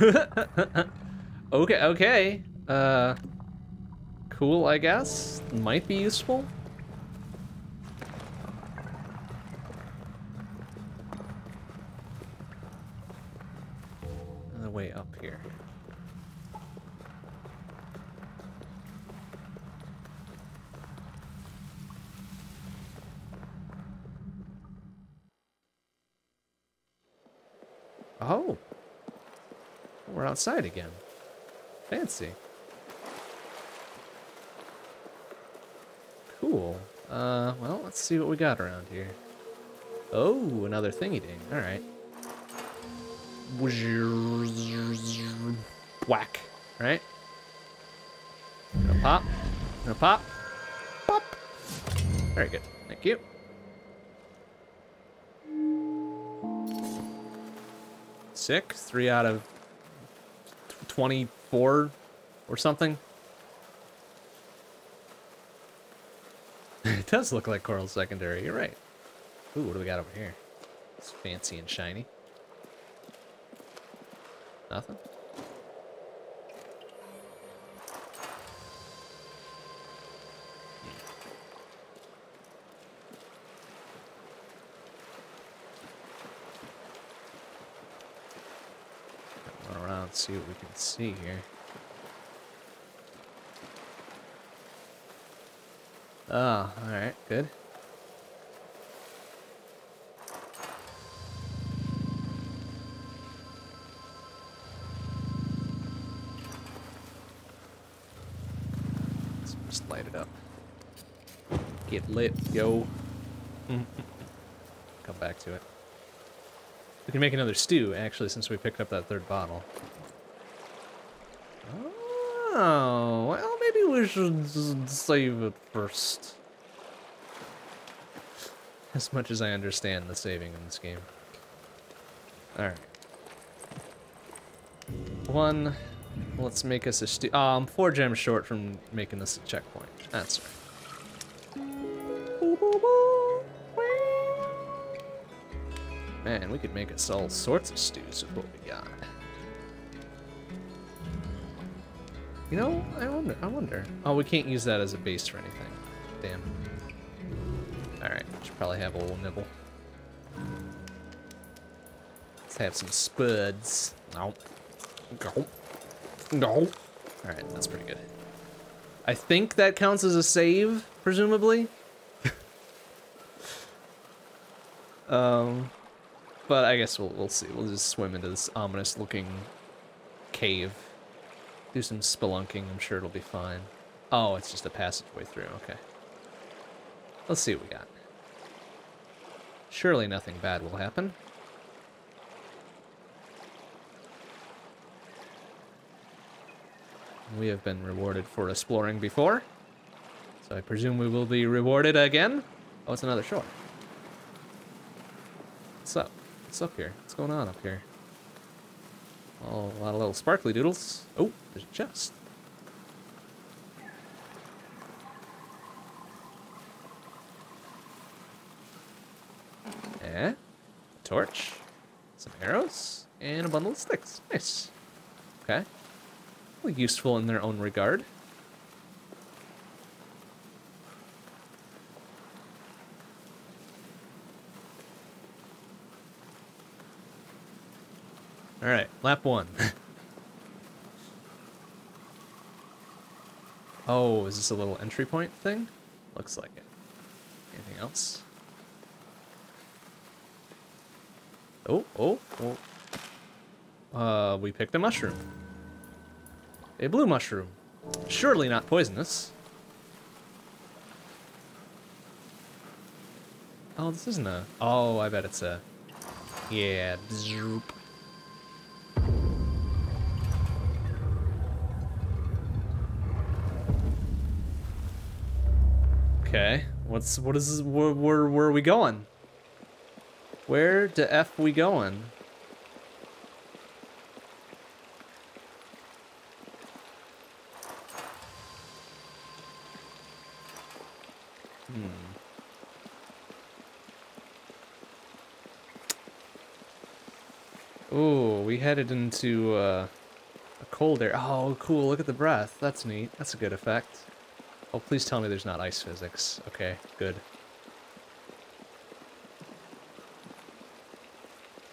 S1: okay, okay. Uh, cool, I guess. Might be useful. Another way up here. Oh. We're outside again. Fancy. Cool. Uh, well, let's see what we got around here. Oh, another thingy ding. Alright. Whack. Right? Gonna pop. Gonna pop. Pop. Very good. Thank you. Sick. Three out of 24 or something. it does look like coral secondary. You're right. Ooh, what do we got over here? It's fancy and shiny. Nothing? Run around, see what we can see here. Oh, alright, good. Let's just light it up. Get lit, yo. Come back to it. We can make another stew, actually, since we picked up that third bottle. Oh, well, maybe we should save it first. As much as I understand the saving in this game. Alright. One, let's make us a stew. Oh, I'm um, four gems short from making this a checkpoint. That's right. Man, we could make us all sorts of stews with what we got. You know, I wonder. I wonder. Oh, we can't use that as a base for anything. Damn. All right, should probably have a little nibble. Let's have some spuds. No. No. All right, that's pretty good. I think that counts as a save, presumably. um, but I guess we'll we'll see. We'll just swim into this ominous-looking cave. Do some spelunking. I'm sure it'll be fine. Oh, it's just a passageway through. Okay. Let's see what we got. Surely nothing bad will happen. We have been rewarded for exploring before. So I presume we will be rewarded again. Oh, it's another shore. What's up? What's up here? What's going on up here? Oh, a lot of little sparkly doodles. Oh, there's a chest. Eh? A torch. Some arrows. And a bundle of sticks. Nice. Okay useful in their own regard. All right, lap one. oh, is this a little entry point thing? Looks like it. Anything else? Oh, oh, oh. Uh, we picked a mushroom. A blue mushroom. Surely not poisonous. Oh, this isn't a... Oh, I bet it's a... Yeah, zoop. Okay, what's what is where, where where are we going? Where the f we going? Hmm. Ooh, we headed into uh, a cold air. Oh, cool. Look at the breath. That's neat. That's a good effect. Oh, please tell me there's not ice physics. Okay, good.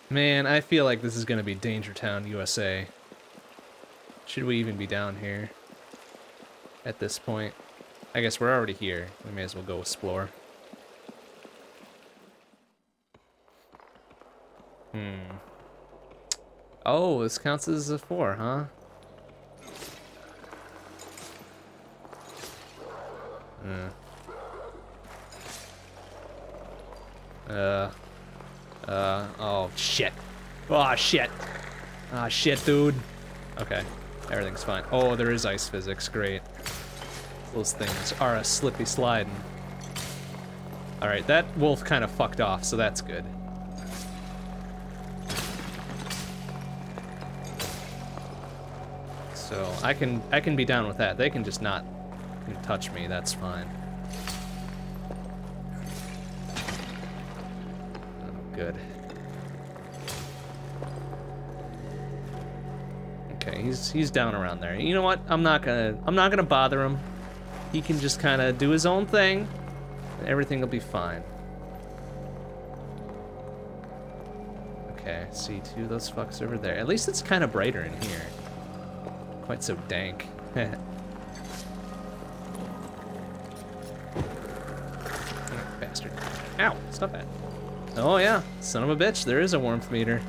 S1: Man, I feel like this is going to be Danger Town, USA. Should we even be down here at this point? I guess we're already here. We may as well go explore. Hmm. Oh, this counts as a four, huh? Uh. Uh. Oh, shit. Oh, shit. Ah, oh, shit, dude. Okay. Everything's fine. Oh, there is ice physics. Great. Those things are a slippy sliding. Alright, that wolf kind of fucked off, so that's good. So I can I can be down with that. They can just not touch me. That's fine. Oh, good. Okay, he's he's down around there. You know what? I'm not gonna I'm not gonna bother him. He can just kind of do his own thing, and everything will be fine. Okay, see two of those fucks over there. At least it's kind of brighter in here. Quite so dank. That. Oh yeah, son of a bitch, there is a warmth meter.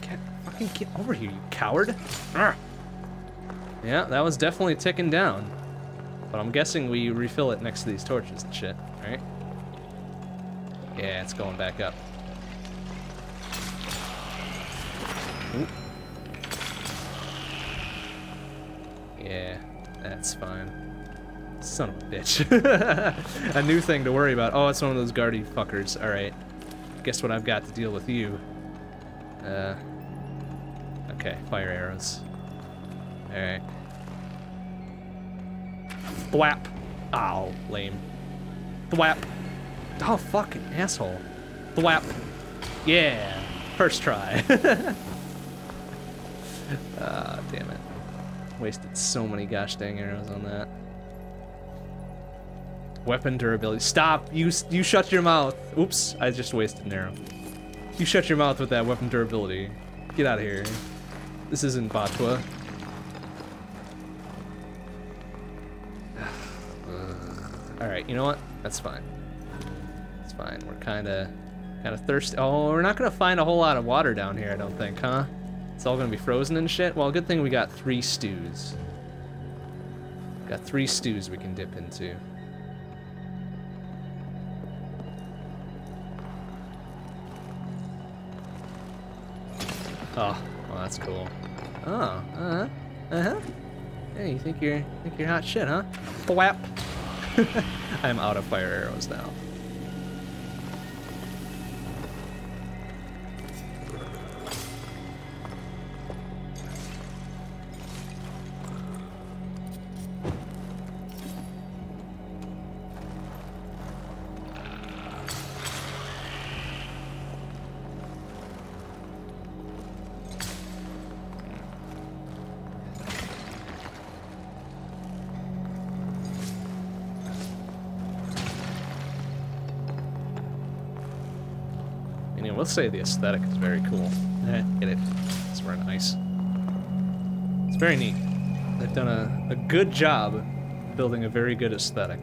S1: Get, fucking get over here, you coward. Arrgh. Yeah, that was definitely ticking down. But I'm guessing we refill it next to these torches and shit, right? Yeah, it's going back up. Son of a bitch. a new thing to worry about. Oh, it's one of those guardy fuckers. Alright. Guess what I've got to deal with you. Uh. Okay, fire arrows. Alright. Thwap. Ow, lame. Thwap. Oh, fucking asshole. Thwap. Yeah. First try. Ah, damn it. Wasted so many gosh dang arrows on that. Weapon durability. Stop! You you shut your mouth. Oops, I just wasted an arrow. You shut your mouth with that weapon durability. Get out of here. This isn't BotW. Alright, you know what? That's fine. It's fine. We're kinda kinda thirsty. Oh, we're not gonna find a whole lot of water down here, I don't think, huh? It's all gonna be frozen and shit? Well, good thing we got three stews. Got three stews we can dip into. Oh, well that's cool. Oh, uh-huh, uh-huh. Hey, you think you're think you're hot shit, huh? Whap. I'm out of fire arrows now. Say the aesthetic is very cool. Eh, get it. It's very nice. It's very neat. They've done a, a good job building a very good aesthetic.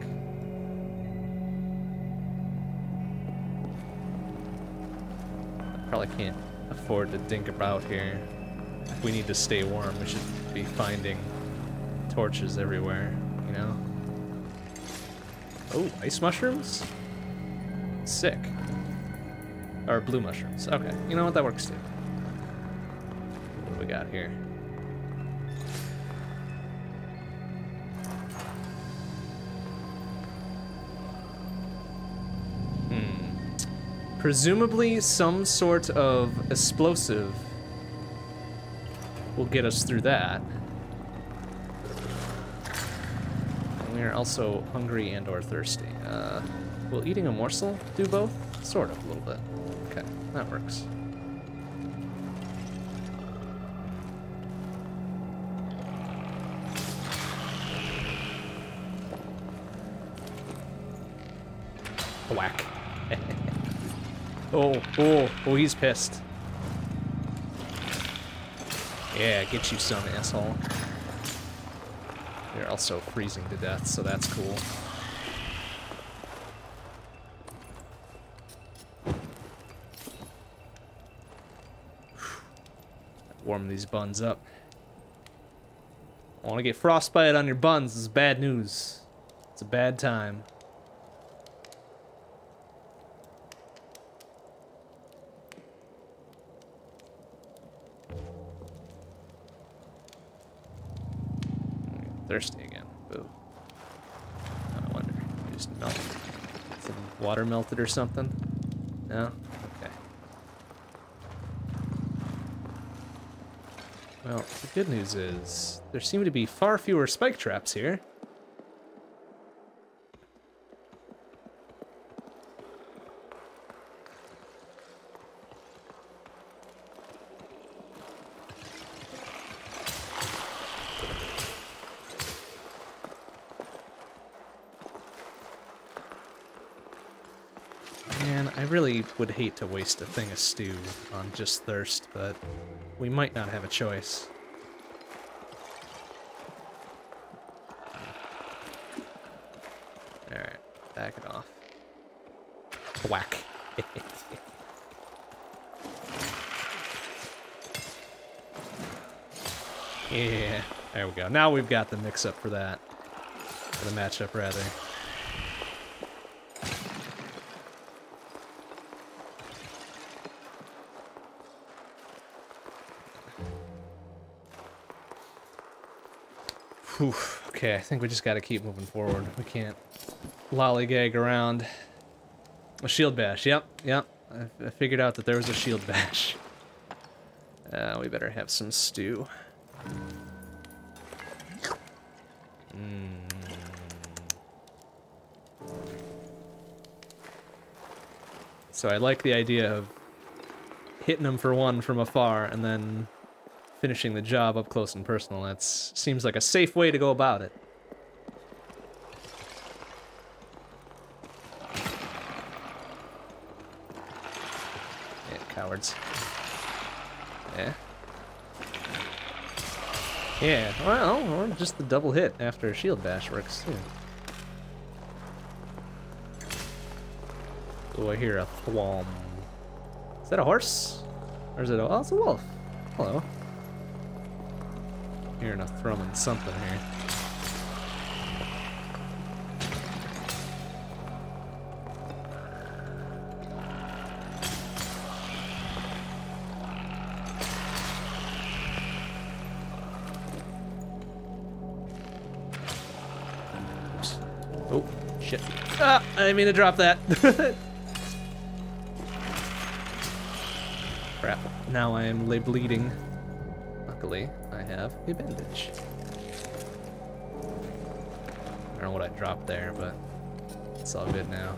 S1: Probably can't afford to dink about here. If we need to stay warm, we should be finding torches everywhere, you know? Oh, ice mushrooms? Sick. Or blue mushrooms. Okay, you know what? That works too. What do we got here? Hmm. Presumably some sort of explosive will get us through that. We are also hungry and or thirsty. Uh, will eating a morsel do both? Sort of, a little bit. That works. Whack. oh, oh, oh, he's pissed. Yeah, get you some, asshole. You're also freezing to death, so that's cool. Warm these buns up. I want to get frostbite on your buns. This is bad news. It's a bad time. Thirsty again. Boo. I wonder. Just melted. Some water melted or something? No? Well, the good news is, there seem to be far fewer spike traps here. Man, I really would hate to waste a thing of stew on just thirst, but we might not have a choice. Alright, back it off. Whack. yeah, there we go. Now we've got the mix-up for that. For the matchup, rather. Whew. Okay, I think we just gotta keep moving forward. We can't lollygag around. A shield bash, yep, yep. I, I figured out that there was a shield bash. Uh, we better have some stew. Mm. So I like the idea of hitting them for one from afar and then finishing the job up close and personal. That seems like a safe way to go about it. Yeah, cowards. Yeah. Yeah, well, or just the double hit after a shield bash works too. Oh, I hear a thwom. Is that a horse? Or is it a... Oh, it's a wolf. Hello. Hearing a thrumming something here. Oh, shit. Ah, I didn't mean to drop that. Crap. Now I am bleeding. Luckily, have a bandage. I don't know what I dropped there, but it's all good now.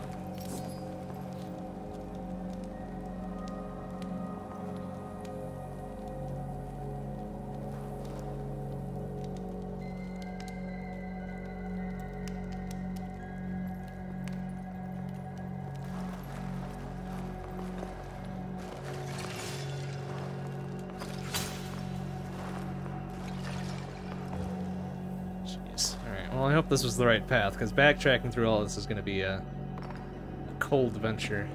S1: This was the right path, because backtracking through all this is going to be a, a cold venture.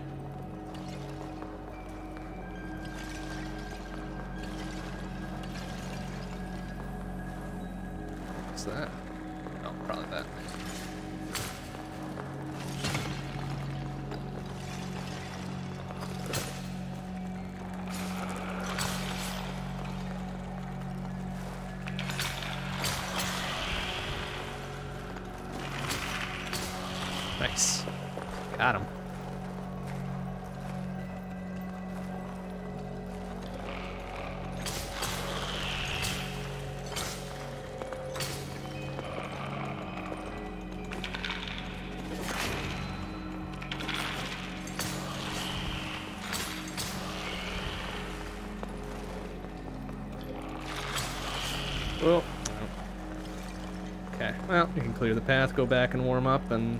S1: Clear the path, go back and warm up, and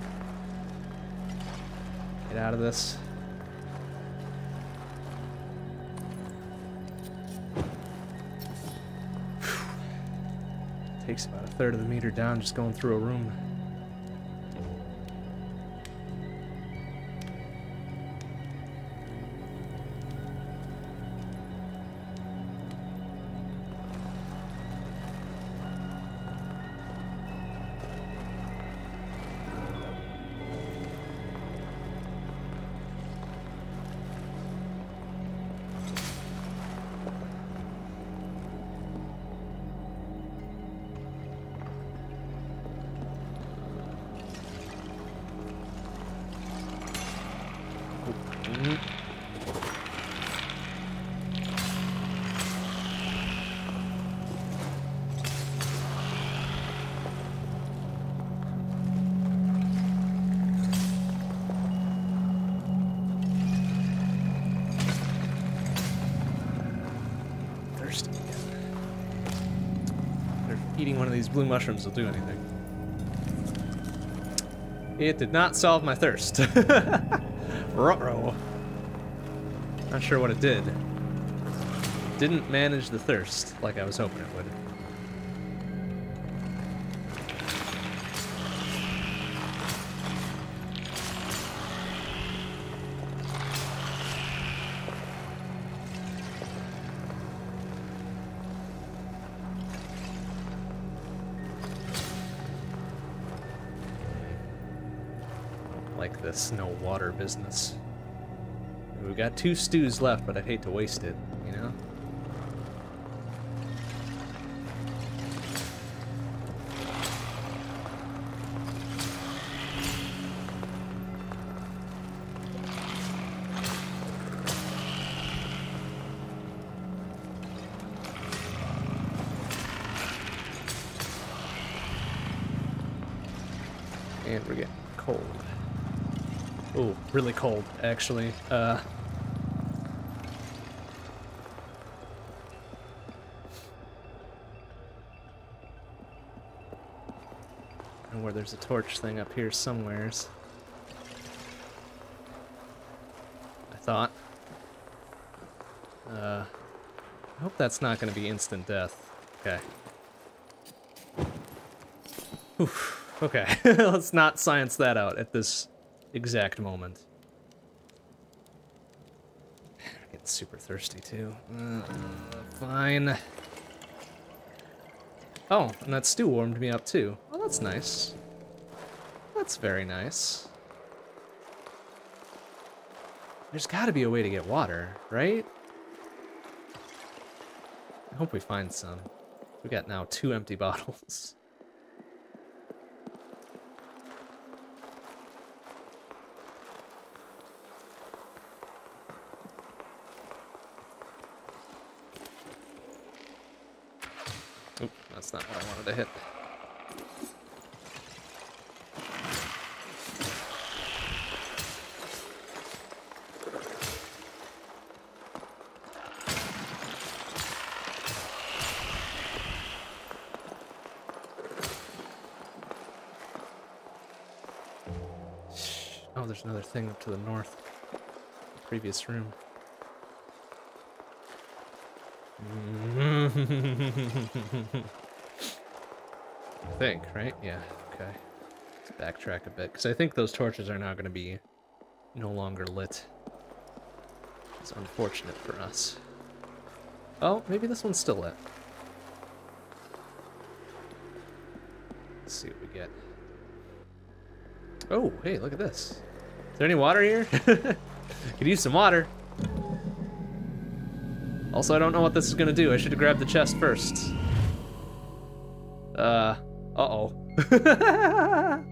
S1: Get out of this. Takes about a third of the meter down just going through a room. Mushrooms will do anything. It did not solve my thirst. Ruh-roh. Not sure what it did. Didn't manage the thirst like I was hoping it would. No water business. We've got two stews left, but I'd hate to waste it, cold, actually. Uh, and where there's a torch thing up here somewheres. I thought. Uh, I hope that's not going to be instant death. Okay. Oof. Okay, let's not science that out at this exact moment. Super thirsty too. Uh, fine. Oh, and that stew warmed me up too. Oh, that's nice. That's very nice. There's gotta be a way to get water, right? I hope we find some. We got now two empty bottles. Oop, that's not what I wanted to hit. Oh, there's another thing up to the north. Previous room. Think, right? Yeah, okay. Let's backtrack a bit, because I think those torches are now going to be no longer lit. It's unfortunate for us. Oh, maybe this one's still lit. Let's see what we get. Oh, hey, look at this. Is there any water here? Could use some water. Also, I don't know what this is gonna do. I should have grabbed the chest first. Uh, uh-oh.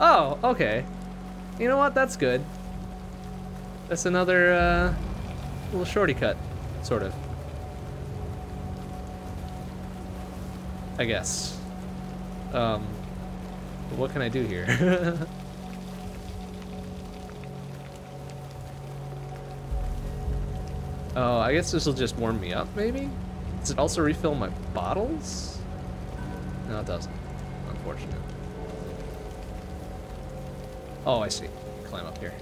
S1: oh, okay. You know what? That's good. That's another, uh, little shorty cut, sort of. I guess. Um, but what can I do here? Oh, I guess this will just warm me up, maybe? Does it also refill my bottles? No, it doesn't. Unfortunate. Oh, I see. Climb up here.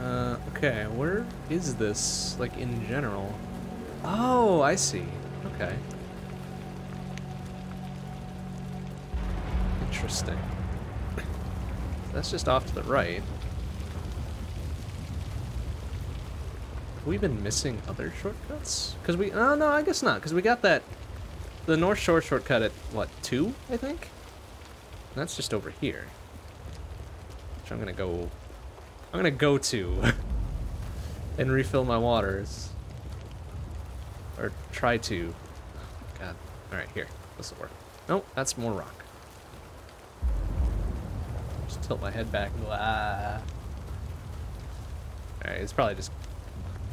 S1: Uh, okay, where is this, like, in general? Oh, I see. Okay. Interesting. That's just off to the right. Have we been missing other shortcuts? Because we... Oh, no, I guess not. Because we got that... The North Shore shortcut at, what, 2, I think? And that's just over here. Which I'm to go... I'm to go to and refill my waters. Or try to. God. Alright, here. This will work. Nope, that's more rock. Just tilt my head back. Ah. Alright, it's probably just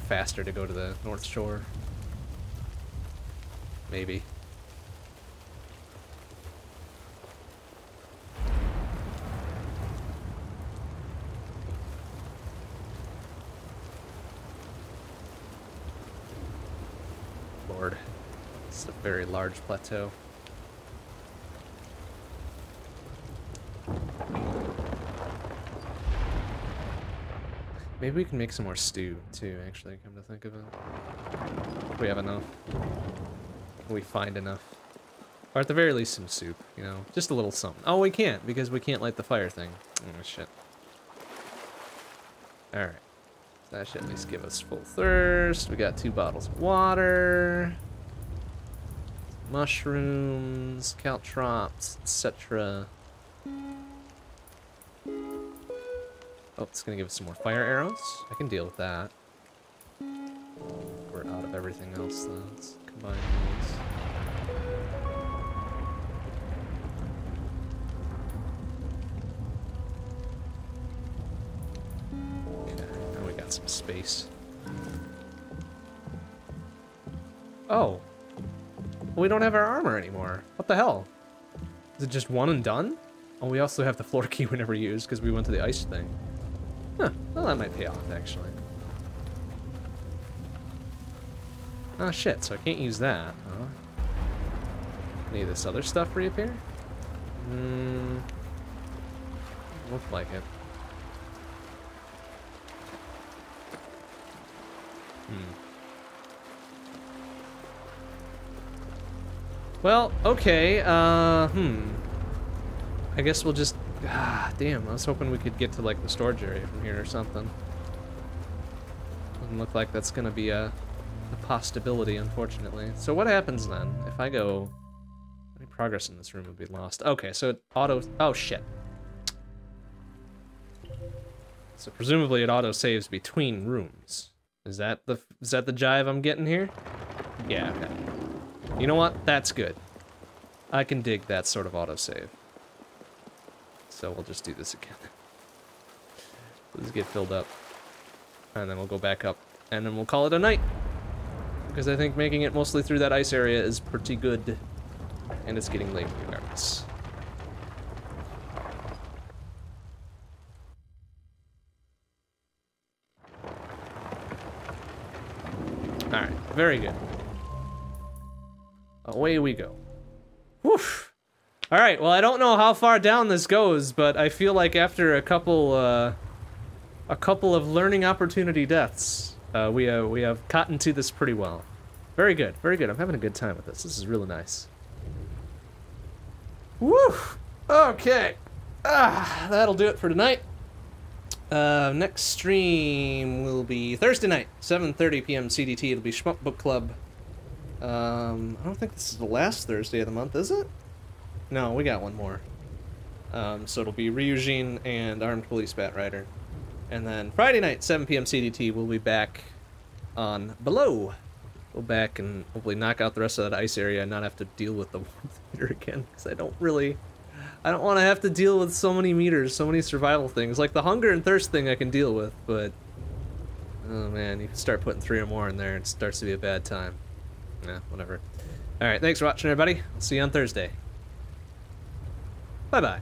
S1: faster to go to the North Shore. Maybe. Lord. It's a very large plateau. Maybe we can make some more stew, too, actually, come to think of it. We have enough. We find enough. Or at the very least, some soup, you know? Just a little something. Oh, we can't, because we can't light the fire thing. Oh, shit. Alright. That should at least give us full thirst. We got two bottles of water. Mushrooms, caltrops, etc. Oh, it's gonna give us some more fire arrows. I can deal with that. We're out of everything else, though. Let's combine these. We don't have our armor anymore. What the hell? Is it just one and done? Oh, we also have the floor key we never used because we went to the ice thing. Huh, well that might pay off, actually. Oh shit, so I can't use that, huh? Any of this other stuff reappear? Hmm. Look like it. Hmm. Well, okay, uh, hmm. I guess we'll just... Ah, damn, I was hoping we could get to, like, the storage area from here or something. Doesn't look like that's gonna be a, a possibility, unfortunately. So what happens then if I go... Any progress in this room would be lost. Okay, so it auto... Oh, shit. So presumably it auto saves between rooms. Is that the is that the jive I'm getting here? Yeah, okay. You know what? That's good. I can dig that sort of autosave. So we'll just do this again. Let's get filled up. And then we'll go back up. And then we'll call it a night. Because I think making it mostly through that ice area is pretty good. And it's getting late regardless. Alright, very good. Away we go. Woof! Alright, well I don't know how far down this goes, but I feel like after a couple, uh, a couple of learning opportunity deaths, uh, we, uh, we have gotten to this pretty well. Very good, very good. I'm having a good time with this. This is really nice. Woo! Okay. Ah, that'll do it for tonight. Uh, next stream will be Thursday night, 7.30 p.m. CDT. It'll be Shmup Book Club. Um, I don't think this is the last Thursday of the month, is it? No, we got one more. Um, so it'll be Ryujin and Armed Police Batrider. And then Friday night, 7 p.m. CDT, we'll be back on Below. Go back and hopefully knock out the rest of that ice area and not have to deal with the warmth meter again, because I don't really... I don't want to have to deal with so many meters, so many survival things. Like the hunger and thirst thing I can deal with, but... Oh man, you can start putting three or more in there, it starts to be a bad time. Yeah, whatever. Alright, thanks for watching everybody. I'll see you on Thursday. Bye-bye.